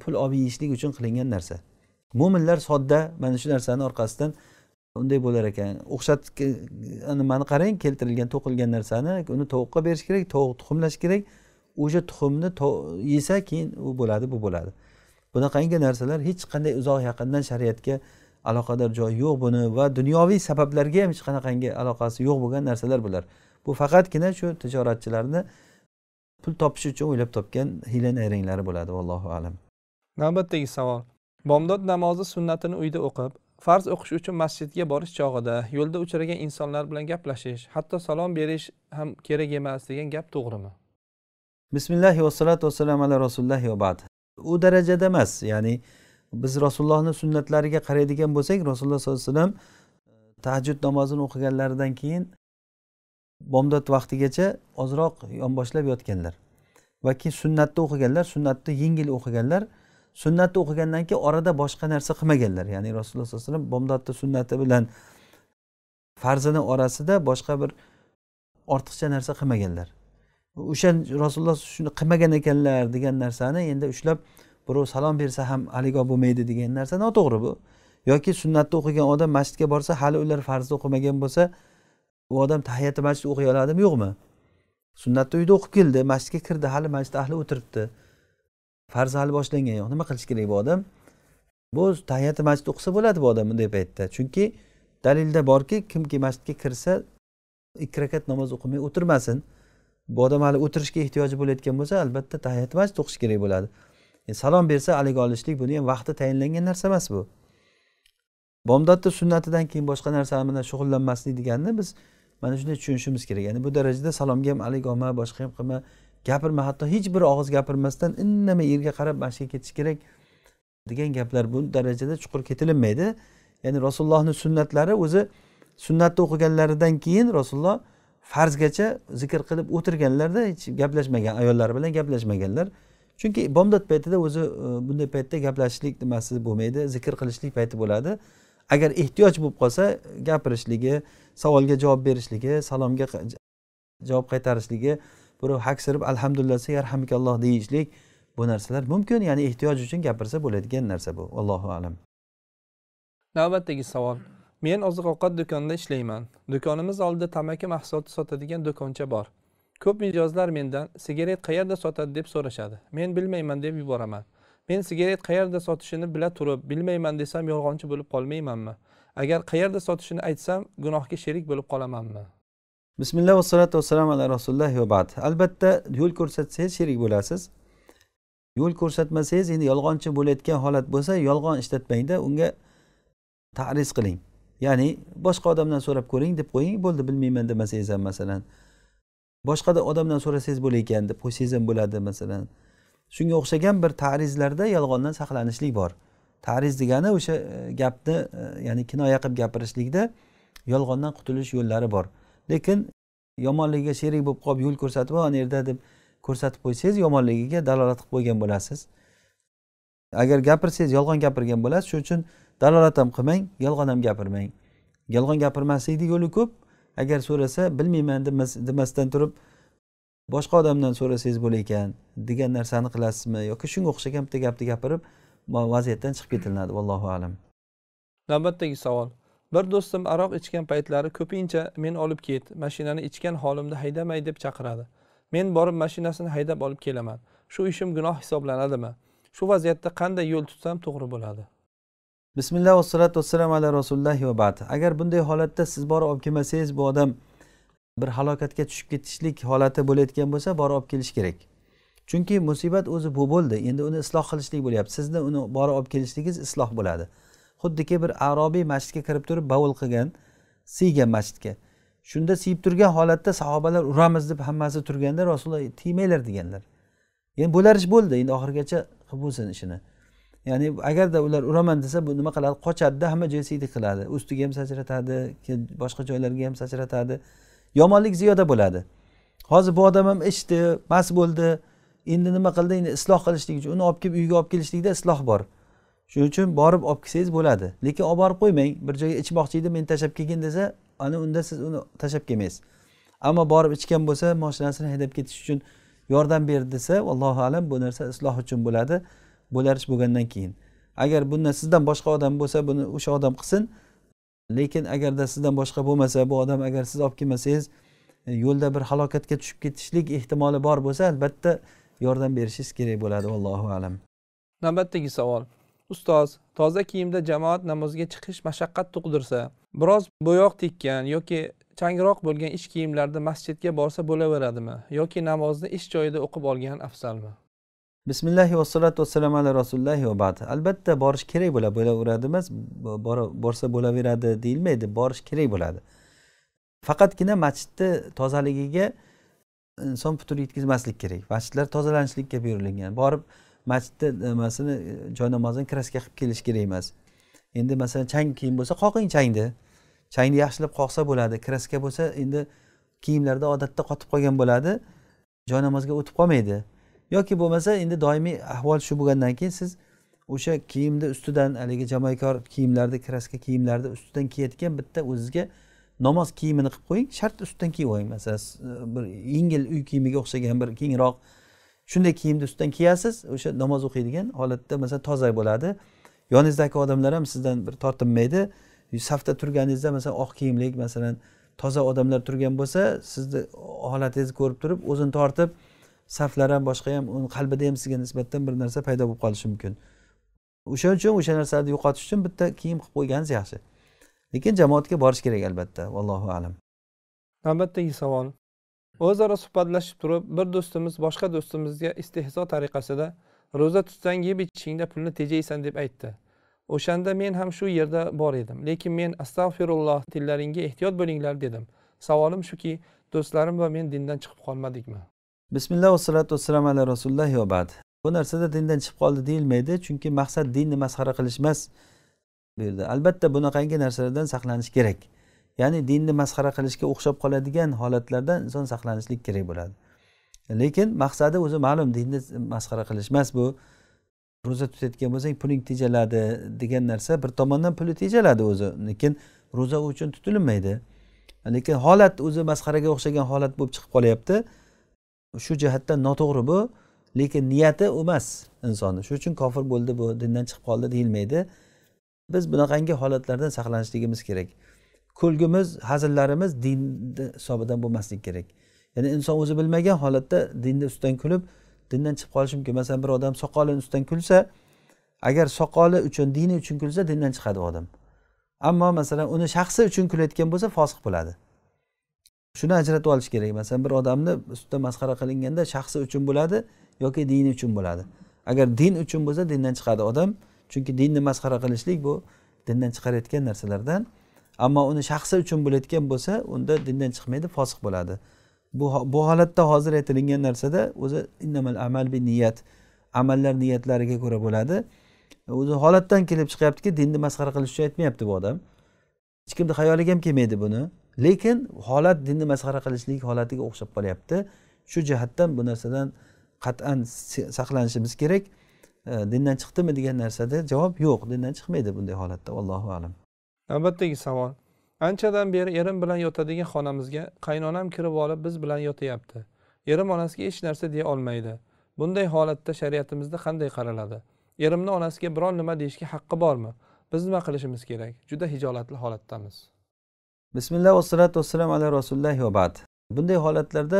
pul olib yeyishlik uchun qilingan narsa. Mo'minlar sodda mana shu narsani orqasidan unday bo'lar ekan. O'xshat nimani qarang keltirilgan to'qilgan narsani uni tovuqqa berish kerak tovuq tuxumlash kerak. O'sha tuxumni yesa keyin u bo'ladi bu bo'ladi. Bunaqangi narsalar hech qanday uzoq yaqindan shariatga aloqador joyi yo'q buni va dunyoviy sabablarga ham hech qanaqangi aloqasi yo'q bo'lgan narsalar bular. Bu faqatgina shu tijoratchilarni pul topish uchun o'ylab topgan hiyla nayranglari bo'ladi vallohu alam. Navbatdagi savol. Bomdod namozi sunnatini uyda o'qib farz o'qish uchun masjidga borish chog'ida yo'lda uchragan insonlar bilan gaplashish hatto salom berish ham kerak emas degan gap to'g'rimi? Bismillahi vassalotu vassalamu ala rasulillohi va bad. U darajada emas ya'ni biz rasulullohni sunnatlariga qaraydigan bo'lsak rasululloh sollallohu alayhi vasallam e, tahajjud namozini o'qiganlaridan keyin bomdod vaqtigacha ozroq yonboshlab yotganlar. Va keyin sunnatni o'qiganlar sunnatni yengil o'qiganlar sunnatni o'qigandan keyin orada boshqa narsa qilmaganlar. Ya'ni rasululloh sollallohu alayhi vasallam bomdodni sunnati bilan farzini orasida boshqa bir ortiqcha narsa qilmaganlar. O'sha rasululloh shuni qilmagan ekanlar degan narsani endi ushlab birov salom bersa ham haligi bo'lmaydi degan narsa noto'g'ri bu. Yoki sunnatni o'qigan odam masjidga borsa hali ular farzni o'qimagan bo'lsa u odam tahiyati masjid o'qiy oladimi? Yo'qmi? Sunnatni uyda o'qib keldi masjidga kirdi hali masjid ahli o'tiribdi. Farz hali boshlangan yo'q. Nima qilish kerak bu odam? Bu tahiyati masjid o'qisa bo'ladi bu odam bunday paytda. Chunki dalilda borki kimki masjidga kirsa ikki rakat namoz o'qimay o'tirmasin. Bu odam hali o'tirishga ehtiyoji bo'layotgan bo'lsa albatta tahiyati masjid o'qish kerak bo'ladi. E, salom bersa haligi olishlik buni ham vaqti tayinlangan narsa emas bu. Bomdodni sunnatidan keyin boshqa narsa bilan shug'ullanmaslik deganini biz mana shunday tushunishimiz kerak. Ya'ni bu darajada salomga ham alik olma boshqa ham qilma gapirma hatto hech bir og'iz gapirmasdan indamay yerga qarab masjidga ketish kerak degan gaplar bu darajada chuqur ketilinmaydi. Ya'ni rasulullohni sunnatlari o'zi sunnatni o'qiganlaridan keyin rasululloh farzgacha zikr qilib o'tirganlarda hech gaplashmagan ayollar bilan gaplashmaganlar. Chunki bomdod paytida o'zi e, bunday paytda gaplashishlik nimasi bo'lmaydi zikr qilishlik payti bo'ladi. Agar ehtiyoj bo'lib qolsa gapirishligi savolga javob berishligi salomga javob qaytarishligi birov haksirib alhamdulillah yarhamikalloh deyishlik bu narsalar mumkin ya'ni ehtiyoj uchun gapirsa bo'ladigan narsa bu. Allohu alam. Navbatdagi savol. Men oziq ovqat do'konida ishlayman. Do'konimiz oldida tamaki mahsuloti sotadigan do'koncha bor. Ko'p mijozlar mendan sigaret qayerda sotadi deb so'rashadi. Men bilmayman deb yuboraman. Men sigaret qayerda sotishini bila turib bilmayman desam yolg'onchi bo'lib qolmaymanmi? Agar qayerda sotishini aytsam gunohga sherik bo'lib qolamanmi? Bismillah vassalotu vassalam ala rasulilloh va bad. Albatta yo'l ko'rsatsangiz sherik bo'lasiz. Yo'l ko'rsatmasangiz endi yolg'onchi bo'layotgan holat bo'lsa yolg'on ishlatmangda unga tariz qiling. Ya'ni boshqa odamdan so'rab ko'ring deb qo'ying bo'ldi bilmayman demasangiz ham masalan. Boshqa odamdan so'rasangiz bo'lar deb qo'ysangiz ham bo'ladi masalan. Shunga o'xshagan bir tarizlarda yolg'ondan saqlanishlik bor. Tariz degani o'sha e, gapni e, ya'ni kinoya qilib gapirishlikda yolg'ondan qutulish yo'llari bor. Lekin yomonligiga sherik bo'lib qolib yo'l ko'rsatib ana yerda deb ko'rsatib qo'ysangiz yomonligiga dalolat qilib qo'ygan bo'lasiz. Agar gapirsangiz yolg'on gapirgan bo'lasiz. Shuning uchun dalolat ham qilmang yolg'on ham gapirmang. Yolg'on gapirmaslikni yo'li ko'p. Agar so'rasa bilmayman demasdan turib boshqa odamdan so'rasangiz bo'lar ekan degan narsani qilasizmi? Yoki shunga o'xshagan bitta gapni gapirib vaziyatdan chiqib ketilinadi. Vallohu alam. Navbatdagi savol. Bir do'stim aroq ichgan paytlari ko'pincha men olib ket mashinani ichgan holimda haydamay deb chaqiradi. Men borib mashinasini haydab olib kelaman. Shu ishim gunoh hisoblanadimi? Shu vaziyatda qanday yo'l tutsam to'g'ri bo'ladi? Bismillah vassalotu vassalamu ala rasulillohi va bad. Agar bunday holatda siz borib olib kelmasangiz bu odam bir halokatga tushib ketishlik holati bo'layotgan bo'lsa borib olib kelish kerak. Chunki musibat o'zi bu bo'ldi. Endi uni isloh qilishlik bo'lyapti. Sizni uni borib olib kelishligingiz isloh bo'ladi. Xuddiki bir arobiy masjidga kirib turib bovul qilgan siygan masjidga. Shunda siyib turgan holatda sahobalar uramiz deb hammasi turganda rasululloh tiymanglar deganlar. Endi bo'lar ish bo'ldi endi oxirigacha qilib bo'lsin ishini. Ya'ni agarda ular uraman desa bu nima qiladi? Qochadida hamma joyi siydik qiladi. Ustiga ham sachratadi boshqa joylarga ham sachratadi. Yomonlik ziyoda bo'ladi. Hozir bu odam ham ichdi mast bo'ldi. Endi nima qildi? Endi isloh qilishlik uchun uni olib kelib uyga olib kelishlikda isloh bor. Shuning uchun borib olib kelsangiz bo'ladi. Lekin olib borib qo'ymang bir joyga ichmoqchi edim men tashlab kelgin desa ana unda siz uni tashlab kelmaysiz. Ammo borib ichgan bo'lsa moshinasini haydab ketish uchun yordam ber desa allohu alam bu narsa isloh uchun bo'ladi bo'lar ish bo'lgandan keyin. Agar bundan sizdan boshqa odam bo'lsa buni o'sha odam qilsin. Lekin agarda sizdan boshqa bo'lmasa bu odam agar siz olib kelmasangiz yo'lda bir halokatga tushib ketishlik ehtimoli bor bo'lsa albatta yordam berishingiz kerak bo'ladi. Allohu alam. Navbatdagi savol. Ustoz toza kiyimda jamoat namoziga chiqish mashaqqat tug'dirsa biroz bo'yoq tekkan yoki changroq bo'lgan ish kiyimlarda masjidga borsa bo'laveradimi yoki namozni ish joyida o'qib olgan afzalmi? Bismillahi vassalotu vassalamu ala rasulillahi va bad. Albatta borish kerak bo'ladi bo'laveradi emas borsa bo'laveradi deyilmaydi borish kerak bo'ladi. Faqatgina masjidni tozaligiga inson putur yetkazmaslik kerak. Masjidlar tozalanishlikka buyurilgan. Borib E, masjidni nimasini joy namozini kraska qilib kelish kerak emas. Endi masalan chang kiyim bo'lsa qoqing changni. Changni yaxshilab qoqsa bo'ladi kraska bo'lsa endi kiyimlarda odatda qotib qolgan bo'ladi joy namozga o'tib qolmaydi. Yoki bo'lmasa endi doimiy ahvol shu bo'lgandan keyin siz o'sha kiyimni ustidan haligi jamoakor kiyimlarni kraska kiyimlarni ustidan kiyayotgan bitta o'zizga namoz kiyimini qilib qo'ying shart ustidan kiyib oling masalan e, bir yengil uy kiyimiga o'xshagan bir kengroq shunday kiyimni ustidan kiyasiz o'sha namoz o'qiydigan holatda masalan toza bo'ladi. Yoningizdagi odamlar ham sizdan bir tortinmaydi. Safda turganingizda masalan oq kiyimlik masalan toza odamlar turgan bo'lsa sizni holatingizni ko'rib turib o'zini tortib saflar ham boshqa ham uni qalbida ham sizga nisbatan bir narsa paydo bo'lib qolishi mumkin. O'shaning uchun o'sha narsalarni yo'qotish uchun bitta kiyim qilib qo'yganingiz yaxshi. Lekin jamoatga borish kerak albatta. Vallohu alam. Navbatdagi savol. O'zaro suhbatlashib turib bir do'stimiz boshqa do'stimizga istehzo tariqasida ro'za tutsang yeb ichishingda pulni tejaysan deb aytdi. O'shanda men ham shu yerda bor edim. Lekin men astag'firulloh tillaringga ehtiyot bo'linglar dedim. Savolim shuki do'stlarim va men dindan chiqib qolmadikmi? Bismillah vassalotu vassalam ala rasulillohi va bad. Bu narsada dindan chiqib qoldi deyilmaydi chunki maqsad dinni masxara qilish emas bu yerda albatta bunaqangi narsalardan saqlanish kerak. Ya'ni dinni masxara qilishga o'xshab qoladigan holatlardan inson saqlanishlik kerak bo'ladi. Lekin maqsadi o'zi ma'lum dinni masxara qilish emas bu. Ro'za tutayotgan bo'lsang puling tejaladi degan narsa bir tomondan puli tejaladi o'zi. Lekin ro'za uchun tutilmaydi. Lekin holat o'zi masxaraga o'xshagan holat bo'lib chiqib qolyapti. Shu jihatdan noto'g'ri bu. Lekin niyati u emas insonni. Shuning uchun kofir bo'ldi bu dindan chiqib qoldi deyilmaydi. Biz bunaqangi holatlardan saqlanishligimiz kerak. Kulgimiz hazillarimiz dinni hisobidan bo'lmasligi kerak. Ya'ni inson o'zi bilmagan holatda dinni ustidan kulib dindan chiqib qolishi mumkin. Masalan bir odam soqolini ustidan kulsa agar soqoli uchun dini uchun kulsa dindan chiqadi u odam. Ammo masalan uni shaxsi uchun kulayotgan bo'lsa fosiq bo'ladi. Shuni ajratib olish kerak. Masalan bir odamni ustidan masxara qilinganda shaxsi uchun bo'ladi yoki dini uchun bo'ladi. Agar din uchun bo'lsa dindan chiqadi odam. Chunki dinni masxara qilishlik bu dindan chiqarayotgan narsalardan ammo uni shaxsi uchun bo'layotgan bo'lsa unda dindan chiqmaydi fosiq bo'ladi. Bu bu holatda hozir aytilingan narsada o'zi innamal amal bi niyat amallar niyatlariga ko'ra bo'ladi. O'zi holatdan kelib chiqyaptiki dinni masxara qilish uchun aytmayapti bu odam. Hech kimni xayoliga ham kelmaydi buni. Lekin holat dinni masxara qilishlik holatiga o'xshab qolyapti. Shu jihatdan bu narsadan qat'an saqlanishimiz kerak. Dindan chiqdimi degan narsada javob yo'q. Dindan chiqmaydi bunday holatda allohu alam. Navbatdagi savol. Anchadan beri erim bilan yotadigan xonamizga qaynonam kirib olib biz bilan yotyapti. Erim onasiga hech narsa deya olmaydi. Bunday holatda shariatimizda qanday qaraladi? Erimni onasiga biron nima deyishga haqqi bormi? Biz nima qilishimiz kerak? Juda hijolatli holatdamiz. Bismillah vassalotu vassalam ala rasulillohi va bad. Bunday holatlarda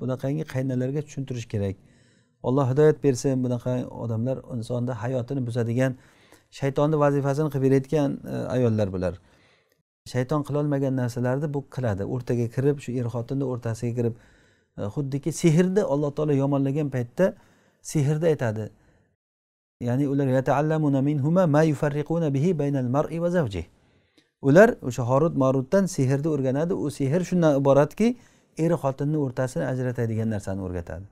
bunaqangi qaynalarga tushuntirish kerak. Alloh hidoyat bersin bunaqa odamlar insonni hayotini buzadigan shaytonni vazifasini qilib berayotgan e, ayollar bular. Shayton qilolmagan narsalarni bu qiladi. O'rtaga kirib shu er xotinni o'rtasiga kirib e, xuddiki sehrni alloh taolo yomonlagan paytda sehrni aytadi. Ya'ni ular ular o'sha horut marutdan sehrni o'rganadi. U sehr shundan iboratki er xotinni o'rtasini ajratadigan narsani o'rgatadi.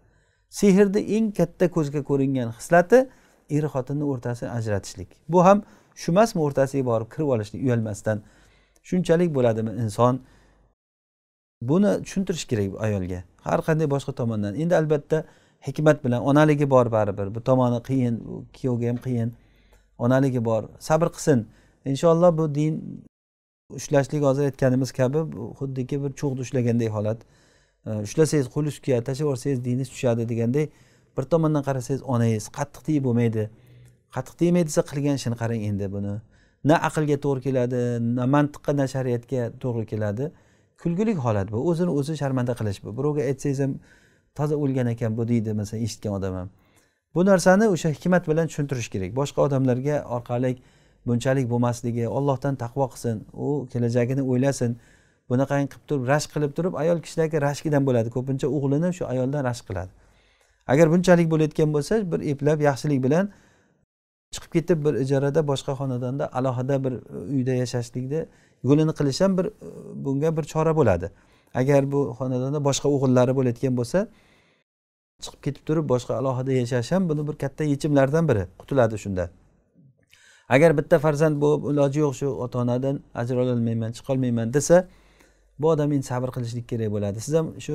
Sehrni eng katta ko'zga ko'ringan xislati er xotinni o'rtasini ajratishlik. Bu ham shu emasmi o'rtasiga borib kirib olishlik uyalmasdan shunchalik bo'ladimi inson? Buni tushuntirish kerak ayolga. Har qanday boshqa tomondan. Endi albatta hikmat bilan onaligi bor baribir. Bu tomoni qiyin kuyovga ham qiyin. Onaligi bor. Sabr qilsin. Inshaalloh bu din ushlashlik hozir aytganimiz kabi xuddiki bir cho'g'ni ushlaganday holat. Ushlasangiz qo'lingiz kuyadi tashlab yuborsangiz diningiz tushadi deganday bir tomondan qarasangiz onangiz qattiq tiyib bo'lmaydi. Qattiq tegmay desa qilgan ishini qarang endi buni. Na aqlga to'g'ri keladi na mantiqqa na shariatga to'g'ri keladi. Kulgulik holat bu. O'zini o'zi sharmanda qilish bu. Birovga aytsangiz ham toza o'lgan ekan bu deydi masalan eshitgan odam ham. Bu narsani o'sha hikmat bilan tushuntirish kerak. Boshqa odamlarga orqali bunchalik bo'lmasligi ollohdan taqvo qilsin u kelajagini o'ylasin. Bunaqangi qilib turib rashk qilib turib ayol kishilarga rashkidan bo'ladi. Ko'pincha o'g'lini shu ayoldan rashk qiladi. Agar bunchalik bo'layotgan bo'lsa bir eplab yaxshilik bilan chiqib ketib bir ijarada boshqa xonadonda alohida bir e, uyda yashashlikni yo'lini qilish ham bir e, bunga bir chora bo'ladi. Agar bu xonadonda boshqa o'g'illari bo'layotgan bo'lsa chiqib ketib turib boshqa alohida yashash ham buni bir katta yechimlardan biri qutuladi shunda. Agar bitta farzand bo'lib iloji yo'q shu ota onadan ajralolmayman chiqolmayman desa bu odam endi sabr qilishlik kerak bo'ladi. Siz ham shu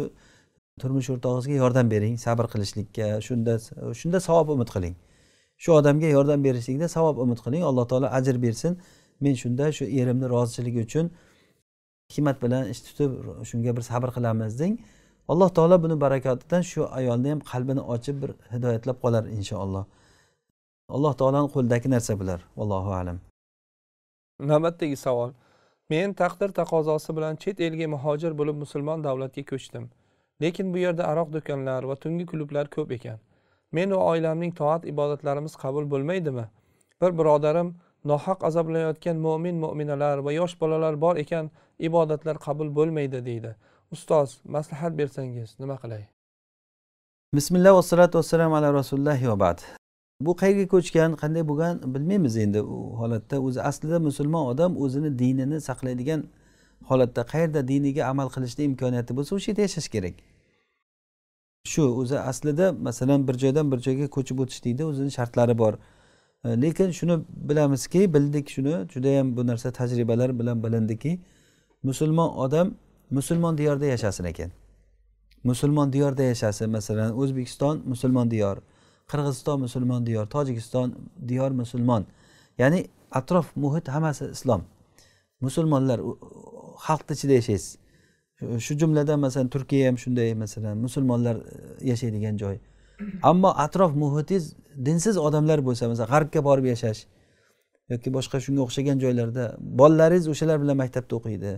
turmush o'rtog'ingizga yordam bering sabr qilishlikka shunda shunda savob umid qiling. Shu odamga yordam berishlikda savob umid qiling. Alloh taolo ajr bersin. Men shunda shu erimni roziligi uchun hikmat bilan ish tutib shunga bir sabr qilamiz deng. Alloh taolo buni barakotidan shu ayolni ham qalbini ochib bir hidoyatlab qolar inshaalloh. Alloh taoloni qo'lidagi narsa bular. Allohu alam. Navbatdagi savol. Men taqdir taqozosi bilan chet elga muhojir bo'lib musulmon davlatga ko'chdim. Lekin bu yerda aroq do'konlar va tungi klublar ko'p ekan. Men va oilamning toat ibodatlarimiz qabul bo'lmaydimi? Bir birodarim nohaq azoblanayotgan mo'min mo'minalar va yosh bolalar bor ekan ibodatlar qabul bo'lmaydi deydi. Ustoz maslahat bersangiz nima qilay? Bismillah vassalotu vassalam ala rasulillohi va bad. Bu qayerga ko'chgan qanday bo'lgan bilmaymiz endi. U holatda o'zi aslida musulmon odam o'zini dinini saqlaydigan holatda qayerda diniga amal qilishni imkoniyati bo'lsa o'sha yerda yashash kerak. Shu o'zi aslida masalan bir joydan bir joyga ko'chib o'tishlikda o'zini shartlari bor. E, lekin shuni bilamizki bildik shuni judayam bu narsa tajribalar bilan bilindiki musulmon odam musulmon diyorda yashasin ekan. Musulmon diyorda yashasin masalan o'zbekiston musulmon diyor qirg'iziston musulmon diyor tojikiston diyor musulmon. Ya'ni atrof muhit hammasi islom. Musulmonlar xalqni ichida yashaysiz. Shu jumladan masalan turkiya ham shunday masalan musulmonlar e, yashaydigan joy. Ammo atrof muhitingiz dinsiz odamlar bo'lsa masalan g'arbga borib yashash yoki boshqa shunga o'xshagan joylarda bolalaringiz o'shalar bilan maktabda o'qiydi.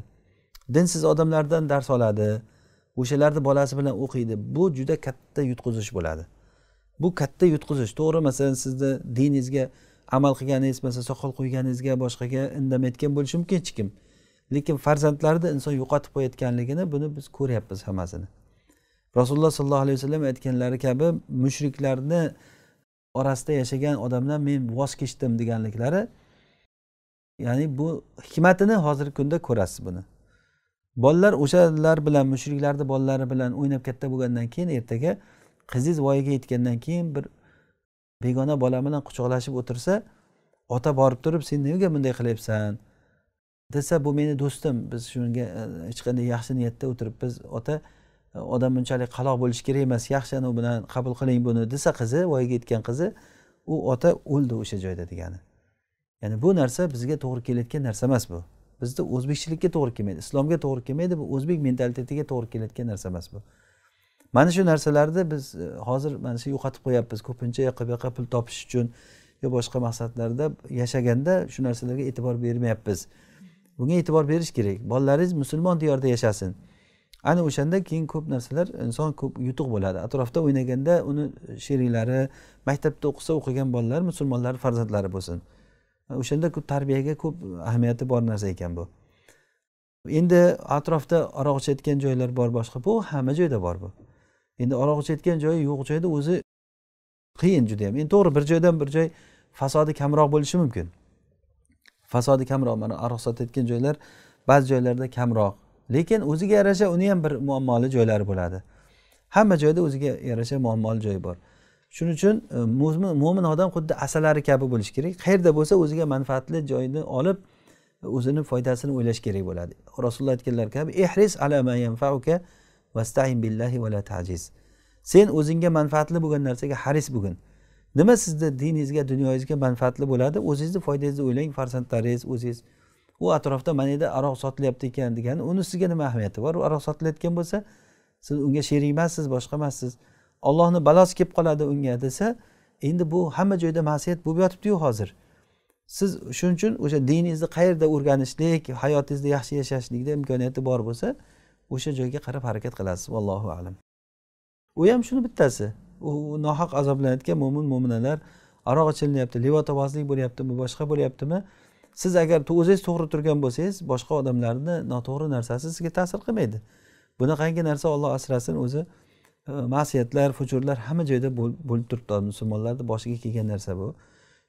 Dinsiz odamlardan dars oladi o'shalarni bolasi bilan o'qiydi. Bu juda katta yutqizish bo'ladi. Bu katta yutqizish. To'g'ri masalan sizni diningizga amal qilganingiz masalan soqol qo'yganingizga boshqaga indamayotgan bo'lishi mumkin hech kim lekin farzandlarni inson yo'qotib qo'yayotganligini buni biz ko'ryapmiz hammasini. Rasululloh sollallohu alayhi vasallam aytganlari kabi mushriklarni orasida yashagan odamdan men voz kechdim deganliklari ya'ni bu hikmatini hozirgi kunda ko'rasiz buni. Bolalar o'shalar bilan mushriklarni bolalari bilan o'ynab katta bo'lgandan keyin ertaga qiziz voyaga yetgandan keyin bir begona bola bilan quchoqlashib o'tirsa ota borib turib sen nega bunday qilyapsan? Desa bu meni do'stim. Biz shunga e, hech qanday yaxshi niyatda o'tiribmiz. Ota e, odam bunchalik qaloq bo'lishi kerak emas. Yaxshi anavi bilan qabul qiling buni desa qizi voyaga yetgan qizi u ota o'ldi o'sha joyda degani. Ya'ni bu narsa bizga to'g'ri kelayotgan narsa emas bu. Bizda o'zbekchilikka to'g'ri kelmaydi islomga to'g'ri kelmaydi bu o'zbek mentalitetiga to'g'ri kelayotgan narsa emas bu. Mana shu narsalarni biz e, hozir mana shu yo'qotib qo'yapmiz. Ko'pincha yoqqa bu yoqqa pul topish uchun yo boshqa maqsadlarda yashaganda shu narsalarga e'tibor bermayapmiz. Bunga e'tibor berish kerak. Bolalaringiz musulmon diyorda yashasin. Ana o'shanda keyin ko'p narsalar inson ko'p yutuq bo'ladi. Atrofda o'ynaganda uni sheriklari maktabda o'qisa o'qigan bolalar musulmonlar farzandlari bo'lsin. O'shanda ko'p tarbiyaga ko'p ahamiyati bor narsa ekan bu. Endi atrofda aroq ichayotgan joylar bor boshqa bu hamma joyda bor bu. Endi aroq ichayotgan joyi yo'q joyda o'zi qiyin judayam. Endi to'g'ri bir joydan bir joy fasodi kamroq bo'lishi mumkin. Fasodi kamroq mana ruxsat etgan joylar ba'zi joylarda kamroq. Lekin o'ziga yarasha uni ham bir muammoli joylari bo'ladi. Hamma joyda o'ziga yarasha muammoli joyi bor. Shuning uchun e, mo'min odam xuddi asalari kabi bo'lishi kerak. Qayerda bo'lsa o'ziga manfaatli joyni olib o'zini foydasini o'ylash kerak bo'ladi. Rasululloh aytganlar kabi ihris ala ma yanfauka vastain billahi va la tajiz. Sen o'zingga manfaatli bo'lgan narsaga haris bo'lgin. Nima sizni diningizga dunyoyingizga manfaatli bo'ladi? O'zingizni foydangizni o'ylang farzandlaringiz o'zingiz. U atrofda mana endi aroq sotilyapti ekan degani uni sizga nima ahamiyati bor? U aroq sotilayotgan bo'lsa siz unga sherik emassiz boshqa emassiz. Ollohni balosi kelib qoladi unga desa endi bu hamma joyda masiyat bo'lib yotibdiyu hozir. Siz shuning uchun o'sha diningizni qayerda o'rganishlik hayotingizni yaxshi yashashlikda imkoniyati bor bo'lsa o'sha joyga qarab harakat qilasiz. Vallohu alam. U ham shuni bittasi. U nohaq azoblanayotgan mo'min mo'minalar aroq ichilinyapti livatobozlik bo'lyaptimi boshqa bo'lyaptimi? Siz agar o'zingiz to'g'ri turgan bo'lsangiz boshqa odamlarni noto'g'ri narsasi sizga ta'sir qilmaydi. Bunaqangi narsa olloh asrasin o'zi e, ma'siyatlar fujurlar hamma joyda bo'lib turibdi. Musulmonlarni boshiga kelgan narsa bu.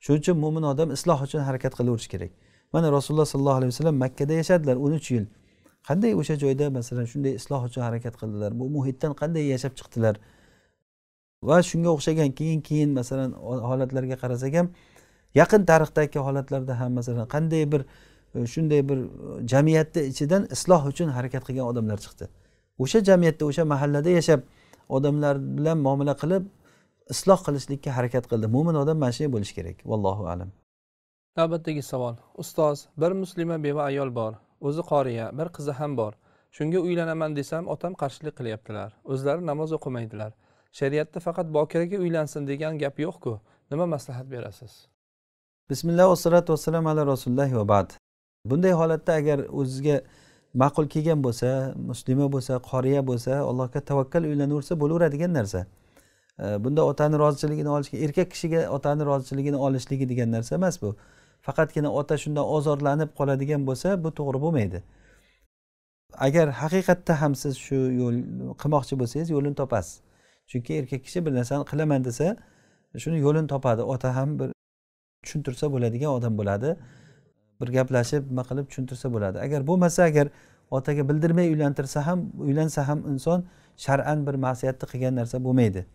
Shuning uchun mo'min odam isloh uchun harakat qilaverish kerak. Mana rasululloh sollallohu alayhi vasallam makkada yashadilar o'n uch yil. Qanday o'sha joyda masalan shunday isloh uchun harakat qildilar? Bu muhitdan qanday yashab chiqdilar? Va shunga o'xshagan keyin keyin masalan holatlarga qarasak ham yaqin tarixdagi holatlarda ham masalan qanday bir e, shunday bir e, jamiyatni ichidan isloh uchun harakat qilgan odamlar chiqdi. O'sha jamiyatda o'sha mahallada yashab odamlar bilan muomala qilib isloh qilishlikka harakat qildi. Mo'min odam mana shunday bo'lishi kerak. Vallohu alam. Navbatdagi savol. Ustoz bir muslima beva ayol bor. O'zi qoriya bir qizi ham bor. Shunga uylanaman desam otam qarshilik qilyaptilar. O'zlari namoz o'qimaydilar. Shariatda faqat bokiraga uylansin degan gap yo'qku. Nima maslahat berasiz? Bismillah vassalatu vassalam ala rasulilloh va bad. Bunday holatda agar o'zizga ma'qul kelgan bo'lsa muslima bo'lsa qoriya bo'lsa allohga tavakkal uylanaversa bo'laveradigan narsa. E, bunda otani rozichiligini olishga erkak kishiga otani rozichiligini olishligi degan narsa emas bu. Faqatgina ota shundan ozorlanib qoladigan bo'lsa bu to'g'ri bo'lmaydi. Agar haqiqatda ham siz shu yo'l qilmoqchi bo'lsangiz yo'lini topasiz. Chunki erkak kishi bir narsani qilaman desa shuni yo'lini topadi. Ota ham bir tushuntirsa bo'ladigan odam bo'ladi. Bir gaplashib nima qilib tushuntirsa bo'ladi. Agar bo'lmasa agar otaga bildirmay uylantirsa ham uylansa ham inson shar'an bir ma'siyatni qilgan narsa bo'lmaydi.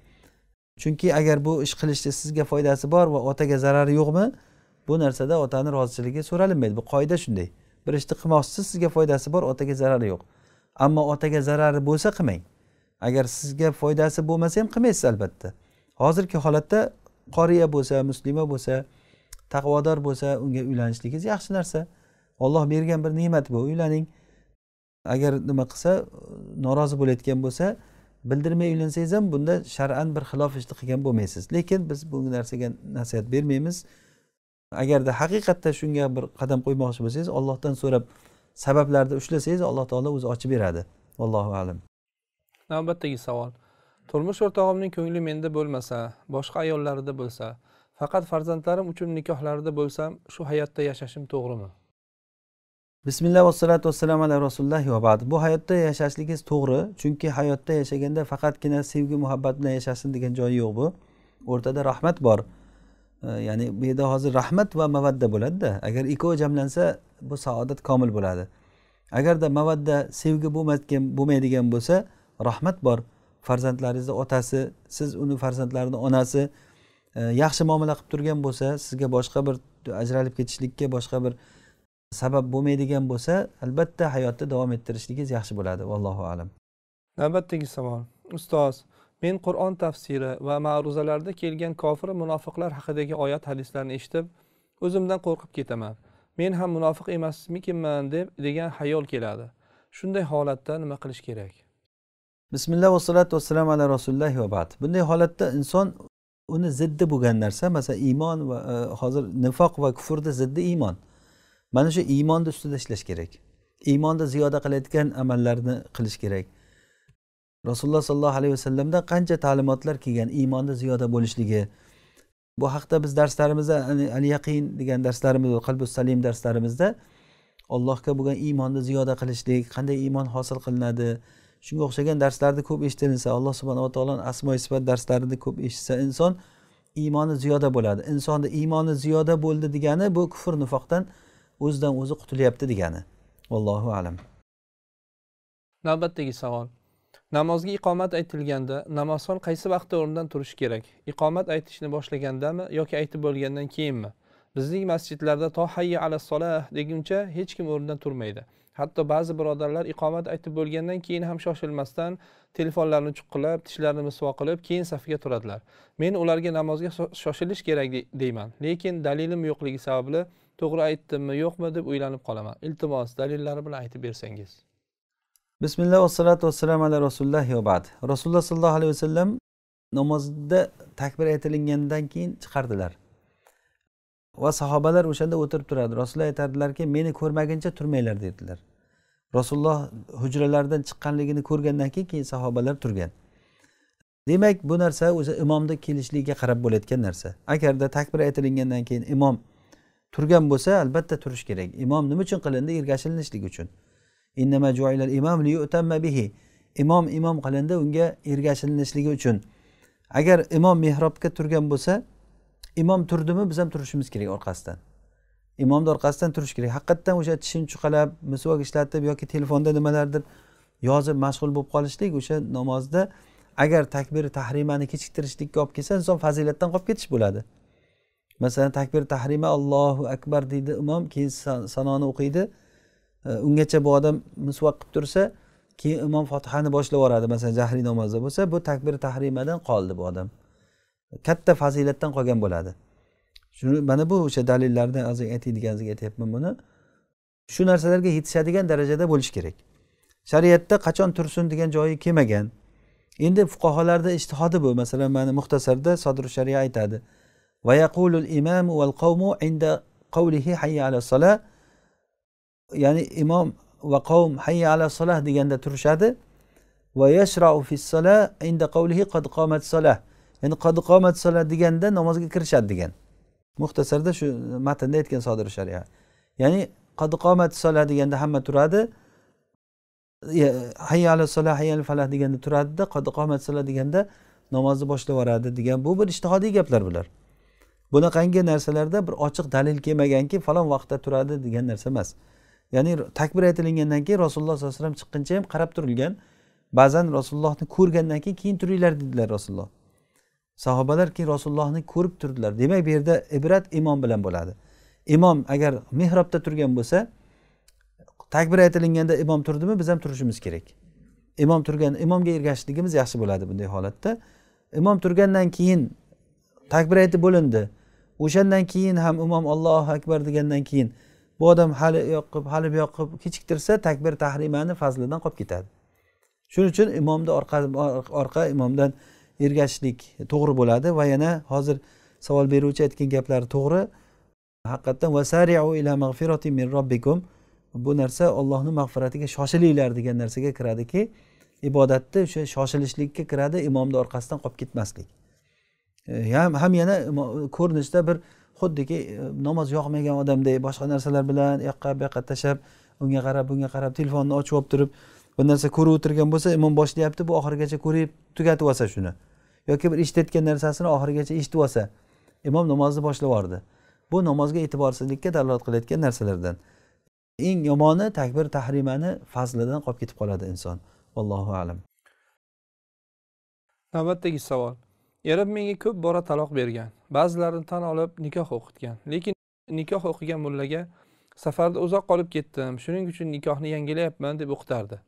Chunki agar bu ish qilishda sizga foydasi bor va otaga zarari yo'qmi bu narsada otani rozichiligi so'ralinmaydi. Bu qoida shunday. Bir ishni qilmoqchisiz sizga foydasi bor otaga zarari yo'q. Ammo otaga zarari bo'lsa qilmang. Agar sizga foydasi bo'lmasa ham qilmaysiz albatta. Hozirgi holatda qoriya bo'lsa muslima bo'lsa taqvodor bo'lsa unga uylanishligingiz yaxshi narsa. Olloh bergan bir ne'mat bu uylaning. Agar nima qilsa norozi bo'layotgan bo'lsa bildirmay uylansangiz ham bunda shar'an bir xilof ishni qilgan bo'lmaysiz. Lekin biz bu narsaga nasihat bermaymiz. Agarda haqiqatda shunga bir qadam qo'ymoqchi bo'lsangiz ollohdan so'rab sabablarni ushlasangiz alloh taolo o'zi ochib beradi. Allohu alam. Navbatdagi savol. Turmush o'rtog'imning ko'ngli menda bo'lmasa boshqa ayollarida bo'lsa faqat farzandlarim uchun nikohlarida bo'lsam shu hayotda yashashim to'g'rimi? Bismillah vassalotu vassalam ala rasululloh va ba'd. Bu hayotda yashashligingiz to'g'ri chunki hayotda yashaganda faqatgina sevgi muhabbat bilan yashasin degan joyi yo'q bu. O'rtada rahmat bor. Ya'ni bu yerda hozir rahmat va mavadda bo'ladida. Agar ikkovi jamlansa bu saodat komil bo'ladi. Agarda mavadda sevgi bo'lmaydigan bo'lsa bo'lsa rahmat bor. Farzandlaringizni otasi siz uni farzandlarini onasi e, yaxshi muomala qilib turgan bo'lsa sizga boshqa bir ajralib ketishlikka boshqa bir sabab bo'lmaydigan bo'lsa albatta hayotda davom ettirishligingiz yaxshi bo'ladi. Vallohu alam. Navbatdagi savol. Ustoz men qur'on tafsiri va ma'ruzalarda kelgan kofir munofiqlar haqidagi oyat hadislarni eshitib o'zimdan qo'rqib ketaman. Men ham munofiq emasmikinman deb degan hayol keladi. Shunday holatda nima qilish kerak? Bismillah vassalatu vassalam ala rasulilloh va bad. Bunday holatda inson uni ziddi bo'lgan narsa masalan iymon va e, hozir nifoq va kufrni ziddi iymon. Mana shu iymonni ustida ishlash kerak. Iymonni ziyoda qilayotgan amallarni qilish kerak. Rasululloh sollallohu alayhi vasallamdan qancha ta'limotlar kelgan iymonni ziyoda bo'lishligi. Bu haqda biz darslarimizda al yaqin degan darslarimiz qalbu salim darslarimizda allohga bo'lgan iymonni ziyoda qilishlik qanday iymon hosil qilinadi shunga o'xshagan darslarni ko'p eshitilinsa alloh subhanava taoloni asmo sifat darslarini ko'p eshitsa inson iymoni ziyoda bo'ladi. Insonni iymoni ziyoda bo'ldi degani bu kufr nifoqdan o'zidan o'zi qutulyapti degani. Allohu alam. Navbatdagi savol. Namozga iqomat aytilganda namozxon qaysi vaqtda o'rnidan turishi kerak? Iqomat aytishni boshlagandami yoki aytib bo'lgandan keyinmi? Bizning masjidlarda to hayya ala solah deguncha hech kim o'rnidan turmaydi. Hatto ba'zi birodarlar iqomat aytib bo'lgandan keyin ham shoshilmasdan telefonlarini chuqqilab tishlarini misvo qilib keyin safga turadilar. Men ularga namozga shoshilish kerak deyman. Lekin dalilim yo'qligi sababli to'g'ri aytdimmi yo'qmi deb o'ylanib qolaman. Iltimos dalillari bilan aytib bersangiz. Bismillah vassalotu vassalam ala rasulillah va bad. Rasululloh sollallohu alayhi vasallam namozda takbir aytilingandan keyin chiqardilar. Va sahobalar o'shanda o'tirib turadi. Rasululloh aytardilarki meni ko'rmaguncha turmanglar dedilar. Rasululloh hujralaridan chiqqanligini ko'rgandan keyin keyin sahobalar turgan. Demak bu narsa o'zi imomni kelishligiga qarab bo'layotgan narsa. Agarda takbir aytilingandan keyin imom turgan bo'lsa albatta turish kerak. Imom nima uchun qilindi? Ergashilinishlik uchun. Imom imom qilindi unga ergashilinishligi uchun. Agar imom mehrobga turgan bo'lsa imom turdimi biz ham turishimiz kerak orqasidan. Imomni orqasidan turish kerak. Haqiqatdan o'sha tishini chuqalab misvok ishlatib yoki telefonda nimalardir yozib mashg'ul bo'lib qolishlik o'sha namozda agar takbir tahrimani kechiktirishlikka olib kelsa inson fazilatdan qolib ketish bo'ladi. Masalan takbir tahrima allohu akbar deydi imom keyin sanoni o'qiydi. E, ungacha bu odam misvoq qilib tursa keyin imom fotihani boshlab yuboradi masalan jahriy namozda bo'lsa bu takbir tahrimadan qoldi bu odam. Katta fazilatdan qolgan bo'ladi. Shuni mana bu o'sha dalillardan hozir aytadiganingizga aytyapman buni. Shu narsalarga yetishadigan darajada bo'lishi kerak. Shariatda qachon tursin degan joyi kelmagan. Endi fuqarolarni ishtihodi bu. Masalan mana muxtasarda sodir sharia aytadi. Va yaqulul imamu val qavmu inda qavlihi hayya ala sola ya'ni imom va qavm hayya ala solah deganda turishadi. Va yashrau fi sola inda qavlihi qad qomat solah ya'ni qodi qomat solah deganda namozga kirishadi degan. Muxtasarda shu matnda aytgan sodir sharia ya'ni qad qomat sola deganda hamma turadi. Hayya ala solah hayya al falah deganda turadida qad qomat sola deganda namozni boshlab yuboradi degan bu bir ishtihodiy gaplar bular. Bunaqangi narsalarda bir ochiq dalil kelmaganki falon vaqtda turadi degan narsa emas. Ya'ni takbir aytilingandan keyin rasululloh sollallohu alayhi vasallam chiqquncha ham qarab turilgan. Ba'zan rasulullohni ko'rgandan keyin keyin turinglar dedilar rasululloh. Sahobalar keyin rasulullohni ko'rib turdilar. Demak bu yerda ibrat imom bilan bo'ladi. Imom agar mehrobda turgan bo'lsa takbir aytilinganda imom turdimi biz ham turishimiz kerak. Imom turgan imomga ergashishligimiz yaxshi bo'ladi bunday holatda. Imom turgandan keyin takbir aytib bo'lindi. O'shandan keyin ham imom allohu akbar degandan keyin bu odam hali yoqib hali bu yoqib kechiktirsa takbir tahrimani fazlidan qolib ketadi. Shuning uchun imomni orqa orqa imomdan ergashishlik to'g'ri bo'ladi va yana hozir savol beruvchi aytgan gaplari to'g'ri. Haqiqatdan vasariu ila mag'firati min robbikum bu narsa ollohni mag'firatiga shoshilinglar degan narsaga kiradiki ibodatni o'sha shoshilishlikka kiradi imomni orqasidan qolib ketmaslik. E, ham ham yana ko'rinishda bir xuddiki e, namoz yoqmagan odamdek boshqa narsalar bilan u yoqqa bu yoqqa tashlab unga qarab bunga qarab telefonni ochib olib turib bir narsa ko'rib o'tirgan bo'lsa imom boshlayapti bu oxirigacha ko'rib tugatib olsa shuni. Yoki bir eshitayotgan narsasini oxirigacha eshitib olsa imom namozni boshlab yubordi. Bu namozga e'tiborsizlikka dalolat qilayotgan narsalardan. Eng yomoni takbir tahrimani fazlidan qolib ketib qoladi inson. Allohu alam. Navbatdagi savol. Erim menga ko'p bora taloq bergan. Ba'zilarini tan olib nikoh o'qitgan. Lekin nikoh o'qigan mullaga safarda uzoq qolib ketdim. Shuning uchun nikohni yangilayapman deb o'qitardi.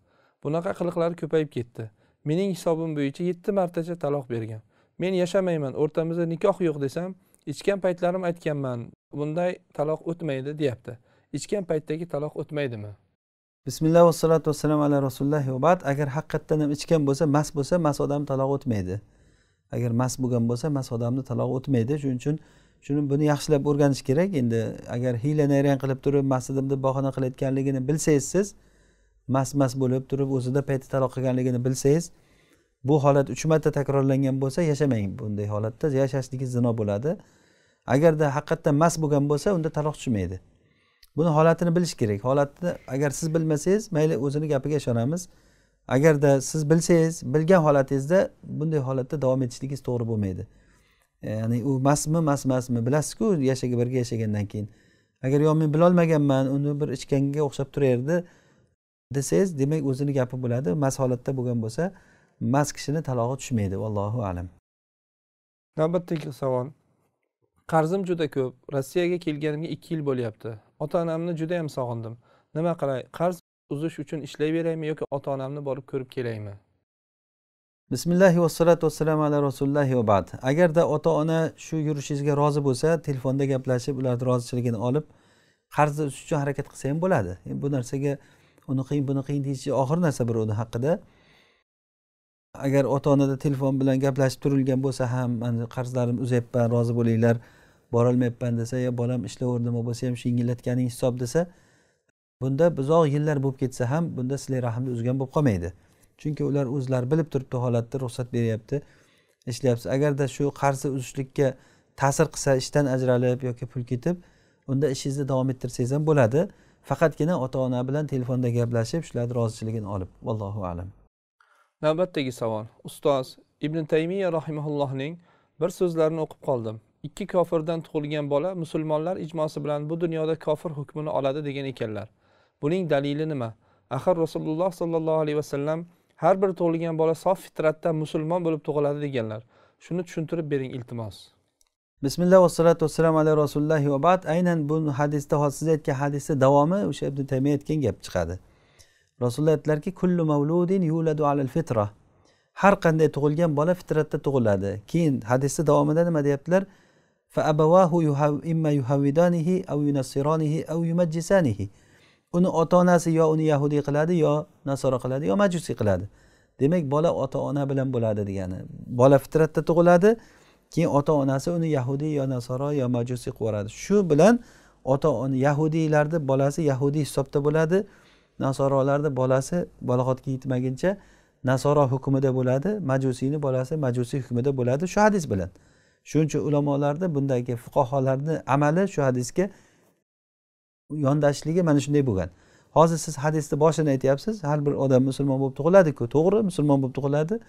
Bunaqa qiliqlari ko'payib ketdi. Mening hisobim bo'yicha yetti martacha taloq bergan. Men yashamayman o'rtamizda nikoh yo'q desam ichgan paytlarim aytganman bunday taloq o'tmaydi deyapti. Ichgan paytdagi taloq o'tmaydimi? Bismillah vassalotu vassalam ala rasulilloh bad. Agar haqiqatdan ham ichgan bo'lsa mast bo'lsa mast odam taloq o'tmaydi. Agar mast bo'lgan bo'lsa mast odamni taloq o'tmaydi. Shuning uchun shuni buni yaxshilab o'rganish kerak. Endi agar hiyla nayrang qilib turib mast edim deb bahona qilayotganligini bilsangiz siz mast mast bo'lib turib o'zida payti taloq qilganligini bilsangiz bu holat uch marta takrorlangan bo'lsa yashamang bunday holatda. Yashashlik zino bo'ladi. Agarda haqiqatdan mast bo'lgan bo'lsa unda taloq tushmaydi. Buni holatini bilish kerak. Holatni agar siz bilmasangiz mayli o'zini gapiga ishonamiz. Agarda siz bilsangiz bilgan holatingizda bunday holatda davom etishligingiz to'g'ri bo'lmaydi. Ya'ni u mastmi mast emasmi bilasizku yashaga birga yashagandan keyin. Agar yo men bilolmaganman uni bir ichganga o'xshab turardi desangiz demak o'zini gapi bo'ladi. Mast holatda bo'lgan bo'lsa mast kishini talog'i tushmaydi. Vallohu alam. Navbatdagi savol. Qarzim juda ko'p. Rossiyaga kelganimga ikki yil bo'lyapti. Ota onamni judayam sog'indim. Nima qilay? Qarz uzish uchun ishlayveraymi yoki ota onamni borib ko'rib kelaymi? Bismillahi vassalotu vassalamu ala rasulillahi va bad. Agarda ota ona shu yurishingizga rozi bo'lsa telefonda gaplashib ularni rozichiligini olib qarzni uzish uchun harakat qilsa ham bo'ladi. Bu narsaga uni qiyin buni qiyin deyish og'ir narsa birovni haqida. Agar ota onada telefon bilan gaplashib turilgan bo'lsa ham man qarzlarim uzayapman rozi bo'linglar borolmayapman desa yo bolam ishlaverdim bo'lsa ham shu yengillatganing hisob desa bunda uzoq yillar bo'lib ketsa ham bunda sizlar rahmni uzgan bo'lib qolmaydi. Chunki ular o'zlari bilib turibdi holatda ruxsat beryapti ishlayapsiz agarda shu qarzni uzishlikka ta'sir qilsa ishdan ajralib yoki pul ketib unda ishingizni davom ettirsangiz ham bo'ladi. Faqatgina ota ona bilan telefonda gaplashib shularni rozichiligini olib. Allohu alam. Navbatdagi savol. Ustoz ibn taymiya rahimaullohning bir so'zlarini o'qib qoldim. Ikki kofirdan tug'ilgan bola musulmonlar ijmosi bilan bu dunyoda kofir hukmini oladi degan ekanlar. Buning dalili nima? Axir rasululloh sollallohu alayhi vasallam har bir tug'ilgan bola sof fitratda musulmon bo'lib tug'iladi deganlar. Shuni tushuntirib bering iltimos. Bismillah vassalotu vassalamu ala rasulullohi va bad. Aynan bu hadisda hozir siz aytgan hadisni davomi o'sha ibn tamiya aytgan gap chiqadi. Rasululloh aytdilarki kullu mavludin yuladu alal fitra. Har qanday tug'ilgan bola fitratda tug'iladi. Keyin hadisni davomida nima deyaptilar? Uni ota onasi yo uni yahudiy qiladi yo nasoro qiladi yo majusiy qiladi. Demak bola ota ona bilan bo'ladi degani. Bola fitratda tug'iladi keyin ota onasi uni yahudiy yo nasoro yo majusiy qilib yuboradi shu bilan ota ona yahudiylarni bolasi yahudiy hisobda bo'ladi nasorolarni bolasi balog'atga yetmaguncha nasoro hukmida bo'ladi majusiyni bolasi majusiy hukmida bo'ladi shu hadis bilan. Shuning uchun ulamolarni bundagi fuqarolarni amali shu hadisga yondashishligi mana shunday bo'lgan. Hozir siz hadisni boshini aytyapsiz har bir odam musulmon bo'lib tug'iladiku to'g'ri musulmon bo'lib tug'iladi.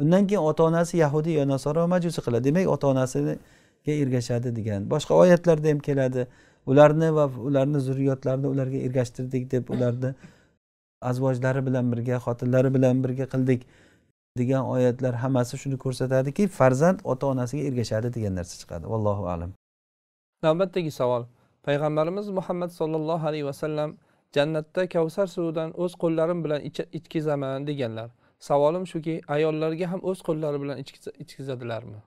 Undan keyin ota onasi yahudiy yo nasoro majusi qiladi. Demak ota onasiga ergashadi degan. Boshqa oyatlarda ham keladi. Ularni va ularni zurriyotlarini ularga ergashtirdik deb ularni azvojlari bilan birga xotinlari bilan birga qildik degan oyatlar hammasi shuni ko'rsatadiki farzand ota onasiga ergashadi degan narsa chiqadi. Vallohu alam. Navbatdagi savol. Payg'ambarimiz muhammad sollallohu alayhi vasallam jannatda kavsar suvidan o'z qo'llarim bilan ichkizaman deganlar. Savolim shuki ayollarga ham o'z qo'llari bilan ichkizadilarmi?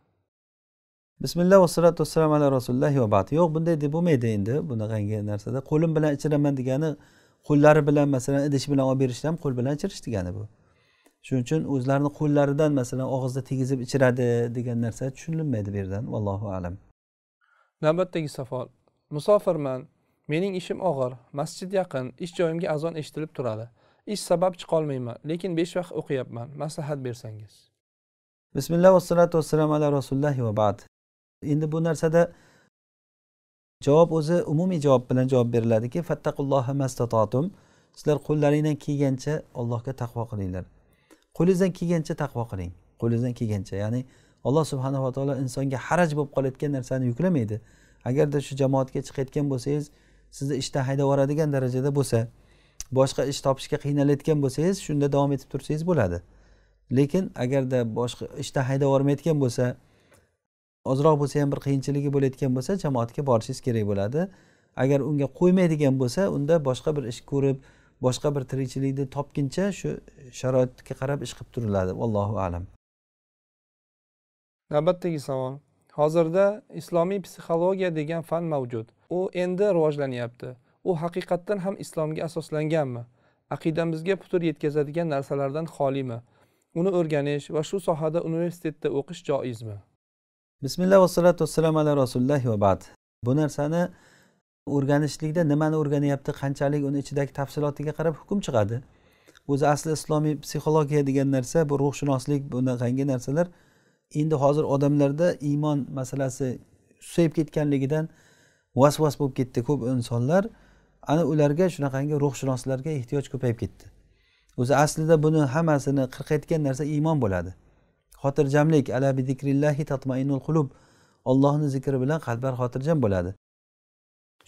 Bismillah vassalotu vassalamu ala rasulillohi va bad. Yo'q bunday deb bo'lmaydi endi. Bunaqangi narsada qo'lim bilan ichiraman degani qo'llari bilan masalan idish bilan olib berishda ham qo'l bilan ichirish degani bu. Shuning uchun o'zlarini qo'llaridan masalan og'izda tegizib ichiradi degan narsa tushunilmaydi bu yerdan. Vallohu alam. Navbatdagi savol. Musofirman mening ishim og'ir masjid yaqin ish joyimga azon eshitilib turadi ish sabab chiqolmayman lekin besh vaqt o'qiyapman. Maslahat bersangiz. Bismillah vassalotu vassalam ala rasulilloh va bad. Endi bu narsada javob o'zi umumiy javob bilan javob beriladiki fattaqulloha mastatotum sizlar qo'llaringdan kelgancha allohga taqvo qilinglar. Qo'lingizdan kelgancha taqvo qiling. Qo'lingizdan kelgancha ya'ni alloh subhanava taolo insonga haraj bo'lib qolayotgan narsani yuklamaydi. Agarda shu jamoatga chiqayotgan bo'lsangiz sizni ishdan haydab yuboradigan darajada bo'lsa boshqa ish topishga qiynalayotgan bo'lsangiz shunda davom etib tursangiz bo'ladi. Lekin agarda boshqa ishdan haydab yubormayotgan bo'lsa ozroq bo'lsa ham bir qiyinchiligi bo'layotgan bo'lsa jamoatga borishingiz kerak bo'ladi. Agar unga qo'ymaydigan bo'lsa unda boshqa bir ish ko'rib boshqa bir tirikchilikni topguncha shu sharoitga qarab ish qilib turiladi. Vallohu alam. Navbatdagi savol. Hozirda islomiy psixologiya degan fan mavjud. U endi rivojlanyapti. U haqiqatdan ham islomga asoslanganmi? Aqidamizga putur yetkazadigan narsalardan xolimi? Uni o'rganish va shu sohada universitetda o'qish joizmi? Bismillah vassalotu vassalamu ala rasululloh va bad. Bu narsani o'rganishlikda nimani o'rganyapti qanchalik uni ichidagi tafsilotiga qarab hukm chiqadi? O'zi asli islomiy psixologiya degan narsa bu ruhshunoslik bunaqangi narsalar endi hozir odamlarda iymon masalasi susayib ketganligidan vasvas bo'lib ketdi. Ko'p insonlar ana ularga shunaqangi ruhshunoslarga ehtiyoj ko'payib ketdi. O'zi aslida buni hammasini qirqayotgan narsa iymon bo'ladi. Xotirjamlik ala tatmainul qulub. Ollohni zikri bilan qalblar xotirjam bo'ladi.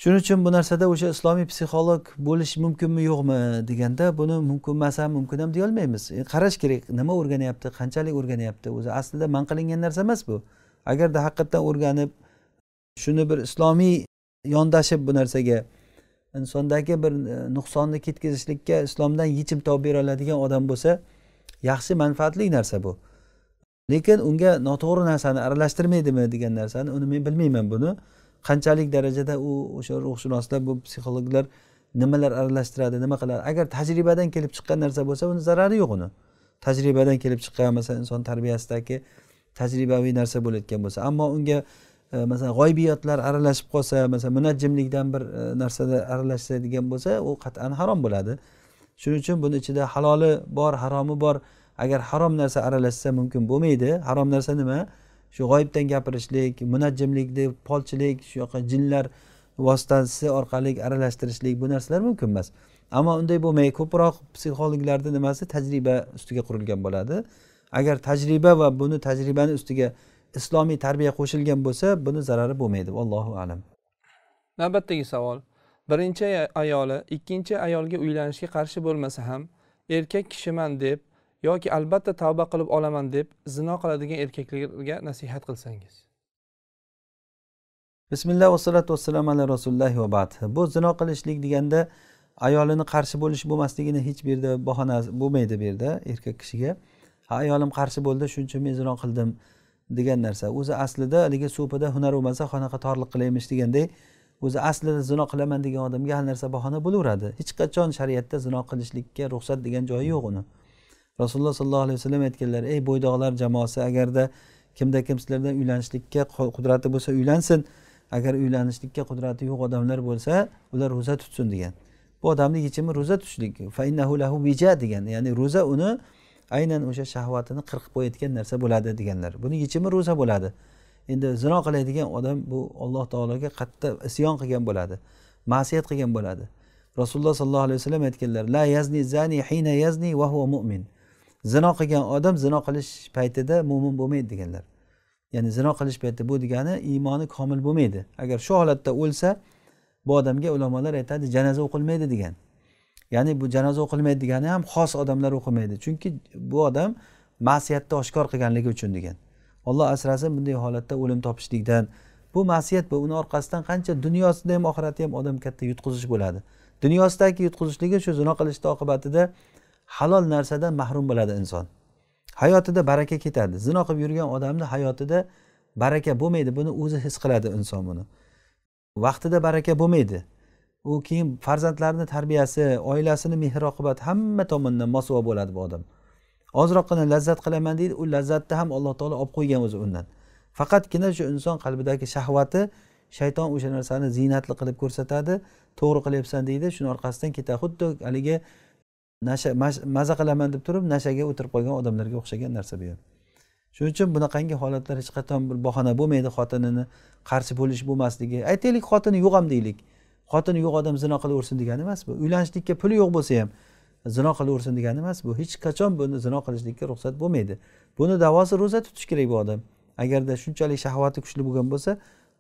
Shuning uchun bu narsada o'sha islomiy psixolog bo'lish mumkinmi yo'qmi deganda buni mumkin emas ham mumkin ham deyolmaymiz e, qarash kerak nima o'rganyapti qanchalik o'rganyapti o'zi aslida man qilingan narsa emas bu. Agarda haqiqatdan o'rganib shuni bir islomiy yondashib bu narsaga insondagi bir e, nuqsonni ketkazishlikka islomdan yechim topib bera oladigan odam bo'lsa yaxshi manfaatli narsa bu. Lekin unga noto'g'ri narsani aralashtirmaydimi degan narsani uni men bilmayman buni. Qanchalik darajada u o'sha ruhshunoslar bu psixologlar nimalar aralashtiradi nima qiladi? Agar tajribadan kelib chiqqan narsa bo'lsa uni zarari yo'q uni. Tajribadan kelib chiqqan masalan inson tarbiyasidagi tajribaviy narsa bo'layotgan bo'lsa ammo unga E, masalan g'oybiyotlar aralashib qolsa masalan munajjimlikdan bir e, narsada aralashadigan bo'lsa u qat'an harom bo'ladi. Shuning uchun buni ichida haloli bor haromi bor. Agar harom narsa aralashsa mumkin bo'lmaydi. Harom narsa nima? Shu g'oyibdan gapirishlik munajjimlikni polchilik shu yoqqa jinlar vositasi orqali aralashtirishlik bu narsalar mumkin emas. Ammo unday bo'lmay ko'proq psixologlarni nimasi? Tajriba ustiga qurilgan bo'ladi. Agar tajriba va buni tajribani ustiga islomiy tarbiya qo'shilgan bo'lsa buni zarari bo'lmaydi. Allohu alam. Navbatdagi savol. Birinchi ayoli ikkinchi ayolga uylanishga qarshi bo'lmasa ham erkak kishiman deb yoki albatta tavba qilib olaman deb zino qiladigan erkaklarga nasihat qilsangiz. Bismillah vassalotu vassalamu ala rasulillohi va bad. Bu zino qilishlik deganda ayolini qarshi bo'lish bo'lmasligini hech bu yerda bahona bo'lmaydi bu yerda erkak kishiga. Ha ayolim qarshi bo'ldi shuning uchun men zino qildim degan narsa. O'zi aslida haligi so'pida hunar bo'lmasa qanaqa torliq qilaymish deganday o'zi aslida zino qilaman degan odamga har narsa bahona bo'laveradi. Hech qachon shariatda zino qilishlikka ruxsat degan joyi yo'q uni. Rasululloh sollallohu alayhi vasallam aytganlar ey bo'ydoqlar jamoasi agarda kimda kim sizlardan uylanishlikka qudrati bo'lsa uylansin agar uylanishlikka qudrati yo'q odamlar bo'lsa ular ro'za tutsin degan. Bu odamni yechimi ro'za tutishlik degan. Ya'ni ro'za uni aynan o'sha shahvatini qirqib qo'yayotgan narsa bo'ladi deganlar. Buni yechimi ro'za bo'ladi. Endi zino qiladigan odam bu alloh taologa qattiq isyon qilgan bo'ladi ma'siyat qilgan bo'ladi. Rasululloh sollallohu alayhi vasallam aytganlar la yazni zani hina yazni va huwa mu'min. Zino qilgan odam zino qilish paytida mo'min bo'lmaydi deganlar. Ya'ni zino qilish payti bu degani iymoni komil bo'lmaydi. Agar shu holatda o'lsa bu odamga ulamolar aytadi janoza o'qilmaydi degan. Ya'ni bu janoza o'qilmaydi degani ham xos odamlar o'qimaydi. Chunki bu odam ma'siyatni oshkor qilganligi uchun degan. Olloh asrasin bunday holatda o'lim topishlikdan. Bu ma'siyat bu uni orqasidan qancha dunyosida ham oxiratda ham odam katta yutqizish bo'ladi. Dunyosidagi yutqizishligi shu zino qilishni oqibatida halol narsadan mahrum bo'ladi inson. Hayotida baraka ketadi. Zino qilib yurgan odamni hayotida baraka bo'lmaydi. Buni o'zi his qiladi inson buni. Vaqtida baraka bo'lmaydi. U keyin farzandlarni tarbiyasi oilasini mehr oqibat hamma tomondan mosuvo bo'ladi bu odam. Ozroqgina lazzat qilaman deydi u lazzatni ham alloh taolo olib qo'ygan o'zi undan. Faqatgina shu inson qalbidagi shahvati shayton o'sha narsani ziynatli qilib ko'rsatadi to'g'ri qilyapsan deydi shuni orqasidan ketadi xuddi haligi nasha maza qilaman deb turib nashaga o'tirib qolgan odamlarga o'xshagan narsa bu ham. Shuning uchun bunaqangi holatlar hech qachon bir bahona bo'lmaydi xotinini qarshi bo'lish bo'lmasligi. Aytaylik xotini yo'q ham deylik. Xotini yo'q odam zino qilaversin degani emas bu. Uylanishlikka puli yo'q bo'lsa ham zino qilaversin degani emas bu. Hech qachon buni zino qilishlikka ruxsat bo'lmaydi. Buni davosi ro'za tutish kerak bu odam. Agarda shunchalik shahvati kuchli bo'lgan bo'lsa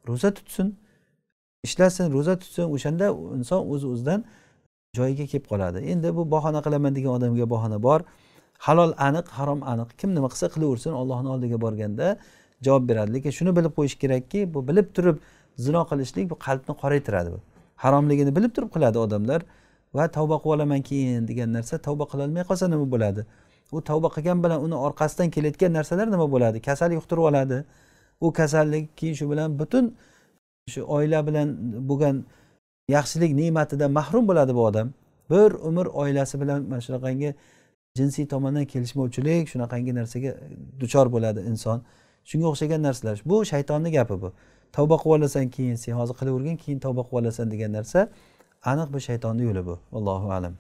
ro'za tutsin. Ishlasin ro'za tutsin. O'shanda inson o'z o'zidan joyiga kelib qoladi. Endi bu bahona qilaman degan odamga bahona bor. Halol aniq harom aniq kim nima qilsa qilaversin ollohni oldiga borganda javob beradi. Lekin shuni bilib qo'yish kerakki bu bilib turib zino qilishlik bu qalbni qoraytiradi bu. Haromligini bilib turib qiladi odamlar. Va tavba qilib olaman keyin degan narsa tavba qilolmay qolsa nima bo'ladi? U tavba qilgan bilan uni orqasidan kelayotgan narsalar nima bo'ladi? Kasal yuqtirib oladi. U kasallik keyin shu bilan butun shu oila bilan bo'lgan yaxshilik ne'matidan mahrum bo'ladi bu odam. Bir umr oilasi bilan mana shunaqangi jinsiy tomondan kelishmovchilik shunaqangi narsaga duchor bo'ladi inson. Shunga o'xshagan narsalar. Bu shaytonni gapi bu. Tavba qilib olasan keyin sen hozir qilavergin keyin tavba qilib olasan degan narsa aniq bu shaytonni yo'li bu. Allohu alam.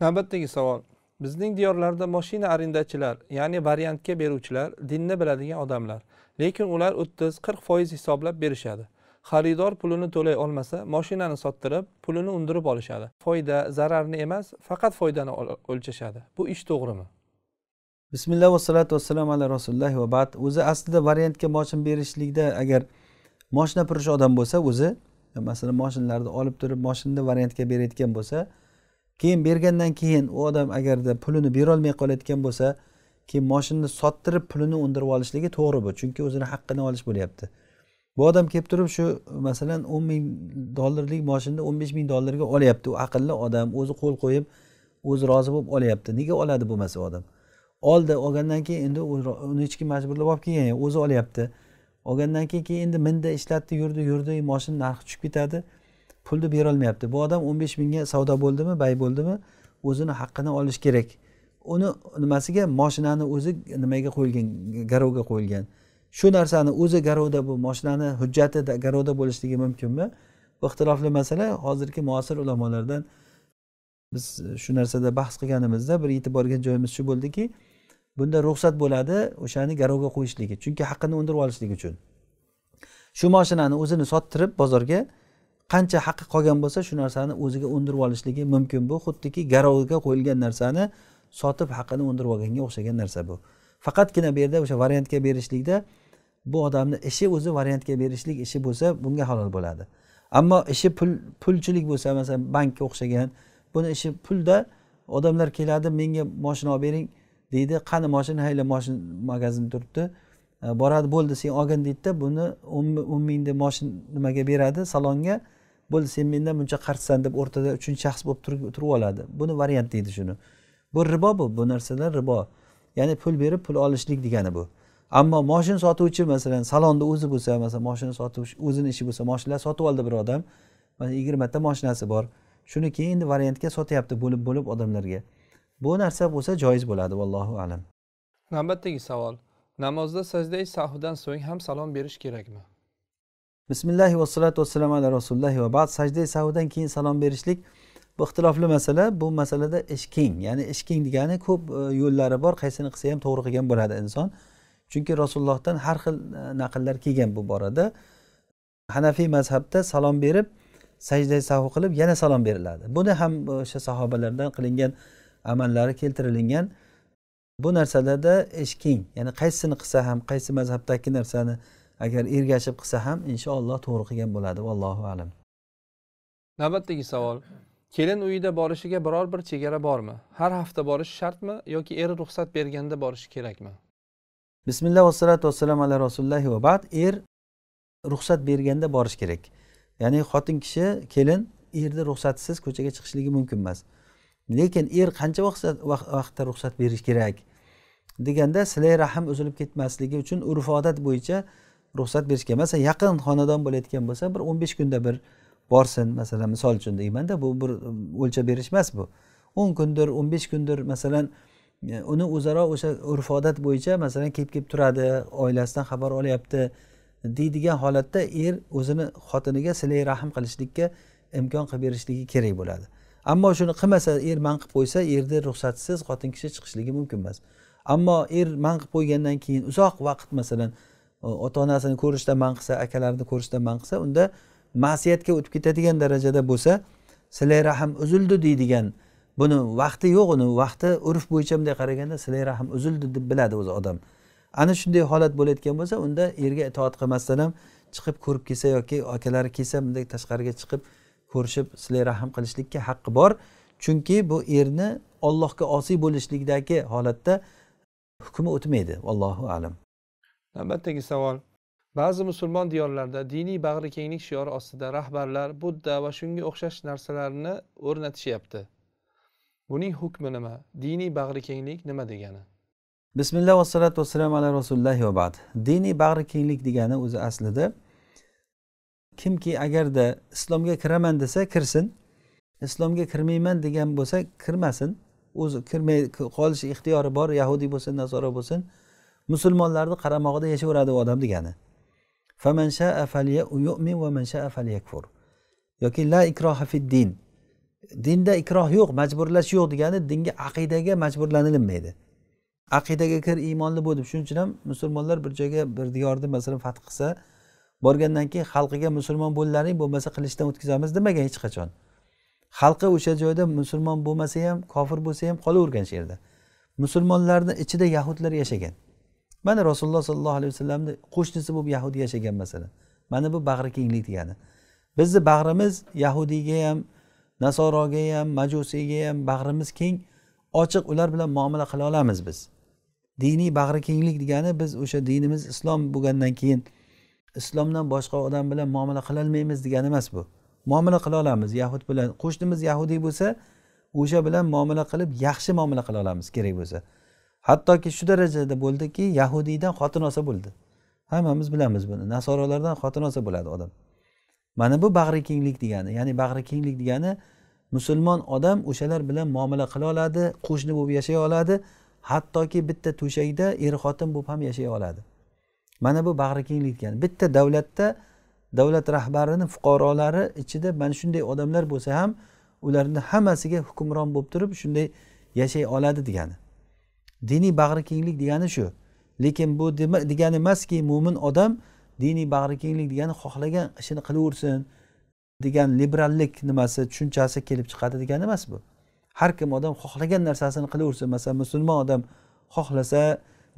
Navbatdagi savol. Bizning diyorlarda moshina arendachilar ya'ni variantga beruvchilar dinni biladigan odamlar. Lekin ular o'ttiz qirq foiz hisoblab berishadi. Xaridor pulini to'lay olmasa moshinani sottirib pulini undirib olishadi. Foyda zararni emas faqat foydani o'lchashadi. Bu ish to'g'rimi? Bismillah vassalatu vassalamu ala rasululloh va bad. O'zi aslida variantga moshin berishlikda agar moshina purish odam bo'lsa o'zi masalan moshinalarni olib turib moshinani variantga berayotgan bo'lsa keyin bergandan keyin u odam agarda pulini berolmay qolayotgan bo'lsa keyin moshinani sottirib pulini undirib olishligi to'g'ri bu chunki o'zini haqqini olish bo'lyapti. Bu odam kelib turib shu masalan o'n ming dollarlik moshinani o'n besh ming dollarga olyapti. U aqlli odam o'zi qo'l qo'yib o'zi rozi bo'lib olyapti. Nega oladi bo'lmasa odam? Oldi olgandan keyin endi uni hech kim majburlab olib kelgan o'zi olyapti. Olgandan keyin keyin endi mindi ishlatdi yurdi yurdi moshina narxi tushib ketadi. Pulni berolmayapti. Bu odam o'n besh mingga savdo bo'ldimi bay bo'ldimi o'zini haqqini olishi kerak. Uni nimasiga? Moshinani o'zi nimaga qo'yilgan? Garovga qo'yilgan. Shu narsani o'zi garovda bu moshinani hujjati garovda bo'lishligi mumkinmi? Bu ixtilofli masala. Hozirgi muasir ulamolardan biz shu narsada bahs qilganimizda bir e'tiborga joyimiz shu bo'ldiki bunda ruxsat bo'ladi o'shani garovga qo'yishligi chunki haqqini undirib olishlik uchun. Shu moshinani o'zini sottirib bozorga qancha haqqi qolgan bo'lsa shu narsani o'ziga undirib olishligi mumkin bu xuddiki garovga qo'yilgan narsani sotib haqqini undirib olganga o'xshagan narsa bu. Faqatgina bu yerda o'sha variantga berishlikda bu odamni ishi o'zi variantga berishlik ishi bo'lsa bunga halol bo'ladi. Ammo ishi pul pulchilik bo'lsa masalan bankka o'xshagan buni ishi pulda odamlar keladi menga moshina olib bering deydi qani moshina hayla moshin magazin turibdi. E, boradi bo'ldi sen olgin deydida buni o'n mingni moshin nimaga beradi? Salonga. Bo'ldi sen mendan buncha qarzsan deb o'rtada uchinchi shaxs bo'lib turib oladi. Buni variant deydi shuni. Bu ribo bu bu narsalar ribo. Ya'ni pul berib pul olishlik degani bu. Ammo moshina sotuvchi masalan salonni o'zi bo'lsa masalan moshina sotuvchi o'zini ishi bo'lsa moshinalar sotib oldi bir odam. Yigirmata moshinasi bor. Shuni keyin endi variantga sotyapti bo'lib bo'lib odamlarga. Bu narsa bo'lsa joiz bo'ladi vallohu alam. Navbatdagi savol. Namozda sajda sahvdan so'ng ham salom berish kerakmi? Bismillahi vassalotu vassalamu ala rasulillohi va ba'd. Sajda savdan keyin salom berishlik bu ixtilofli masala. Bu masalada ish keng ya'ni ish keng degani ko'p e, yo'llari bor qaysini qilsa ham to'g'ri qilgan bo'ladi inson. Chunki rasulullohdan har xil e, naqllar kelgan bu borada. Hanafiy mazhabda salom berib sajda sahu qilib yana salom beriladi. Buni ham o'sha sahobalardan qilingan amallari keltirilgan. Bu narsalarda ish keng ya'ni qaysisini qilsa ham qaysi mazhabdagi narsani agar ergashib qilsa ham inshaalloh to'g'ri qilgan bo'ladi. Vallohu alam. Navbatdagi savol. Kelin uyida borishiga biror bir chegara bormi? Har hafta borishi shartmi yoki eri ruxsat berganda borishi kerakmi? Bismillah vassalotu vassalamu ala rasulillohi va bad. Er ruxsat berganda borish kerak. Ya'ni xotin kishi kelin erni ruxsatisiz ko'chaga chiqishligi mumkin emas lekin er qancha vaqtda ruxsat berish kerak? Deganda silay rahm uzilib ketmasligi uchun urf odat bo'yicha ruxsat berishga masalan yaqin xonadon bo'layotgan bo'lsa bir o'n besh kunda bir borsin masalan misol uchun deymanda bu bir um, o'lchab berish emas bu. o'n kundir o'n besh kundir masalan e, uni o'zaro o'sha urf odat bo'yicha masalan kelib kelib turadi oilasidan xabar olyapti deydigan holatda er o'zini xotiniga silay rahm qilishlikka imkon qilib berishligi kerak bo'ladi. Ammo shuni qilmasa er man qilib qo'ysa erni ruxsatsiz xotin kishi chiqishligi mumkin emas. Ammo er man qilib qo'ygandan keyin uzoq vaqt masalan ota onasini ko'rishdan man qilsa akalarini ko'rishdan man qilsa unda ma'siyatga o'tib ketadigan darajada bo'lsa silay rahm uzildi deydigan buni vaqti yo'q uni vaqti urf bo'yicha bunday qaraganda silay rahm uzildi deb biladi o'zi odam. Ana shunday holat bo'layotgan bo'lsa unda erga itoat qilmasdan ham chiqib ko'rib kelsa yoki akalari kelsa bunday tashqariga chiqib ko'rishib silay rahm qilishlikka haqqi bor. Chunki bu erni ollohga osiy bo'lishlikdagi holatda hukmi o'tmaydi. Allohu alam. Navbatdagi savol. Ba'zi musulmon diyorlarda diniy bag'rikenglik shiori ostida rahbarlar budda va shunga o'xshash narsalarni o'rnatishyapti. Buning hukmi nima? Diniy bag'rikenglik nima degani? Bismillah vassalotu vassalamu ala rasulillohi va bad. Diniy bag'rikenglik degani o'zi aslida kimki agarda islomga kiraman desa kirsin islomga kirmayman degan bo'lsa kirmasin. O'zi kirmay qolish ixtiyori bor yahudiy bo'lsin nasoro bo'lsin musulmonlarni qaramog'ida yashayveradi u odam degani. Yoki la ikroha fid din. Dinda ikroh yo'q majburlash yo'q degani dinga aqidaga majburlanilmaydi aqidaga kir iymonli bo'l deb shuning uchun ham musulmonlar bir joyga bir diyorni masalan fath qilsa borgandan keyin xalqiga musulmon bo'llaring bo'lmasa qilichdan o'tkazamiz demagan hech qachon. Xalqi o'sha joyda musulmon bo'lmasa ham kofir bo'lsa ham qolavergan shu yerda musulmonlarni ichida yahudlar yashagan. Mana rasululloh sollallohu alayhi vasallamni qo'shnisi bo'lib yahudi yashagan masalan. Mana bu bag'ri kenglik degani. Bizni bag'rimiz yahudiyga ham nasoroga ham majusiyga ham bag'rimiz keng. Ochiq ular bilan muomala qila olamiz biz. Diniy bag'ri kenglik degani biz o'sha dinimiz islom bo'lgandan keyin islomdan boshqa odam bilan muomala qilolmaymiz degani emas bu. Muomala qila olamiz. Yahud bilan qo'shnimiz yahudiy bo'lsa o'sha bilan muomala qilib yaxshi muomala qila olamiz kerak bo'lsa. Hattoki shu darajada bo'ldiki yahudiydan xotin olsa bo'ldi. Hammamiz bilamiz buni. Nasorolardan xotin olsa bo'ladi odam. Mana bu bag'ri kenglik degani ya'ni bag'ri kenglik degani musulmon odam o'shalar bilan muomala qila oladi qo'shni bo'lib yashay oladi. Hattoki bitta to'shakda er xotin bo'lib ham yashay oladi. Mana bu bag'ri kenglik degani bitta davlatda davlat rahbarini fuqarolari ichida mana shunday odamlar bo'lsa ham ularni hammasiga hukmron bo'lib turib shunday yashay oladi degani. Diniy bag'ri kenglik degani shu. Lekin bu degani emaski mo'min odam diniy bag'ri kenglik degani xohlagan ishini qilaversin degan liberallik nimasi tushunchasi kelib chiqadi degani emas bu. Har kim odam xohlagan narsasini qilaversin. Masalan musulmon odam xohlasa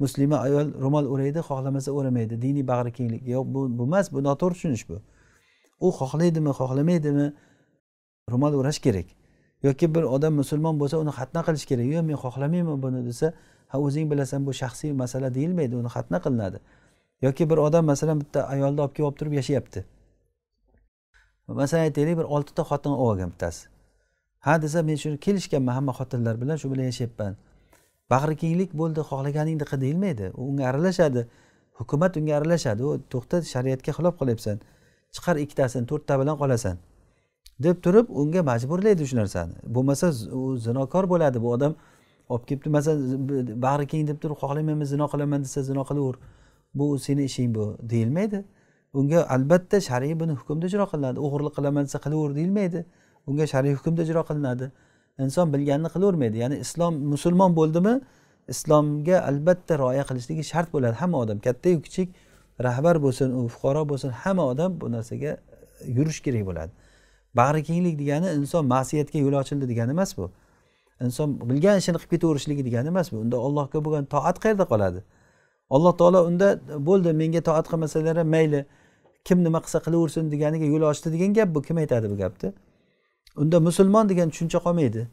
muslima ayol ro'mol o'raydi xohlamasa o'ramaydi. Diniy bag'ri kengligi yo'q bu bu emas bu noto'g'ri tushunish bu. U xohlaydimi xohlamaydimi? Ro'mol o'rash kerak. Yoki bir odam musulmon bo'lsa uni xatna qilish kerak. Yo'q men xohlamayman buni desa ha o'zing bilasan bu shaxsiy masala deyilmaydi uni xatna qilinadi. Yoki bir odam masalan bitta ayolni olib kelib olib turib yashayapti. Masalan aytaylik bir oltita xotin olib olgan bittasi. Ha desa men shuni kelishganman hamma xotinlar bilan shu bilan yashayapman. Bag'rikenglik bo'ldi xohlaganingni qil deyilmaydi. Unga aralashadi. Hukumat unga aralashadi. U to'xta shariatga xilof qilyapsan chiqar ikkitasini to'rtta bilan qolasan. deb turib unga majburlaydi shu narsani. Bo'lmasa u zinokor bo'ladi. Bu odam olib kelibdi masalan bag'ri keng deb turib xohlamayman zino qilaman desa zino qilaver. Bu seni ishing bu. deyilmaydi. Unga albatta shar'iy buni hukmda ijro qilinadi. O'g'irlik qilaman desa qilaver deyilmaydi. Unga shar'iy hukmda ijro qilinadi. Inson bilganini qilavermaydi ya'ni islom musulmon bo'ldimi islomga albatta rioya qilishligi shart bo'ladi. Hamma odam kattayu kichik rahbar bo'lsin u fuqaro bo'lsin hamma odam bu narsaga e, yurish kerak bo'ladi. Bag'ri kenglik degani inson ma'siyatga yo'l ochildi degani emas bu. Inson bilgan ishini qilib ketaverishligi degani emas bu. Unda allohga bo'lgan toat qayerda qoladi? Alloh taolo unda bo'ldi menga toat qilmasalar ham mayli kim nima qilsa qilaversin deganiga yo'l ochdi degan gap bu. Kim aytadi bu gapni? Unda musulmon degan tushuncha qolmaydi.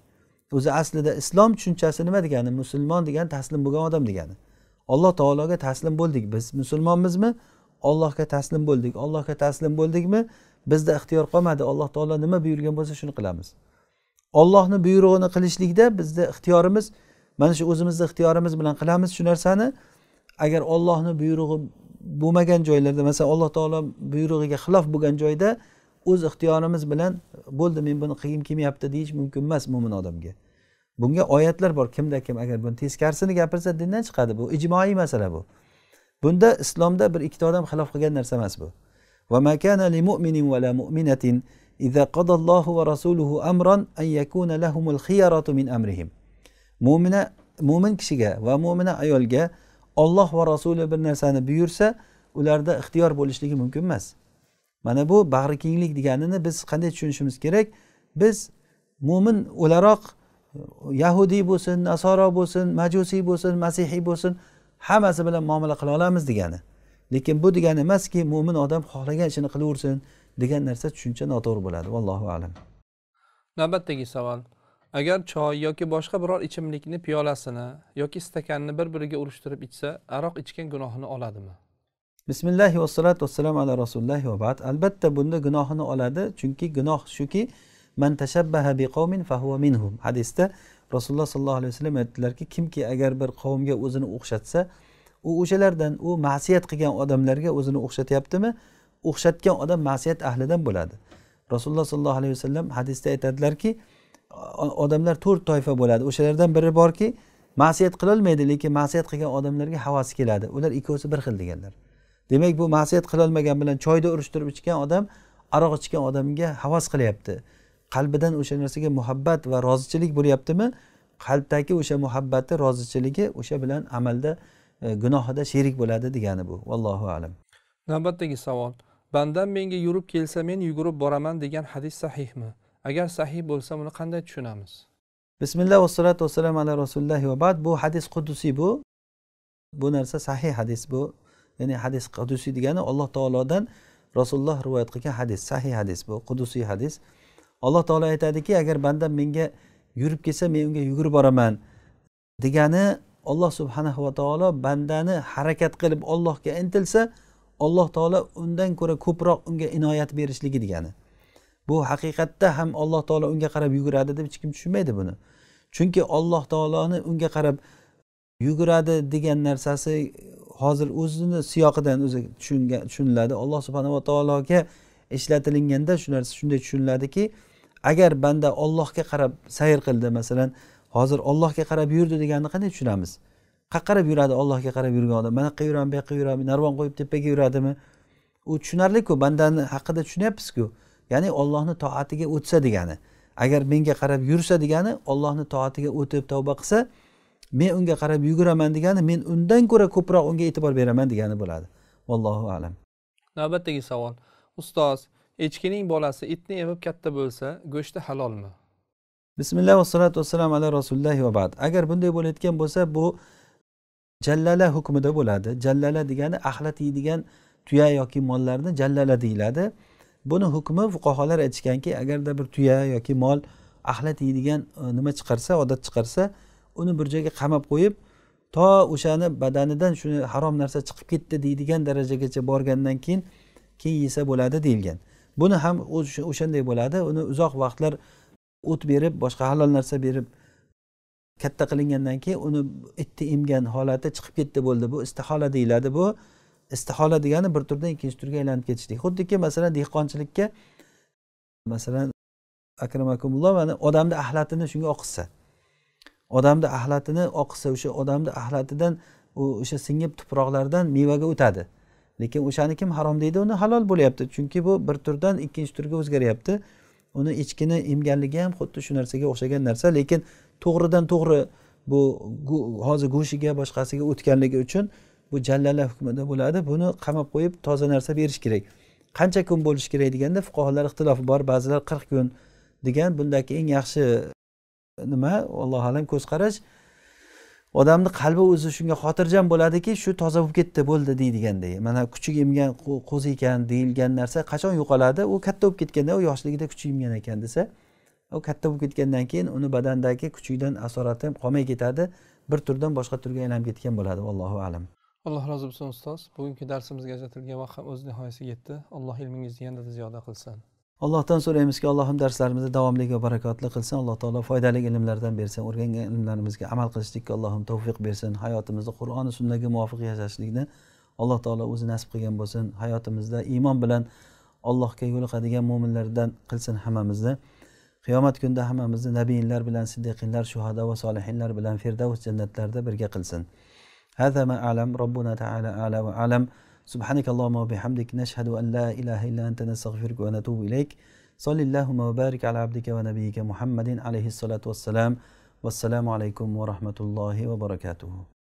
O'zi aslida islom tushunchasi nima degani? Musulmon degani taslim bo'lgan odam degani. Alloh taologa taslim bo'ldik biz. Musulmonmizmi? Ollohga taslim bo'ldik. Ollohga taslim bo'ldikmi? Bizda ixtiyor qolmadi. Alloh taolo nima buyurgan bo'lsa shuni qilamiz. Ollohni buyrug'ini qilishlikda bizni ixtiyorimiz mana shu o'zimizni ixtiyorimiz bilan qilamiz shu narsani. Agar ollohni buyrug'i bo'lmagan joylarda masalan alloh taolo buyrug'iga xilof bo'lgan joyda o'z ixtiyorimiz bilan bo'ldi men buni qilgim kelmayapti deyish mumkin emas mo'min odamga bunga oyatlar bor kimda kim agar buni teskarisini gapirsa dindan chiqadi bu ijmoiy masala bu bunda islomda bir ikkita odam xilof qilgan narsa emas bu وما كان لمؤمن ولا مؤمنة إذا قضى الله ورسوله أمرا أن يكون لهم الخيرة من أمرهم mo'mina mo'min kishiga va mo'mina ayolga olloh va rasuli bir narsani buyursa ularda ixtiyor bo'lishligi mumkin emas Mana bu bag'rikenglik deganini biz qanday tushunishimiz kerak? Biz mo'min o'laroq yahudiy bo'lsin nasoro bo'lsin majusiy bo'lsin masihiy bo'lsin hammasi bilan muomala qila olamiz degani. Lekin bu degani emaski mo'min odam xohlagan ishini qilaversin degan narsa tushuncha noto'g'ri bo'ladi. Vallohu alam. Navbatdagi savol. Agar choy yoki boshqa biror ichimlikni piyolasini yoki stakanni bir biriga urishtirib ichsa aroq ichgan gunohini oladimi? Bismillahi vassalotu vassalamu ala rasulillahi va bad. Albatta bunda gunohini oladi chunki gunoh shuki man tashabbaha biqavmin fahuva minhum. Hadisda rasululloh sollallohu alayhi vasallam aytdilarki kimki agar bir qavmga o'zini o'xshatsa u o'shalardan u ma'siyat qilgan odamlarga o'zini o'xshatyaptimi? O'xshatgan odam ma'siyat ahlidan bo'ladi. Rasululloh sollallohu alayhi vasallam hadisda aytadilarki odamlar to'rt toifa bo'ladi. O'shalardan biri borki ma'siyat qilolmaydi lekin ma'siyat qilgan odamlarga havasi keladi. Ular ikkovsi bir xil deganlar. Demak bu ma'siyat qilolmagan bilan choyda urushtirib ichgan odam aroq ichgan odamga havas qilyapti. Qalbidan o'sha narsaga muhabbat va rozichilik bo'lyaptimi? Qalbdagi o'sha muhabbati rozichiligi o'sha bilan amalda e, gunohida sherik bo'ladi degani bu. Vallohu alam. Navbatdagi savol. Bandam menga yurib kelsa men yugurib boraman degan hadis sahihmi? Agar sahih bo'lsa uni qanday tushunamiz? Bismillah vassalotu vassalam ala rasulillohi va bad. Bu hadis qudusiy bu. Bu narsa sahih hadis bu ya'ni hadis qudusiy degani alloh taolodan rasululloh rivoyat qilgan hadis sahih hadis bu qudusiy hadis. Alloh taolo aytadiki agar bandam menga yurib kelsa men unga yugurib boraman degani olloh subhanahu va taolo bandani harakat qilib ollohga intilsa alloh taolo undan ko'ra ko'proq unga inoyat berishligi degani. Bu haqiqatda ham alloh taolo unga qarab yuguradi deb hech kim tushunmaydi buni. Chunki alloh taoloni unga qarab yuguradi degan narsasi hozir o'zini siyoqidan o'zi tushuniladi. Alloh subhanava taologa ishlatilinganda shu narsa shunday tushuniladiki agar banda ollohga qarab sayr qildi masalan hozir ollohga qarab yurdi deganni qanday tushunamiz? Qayerqa qarab yuradi ollohga qarab yurgan odam mana yoqqa yuradimi bu yoqqa yuradimi narvon qo'yib tepaga yuradimi? U tushunarliku bandani haqida tushunyapmizku ya'ni ollohni toatiga o'tsa degani. Agar menga qarab yursa degani ollohni toatiga o'tib tavba qilsa men unga qarab yuguraman degani men undan ko'ra ko'proq unga e'tibor beraman degani bo'ladi. Vallohu alam. Navbatdagi savol. Ustoz echkining bolasi itni emib katta bo'lsa go'shti halolmi? Bismillah vassalotu vassalamu ala rasulillahi va bad. Agar bunday bo'layotgan bo'lsa bu jallala hukmida bo'ladi. Jallala degani axlat yeydigan tuya yoki mollarni jallala deyiladi. Buni hukmi fuqarolar aytishganki agarda bir tuya yoki mol axlat yeydigan e, nima chiqarsa odat chiqarsa uni bir joyga qamab qo'yib to o'shani badanidan shuni harom narsa chiqib ketdi deydigan darajagacha borgandan keyin keyin yesa bo'ladi deyilgan. Buni ham o'shanday bo'ladi. Uni uzoq vaqtlar o't berib boshqa halol narsa berib katta qilingandan keyin uni itni emgan holati chiqib ketdi bo'ldi. Bu istihola deyiladi bu. Istihola degani bir turdan ikkinchi turga aylanib ketishlik. Xuddiki masalan dehqonchilikka masalan akramakumulloh mana odamni axlatini shunga oqizsa. Odamni axlatini oqisa o'sha odamni axlatidan u o'sha singib tuproqlardan mevaga o'tadi. Lekin o'shani kim harom deydi? Uni halol bo'lyapti. Chunki bu bir turdan ikkinchi turga o'zgaryapti. Uni echkini emganligi ham xuddi shu narsaga o'xshagan narsa. Lekin to'g'ridan to'g'ri bu hozir go'shtiga boshqasiga o'tganligi uchun bu jallala hukmida bo'ladi. Buni qamab qo'yib toza narsa berish kerak. Qancha kun bo'lishi kerak deganda fuqarolar ixtilofi bor ba'zilar qirq kun degan bundagi eng yaxshi nima? Allohu alam ko'z qarash odamni qalbi o'zi shunga xotirjam bo'ladiki shu toza bo'lib ketdi bo'ldi deydiganday mana kuchuk emgan qo'zi ekan deyilgan narsa qachon yo'qoladi? U katta bo'lib ketganda u yoshligida kuchuk emgan ekan desa u katta bo'lib ketgandan keyin uni badandagi kuchukdan asorati ham qolmay ketadi bir turdan boshqa turga aylanib ketgan bo'ladi. Allohu alam. Alloh rozi bo'lsin ustoz. Bugungi darsimizga ajratilgan vaqt o'z nihoyasiga yetdi. Alloh ilmingizni yanada ziyoda qilsin. allohdan so'raymizki allohim darslarimizni davomli va barakotli qilsin alloh taolo foydali ilmlardan bersin o'rgangan ilmlarimizga amal qilishlikka allohim tavfiq bersin hayotimizni qur'oni sunnaga muvofiq yashashlikni alloh taolo o'zi nasib qilgan bo'lsin hayotimizda iymon bilan allohga yo'liqadigan mo'minlardan qilsin hammamizni qiyomat kunida hammamizni nabiyinlar bilan siddiqinlar shuhado va solihinlar bilan firdavs jannatlarida birga qilsin هذا ما أعلم ربنا تعالى أعلى وأعلم سبحانك اللهم وبحمدك نشهد أن لا إله إلا أنت نستغفرك ونتوب إليك. صل اللهم وبارك على عبدك ونبيك محمد عليه الصلاة والسلام. والسلام عليكم ورحمة الله وبركاته.